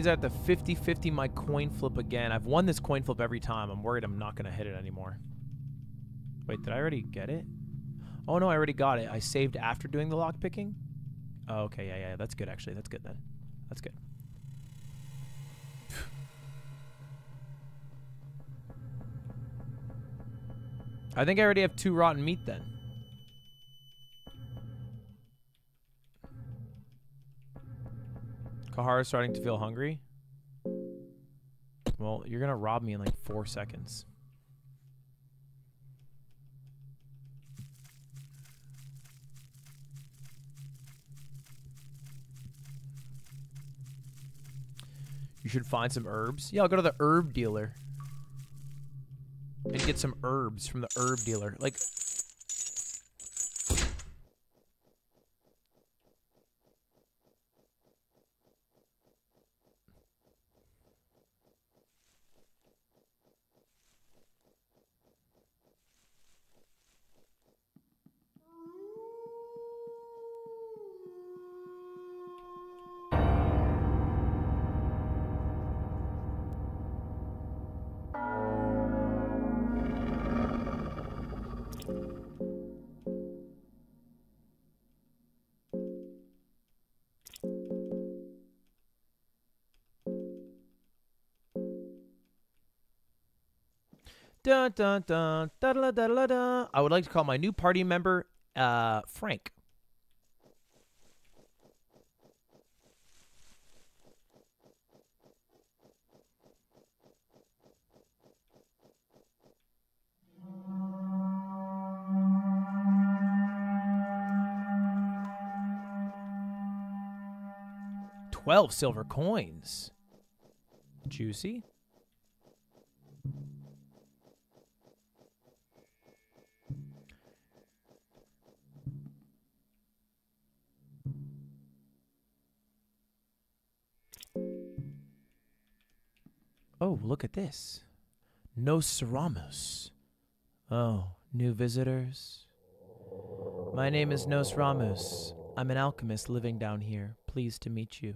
Means I have to 50 50 my coin flip again. I've won this coin flip every time. I'm worried I'm not going to hit it anymore. Wait, did I already get it? Oh no, I already got it. I saved after doing the lock picking. Oh, okay, yeah, yeah, that's good actually. That's good then. That's good. I think I already have two rotten meat then. Cahara's starting to feel hungry. Well, you're gonna rob me in like four seconds. You should find some herbs. Yeah, I'll go to the herb dealer. And get some herbs from the herb dealer. Like Dun, dun, dun. I would like to call my new party member uh, Frank. Twelve silver coins. Juicy. Oh, look at this. Nosramus. Oh, new visitors. My name is Nosramus. I'm an alchemist living down here. Pleased to meet you.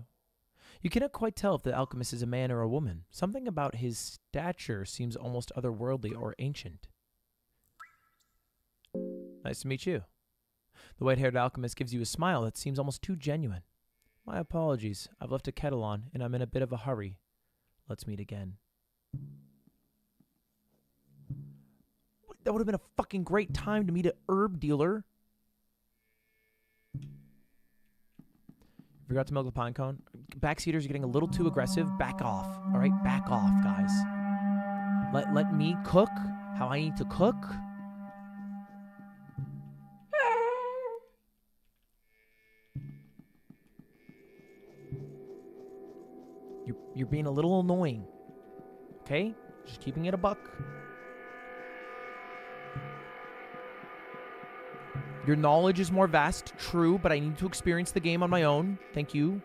You cannot quite tell if the alchemist is a man or a woman. Something about his stature seems almost otherworldly or ancient. Nice to meet you. The white haired alchemist gives you a smile that seems almost too genuine. My apologies. I've left a kettle on, and I'm in a bit of a hurry. Let's meet again. That would have been a fucking great time to meet a herb dealer. Forgot to milk the pine cone. Backseaters are getting a little too aggressive. Back off. All right, back off, guys. Let let me cook how I need to cook. You're being a little annoying. Okay? Just keeping it a buck. Your knowledge is more vast, true, but I need to experience the game on my own. Thank you.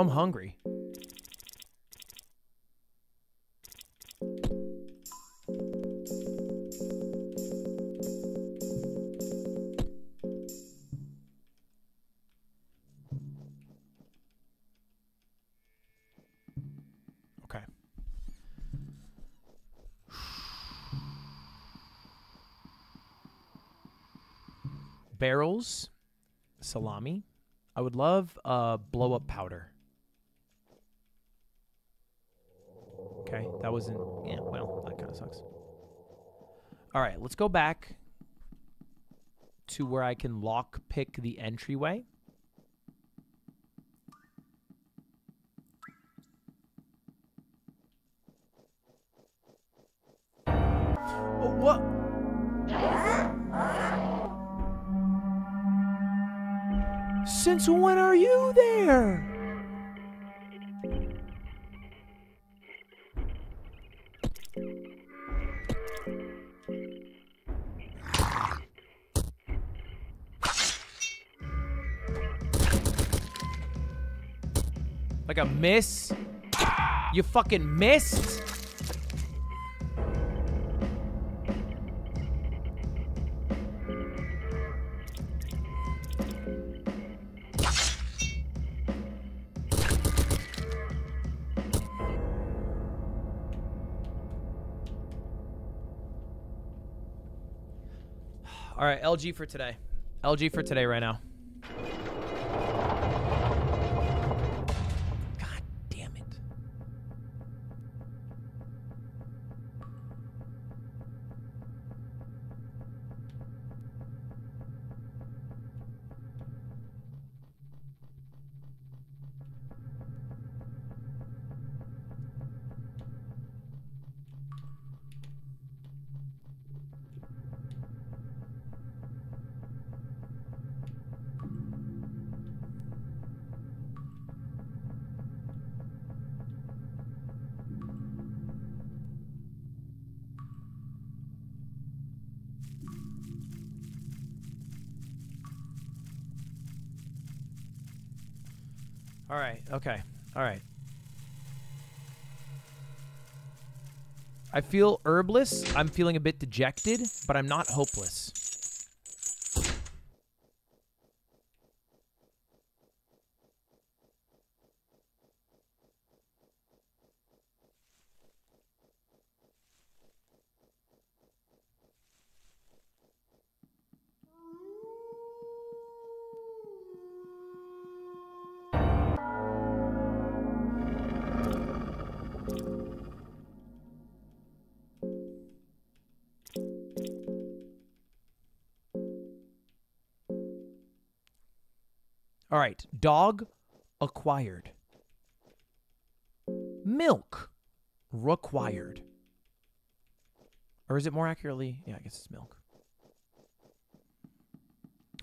I'm hungry. Okay. Barrels, salami. I would love uh, blow up powder. Okay, that wasn't. Yeah, well, that kind of sucks. All right, let's go back to where I can lock pick the entryway. A miss? You fucking missed? All right, LG for today. LG for today right now. Okay. All right. I feel herbless. I'm feeling a bit dejected, but I'm not hopeless. All right. Dog acquired. Milk required. Or is it more accurately? Yeah, I guess it's milk.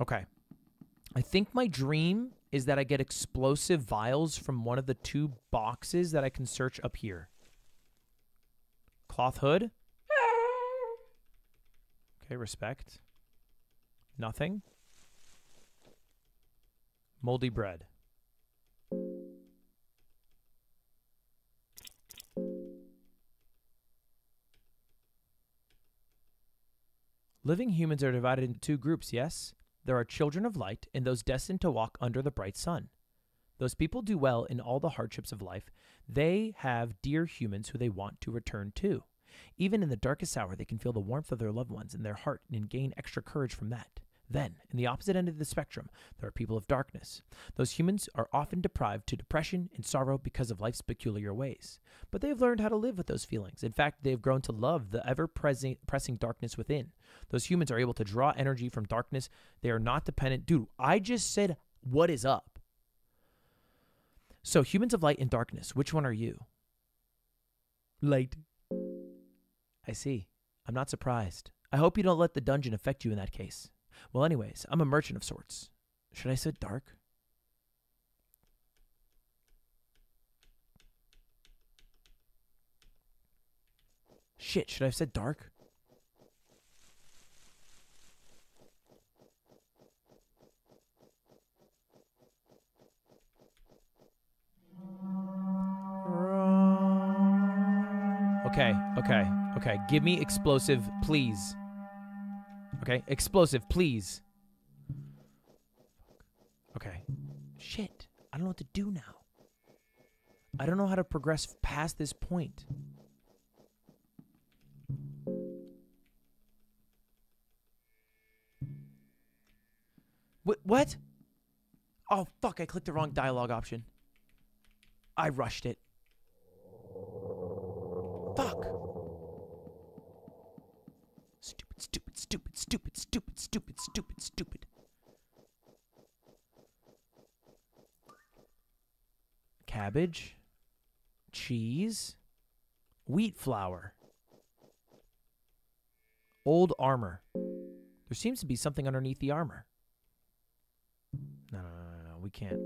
Okay. I think my dream is that I get explosive vials from one of the two boxes that I can search up here. Cloth hood. Okay, respect. Nothing. Moldy bread. Living humans are divided into two groups, yes? There are children of light and those destined to walk under the bright sun. Those people do well in all the hardships of life. They have dear humans who they want to return to. Even in the darkest hour, they can feel the warmth of their loved ones in their heart and gain extra courage from that. Then, in the opposite end of the spectrum, there are people of darkness. Those humans are often deprived to depression and sorrow because of life's peculiar ways. But they have learned how to live with those feelings. In fact, they have grown to love the ever present pressing darkness within. Those humans are able to draw energy from darkness. They are not dependent. Dude, I just said, what is up? So, humans of light and darkness, which one are you? Light. I see. I'm not surprised. I hope you don't let the dungeon affect you in that case. Well, anyways, I'm a merchant of sorts. Should I say dark? Shit, should I have said dark? Okay, okay, okay. Give me explosive, please. Okay, explosive, please. Okay. Shit. I don't know what to do now. I don't know how to progress past this point. What? What? Oh, fuck, I clicked the wrong dialogue option. I rushed it. Fuck. Stupid, stupid, stupid, stupid, stupid, stupid. Cabbage, cheese, wheat flour, old armor. There seems to be something underneath the armor. No, no, no, no. We can't.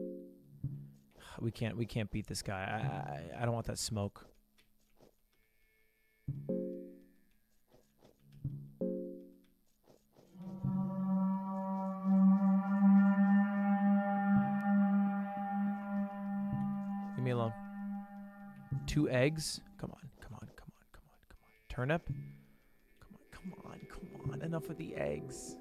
We can't. We can't beat this guy. I, I, I don't want that smoke. Leave me alone. Two eggs. Come on, come on, come on, come on, come on. Turnip. Come on, come on, come on. Enough of the eggs.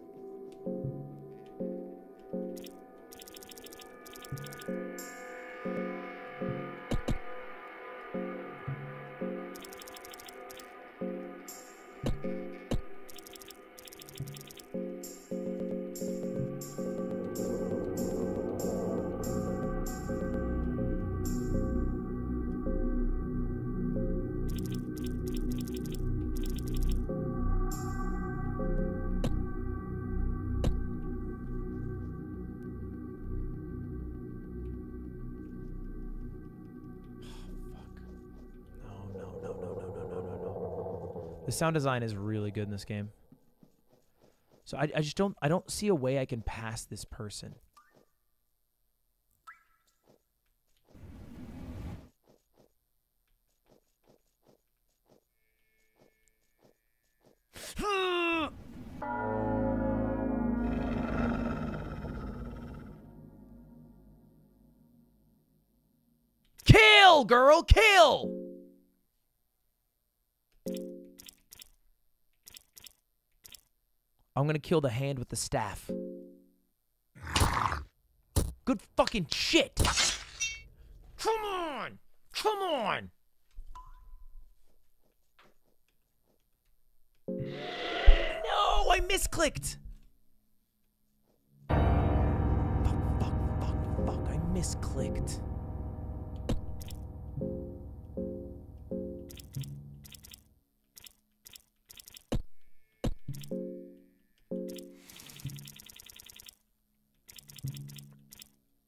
Sound design is really good in this game. So I, I just don't I don't see a way I can pass this person. Kill, girl, kill! I'm gonna kill the hand with the staff. Good fucking shit! Come on! Come on! No, I misclicked! Fuck, fuck, fuck, fuck, I misclicked.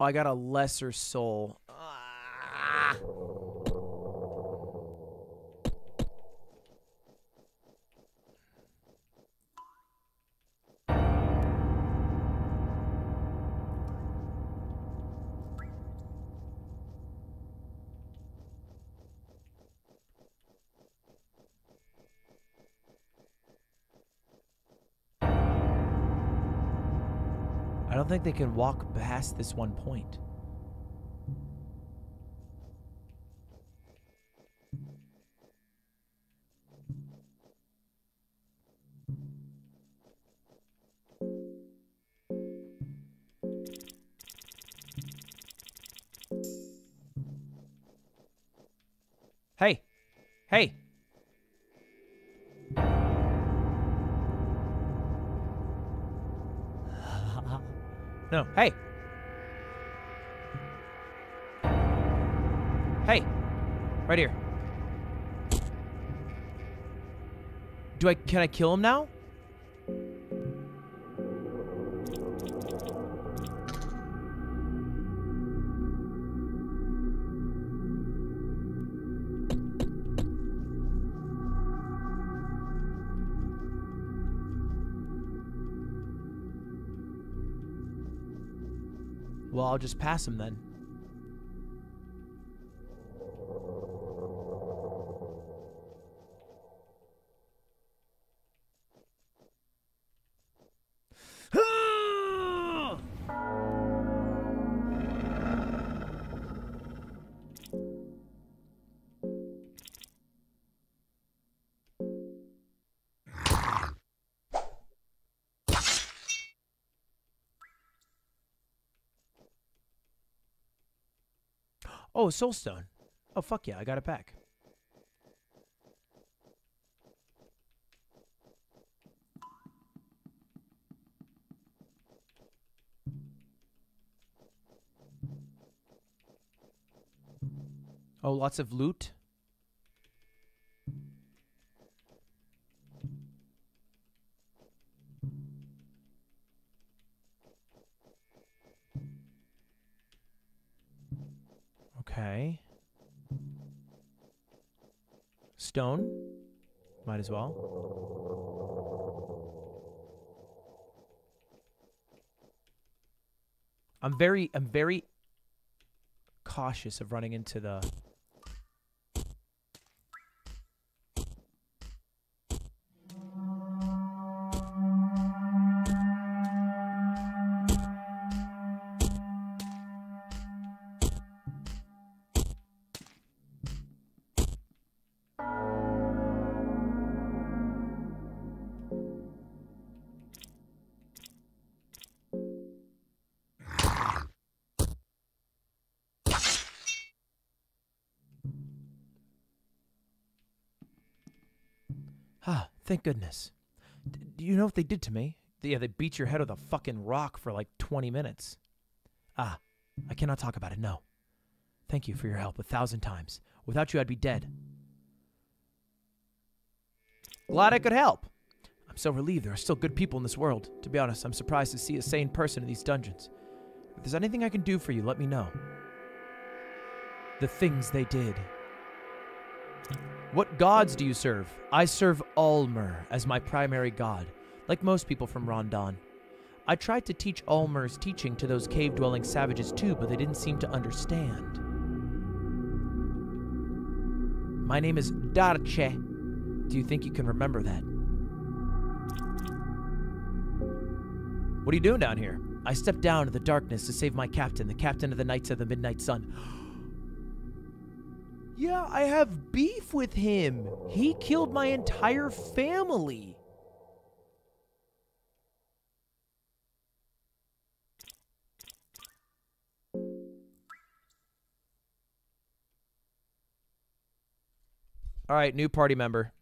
I got a lesser soul. Think they can walk past this one point. No. Hey. Hey. Right here. Do I can I kill him now? I'll just pass him then. Oh, Soulstone. Oh, fuck yeah, I got it back. Oh, lots of loot. Stone. Might as well. I'm very I'm very cautious of running into the goodness. D- do you know what they did to me? Yeah, they beat your head with a fucking rock for like 20 minutes. Ah, I cannot talk about it, no. Thank you for your help a thousand times. Without you, I'd be dead. Glad I could help. I'm so relieved there are still good people in this world. To be honest, I'm surprised to see a sane person in these dungeons. If there's anything I can do for you, let me know. The things they did. What gods do you serve? I serve Ulmer as my primary god, like most people from Rondon. I tried to teach Ulmer's teaching to those cave dwelling savages too, but they didn't seem to understand. My name is D'arce. Do you think you can remember that? What are you doing down here? I stepped down into the darkness to save my captain, the captain of the Knights of the Midnight Sun. Yeah, I have beef with him. He killed my entire family. All right, new party member.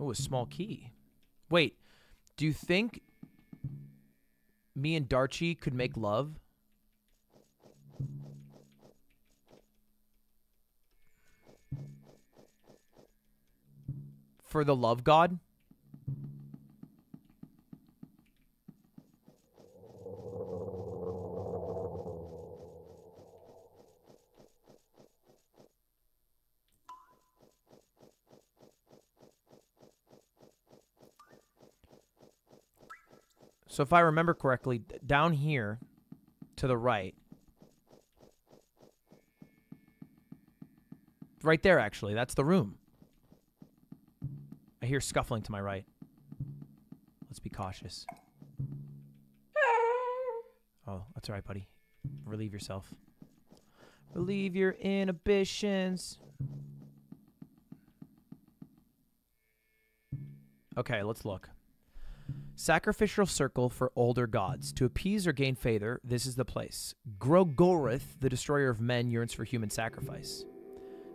Oh, a small key. Wait, do you think me and Darchie could make love? For the love god? So if I remember correctly, down here to the right, right there actually, that's the room. I hear scuffling to my right. Let's be cautious. Oh, that's all right, buddy. Relieve yourself. Relieve your inhibitions. Okay, let's look. Sacrificial circle for older gods. To appease or gain favor, this is the place. Grogoroth, the destroyer of men, yearns for human sacrifice.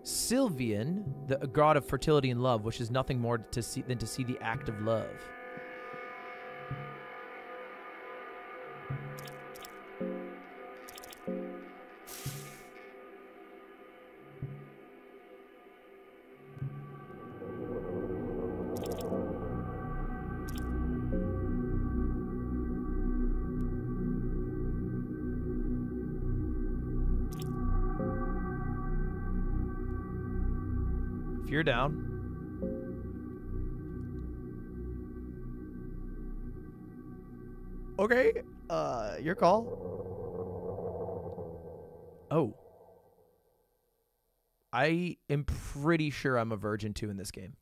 Sylvian, the god of fertility and love, wishes nothing more to see, than to see the act of love. If you're down. Okay, uh, your call. Oh. I am pretty sure I'm a virgin too in this game.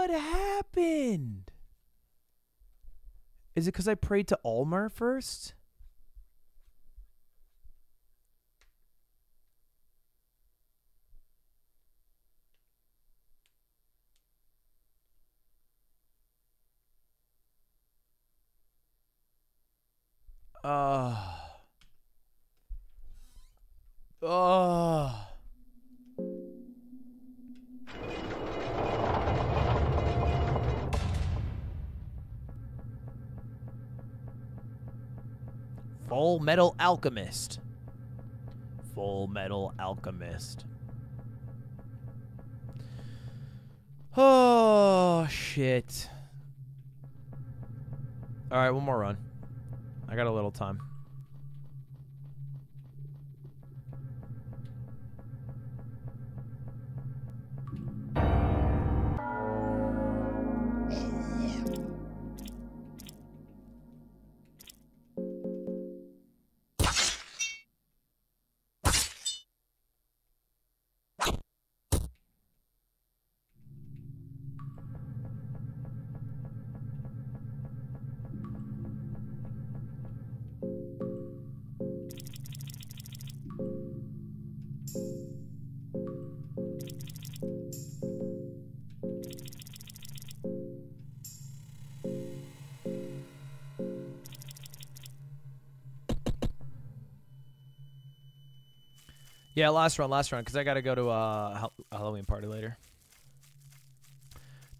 What happened? Is it because I prayed to Almar first? Uh. Oh. Full Metal Alchemist. Full Metal Alchemist. Oh, shit. All right, one more run. I got a little time. Yeah, last run, last run, because I got to go to uh, a Halloween party later.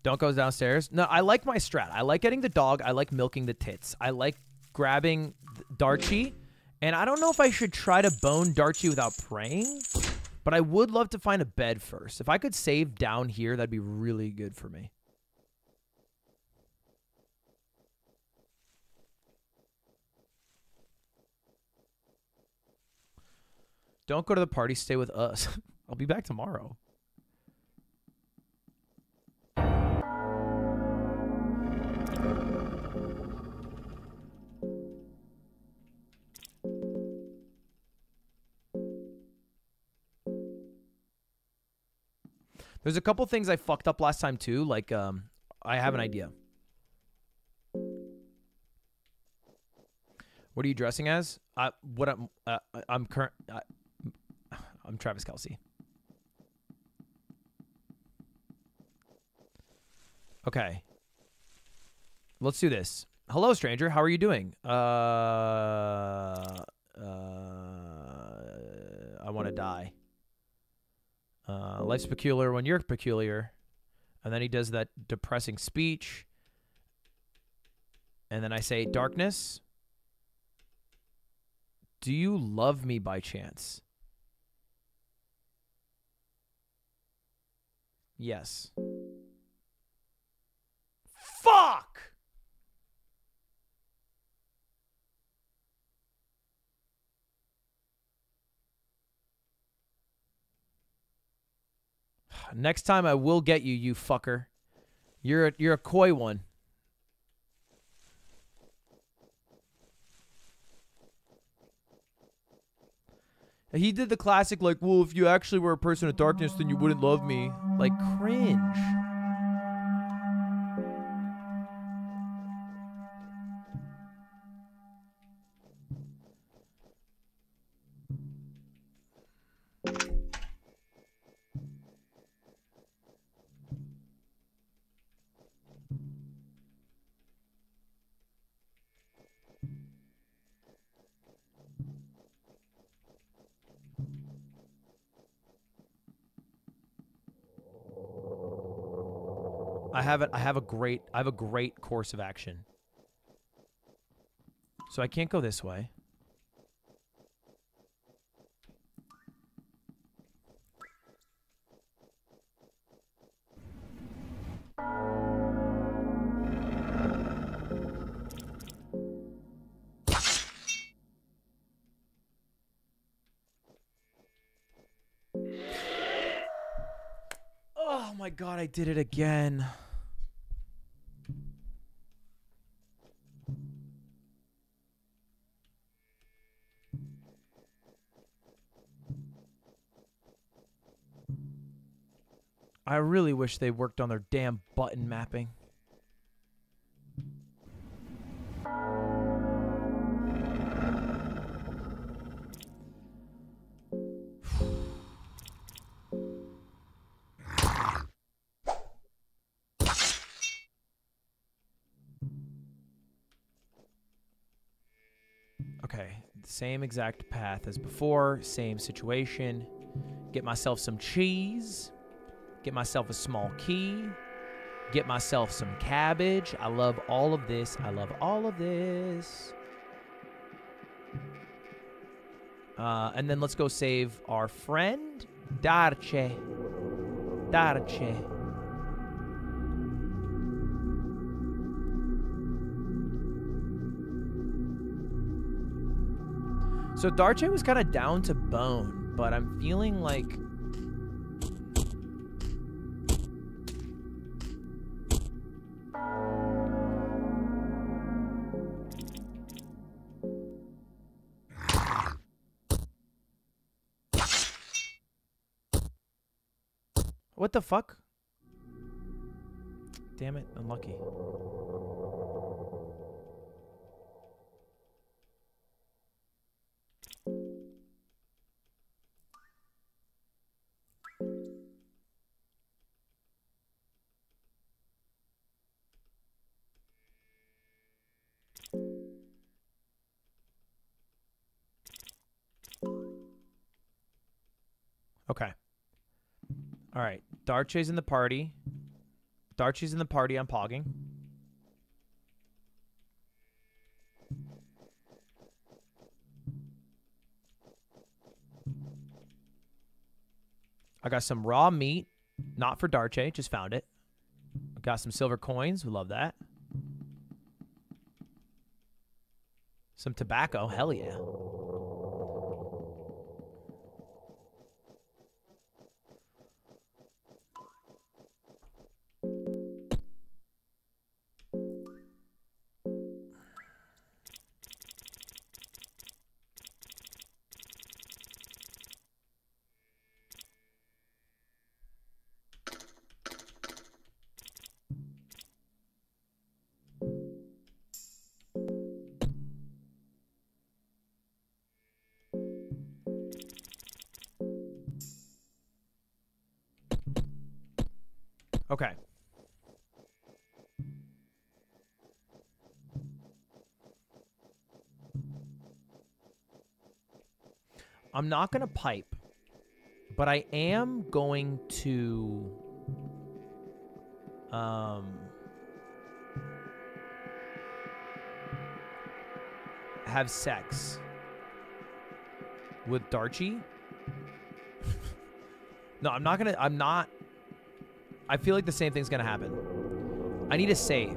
Don't go downstairs. No, I like my strat. I like getting the dog. I like milking the tits. I like grabbing Darchi. And I don't know if I should try to bone Darchi without praying, but I would love to find a bed first. If I could save down here, that'd be really good for me. Don't go to the party. Stay with us. I'll be back tomorrow. There's a couple things I fucked up last time too. Like, um, I have an idea. What are you dressing as? I what I'm uh, I'm current. I'm Travis Kelce. Okay. Let's do this. Hello, stranger. How are you doing? Uh, uh, I want to die. Uh, life's peculiar when you're peculiar. And then he does that depressing speech. And then I say, Darkness, do you love me by chance? Yes. Fuck! Next time I will get you, you fucker. You're a, you're a coy one. He did the classic like, well, if you actually were a person of darkness, then you wouldn't love me. Like cringe. I have it. I have a great. I have a great course of action. So I can't go this way. Oh my god, I did it again. I really wish they worked on their damn button mapping. Okay, same exact path as before, same situation. Get myself some cheese. Get myself a small key. Get myself some cabbage. I love all of this. I love all of this. Uh, and then let's go save our friend, D'arce. D'arce. So D'arce was kind of down to bone, but I'm feeling like What the fuck? Damn it, unlucky. Okay. All right. D'arce's in the party. D'arce's in the party. I'm pogging. I got some raw meat, not for D'arce, just found it. Got some silver coins. We love that. Some tobacco. Hell yeah. I'm not going to pipe, but I am going to um have sex with Darchie. no, I'm not going to I'm not I feel like the same thing's going to happen. I need a save.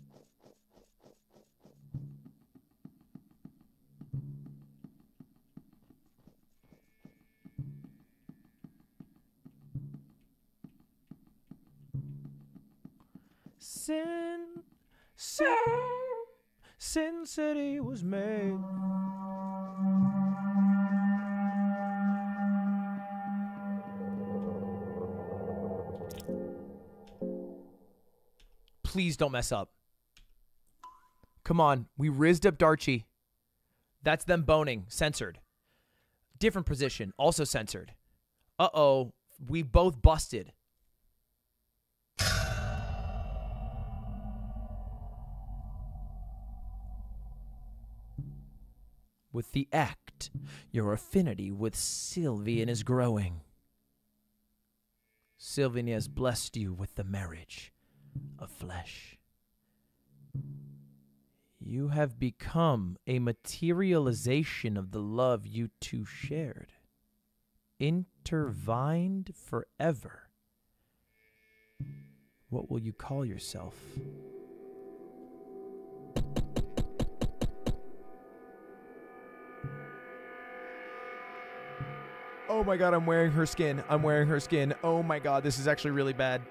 don't mess up. Come on, we rizzed up D'arce. That's them boning, censored. Different position, also censored. Uh oh, we both busted. With the act, your affinity with Sylvian is growing. Sylvian has blessed you with the marriage of flesh. You have become a materialization of the love you two shared, intertwined forever. What will you call yourself? Oh my god, I'm wearing her skin. I'm wearing her skin. Oh my god, this is actually really bad.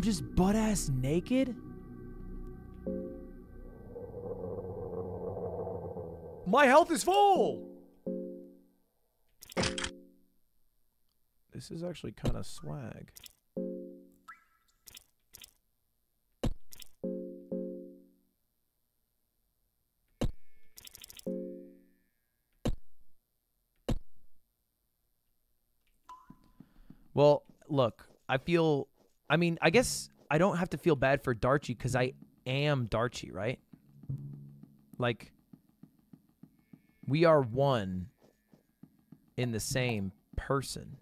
I'm just butt ass naked? My health is full! This is actually kind of swag. Well, look, I feel. I mean, I guess I don't have to feel bad for D'arce because I am D'arce, right? Like, we are one in the same person.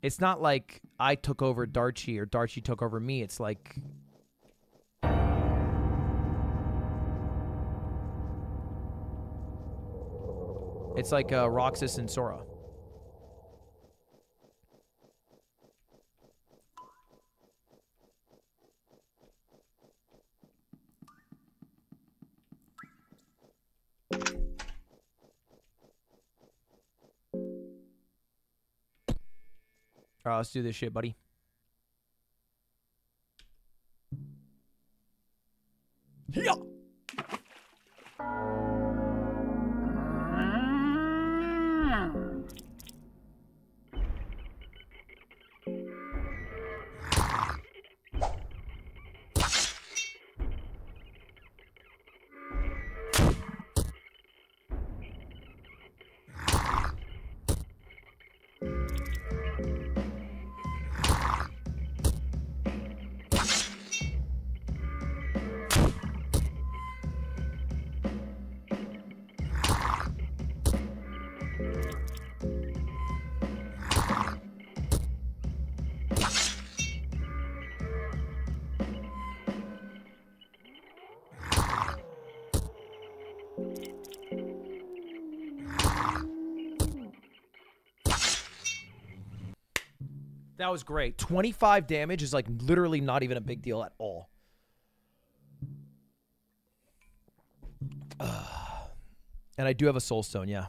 It's not like I took over D'arce or D'arce took over me. It's like It's like uh, Roxas and Sora. All right, let's do this shit, buddy. Yeah. That was great. 25 damage is like literally not even a big deal at all. and I do have a soul stone, yeah.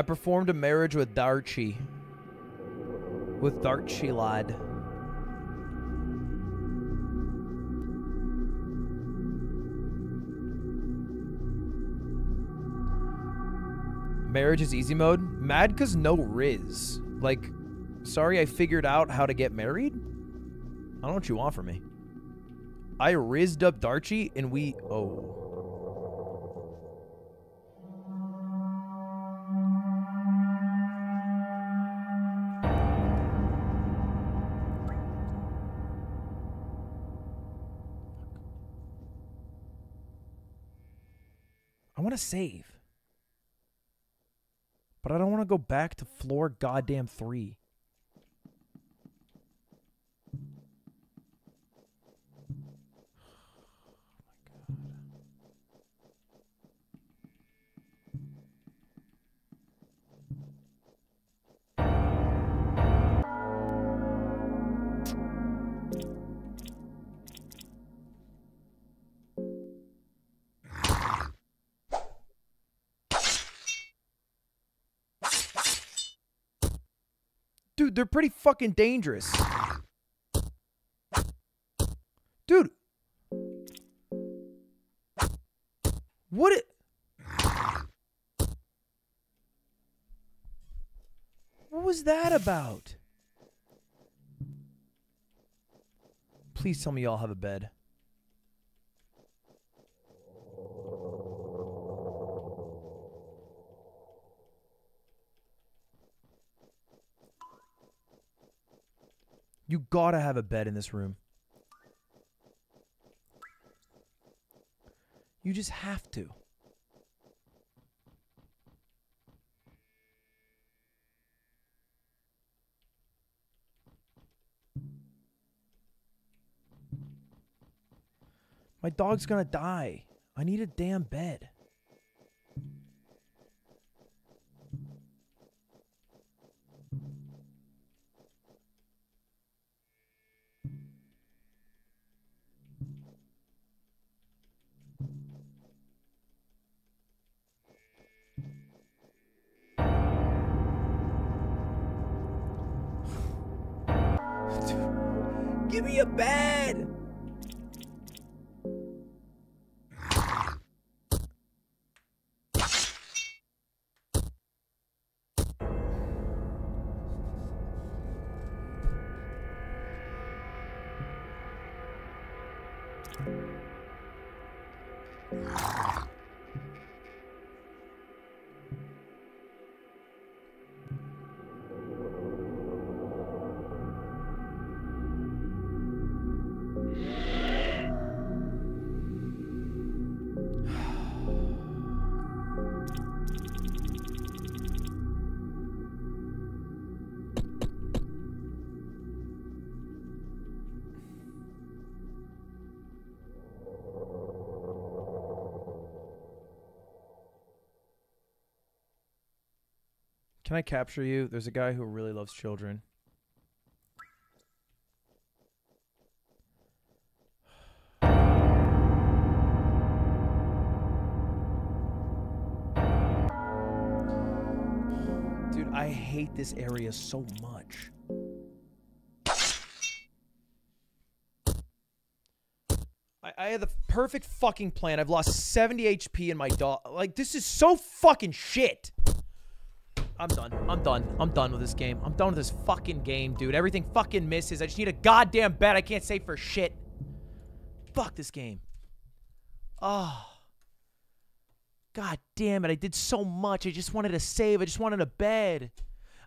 I performed a marriage with D'arce. With D'arce lad. Marriage is easy mode? Mad cause no Riz. Like, sorry I figured out how to get married? I don't know what you want from me. I rizzed up D'arce and we oh. Save. But I don't want to go back to floor goddamn three. Pretty fucking dangerous. Dude. What it What was that about? Please tell me y'all have a bed. Gotta have a bed in this room. You just have to. My dog's gonna die. I need a damn bed. Can I capture you? There's a guy who really loves children. Dude, I hate this area so much. I, I had the perfect fucking plan. I've lost 70 HP in my dog. Like, this is so fucking shit. I'm done. I'm done. I'm done with this game. I'm done with this fucking game, dude. Everything fucking misses. I just need a goddamn bed. I can't save for shit. Fuck this game. Oh. God damn it. I did so much. I just wanted to save. I just wanted a bed.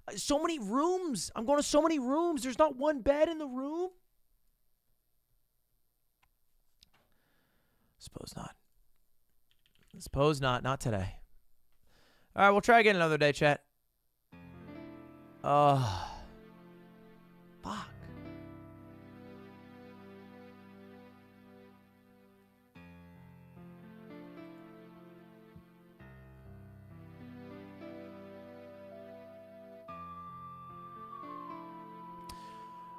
Uh, So many rooms. I'm going to so many rooms. There's not one bed in the room. Suppose not. Suppose not. Not today. All right, we'll try again another day, chat. Uh, fuck.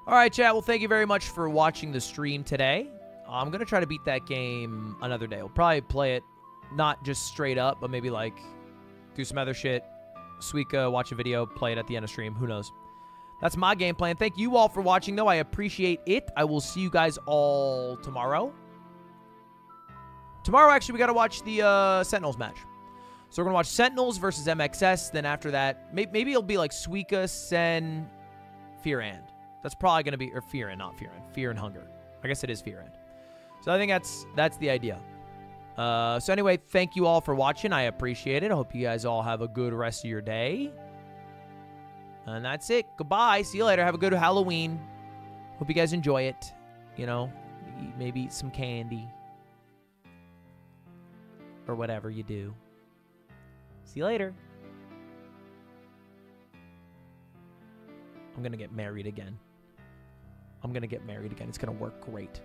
All right, chat. Well, thank you very much for watching the stream today. I'm going to try to beat that game another day. We'll probably play it not just straight up, but maybe like do some other shit. Suika, watch a video, play it at the end of stream. Who knows? That's my game plan. Thank you all for watching, though. I appreciate it. I will see you guys all tomorrow. Tomorrow, actually, we got to watch the uh, Sentinels match. So we're going to watch Sentinels versus MXS. Then after that, may maybe it'll be like Suika, Sen, Fear and. That's probably going to be, or Fear and, not Fear and. Fear and Hunger. I guess it is Fear and. So I think that's that's the idea. Uh, so anyway, thank you all for watching. I appreciate it. I hope you guys all have a good rest of your day. And that's it. Goodbye. See you later. Have a good Halloween. Hope you guys enjoy it. You know, maybe eat some candy. Or whatever you do. See you later. I'm going to get married again. I'm going to get married again. It's going to work great.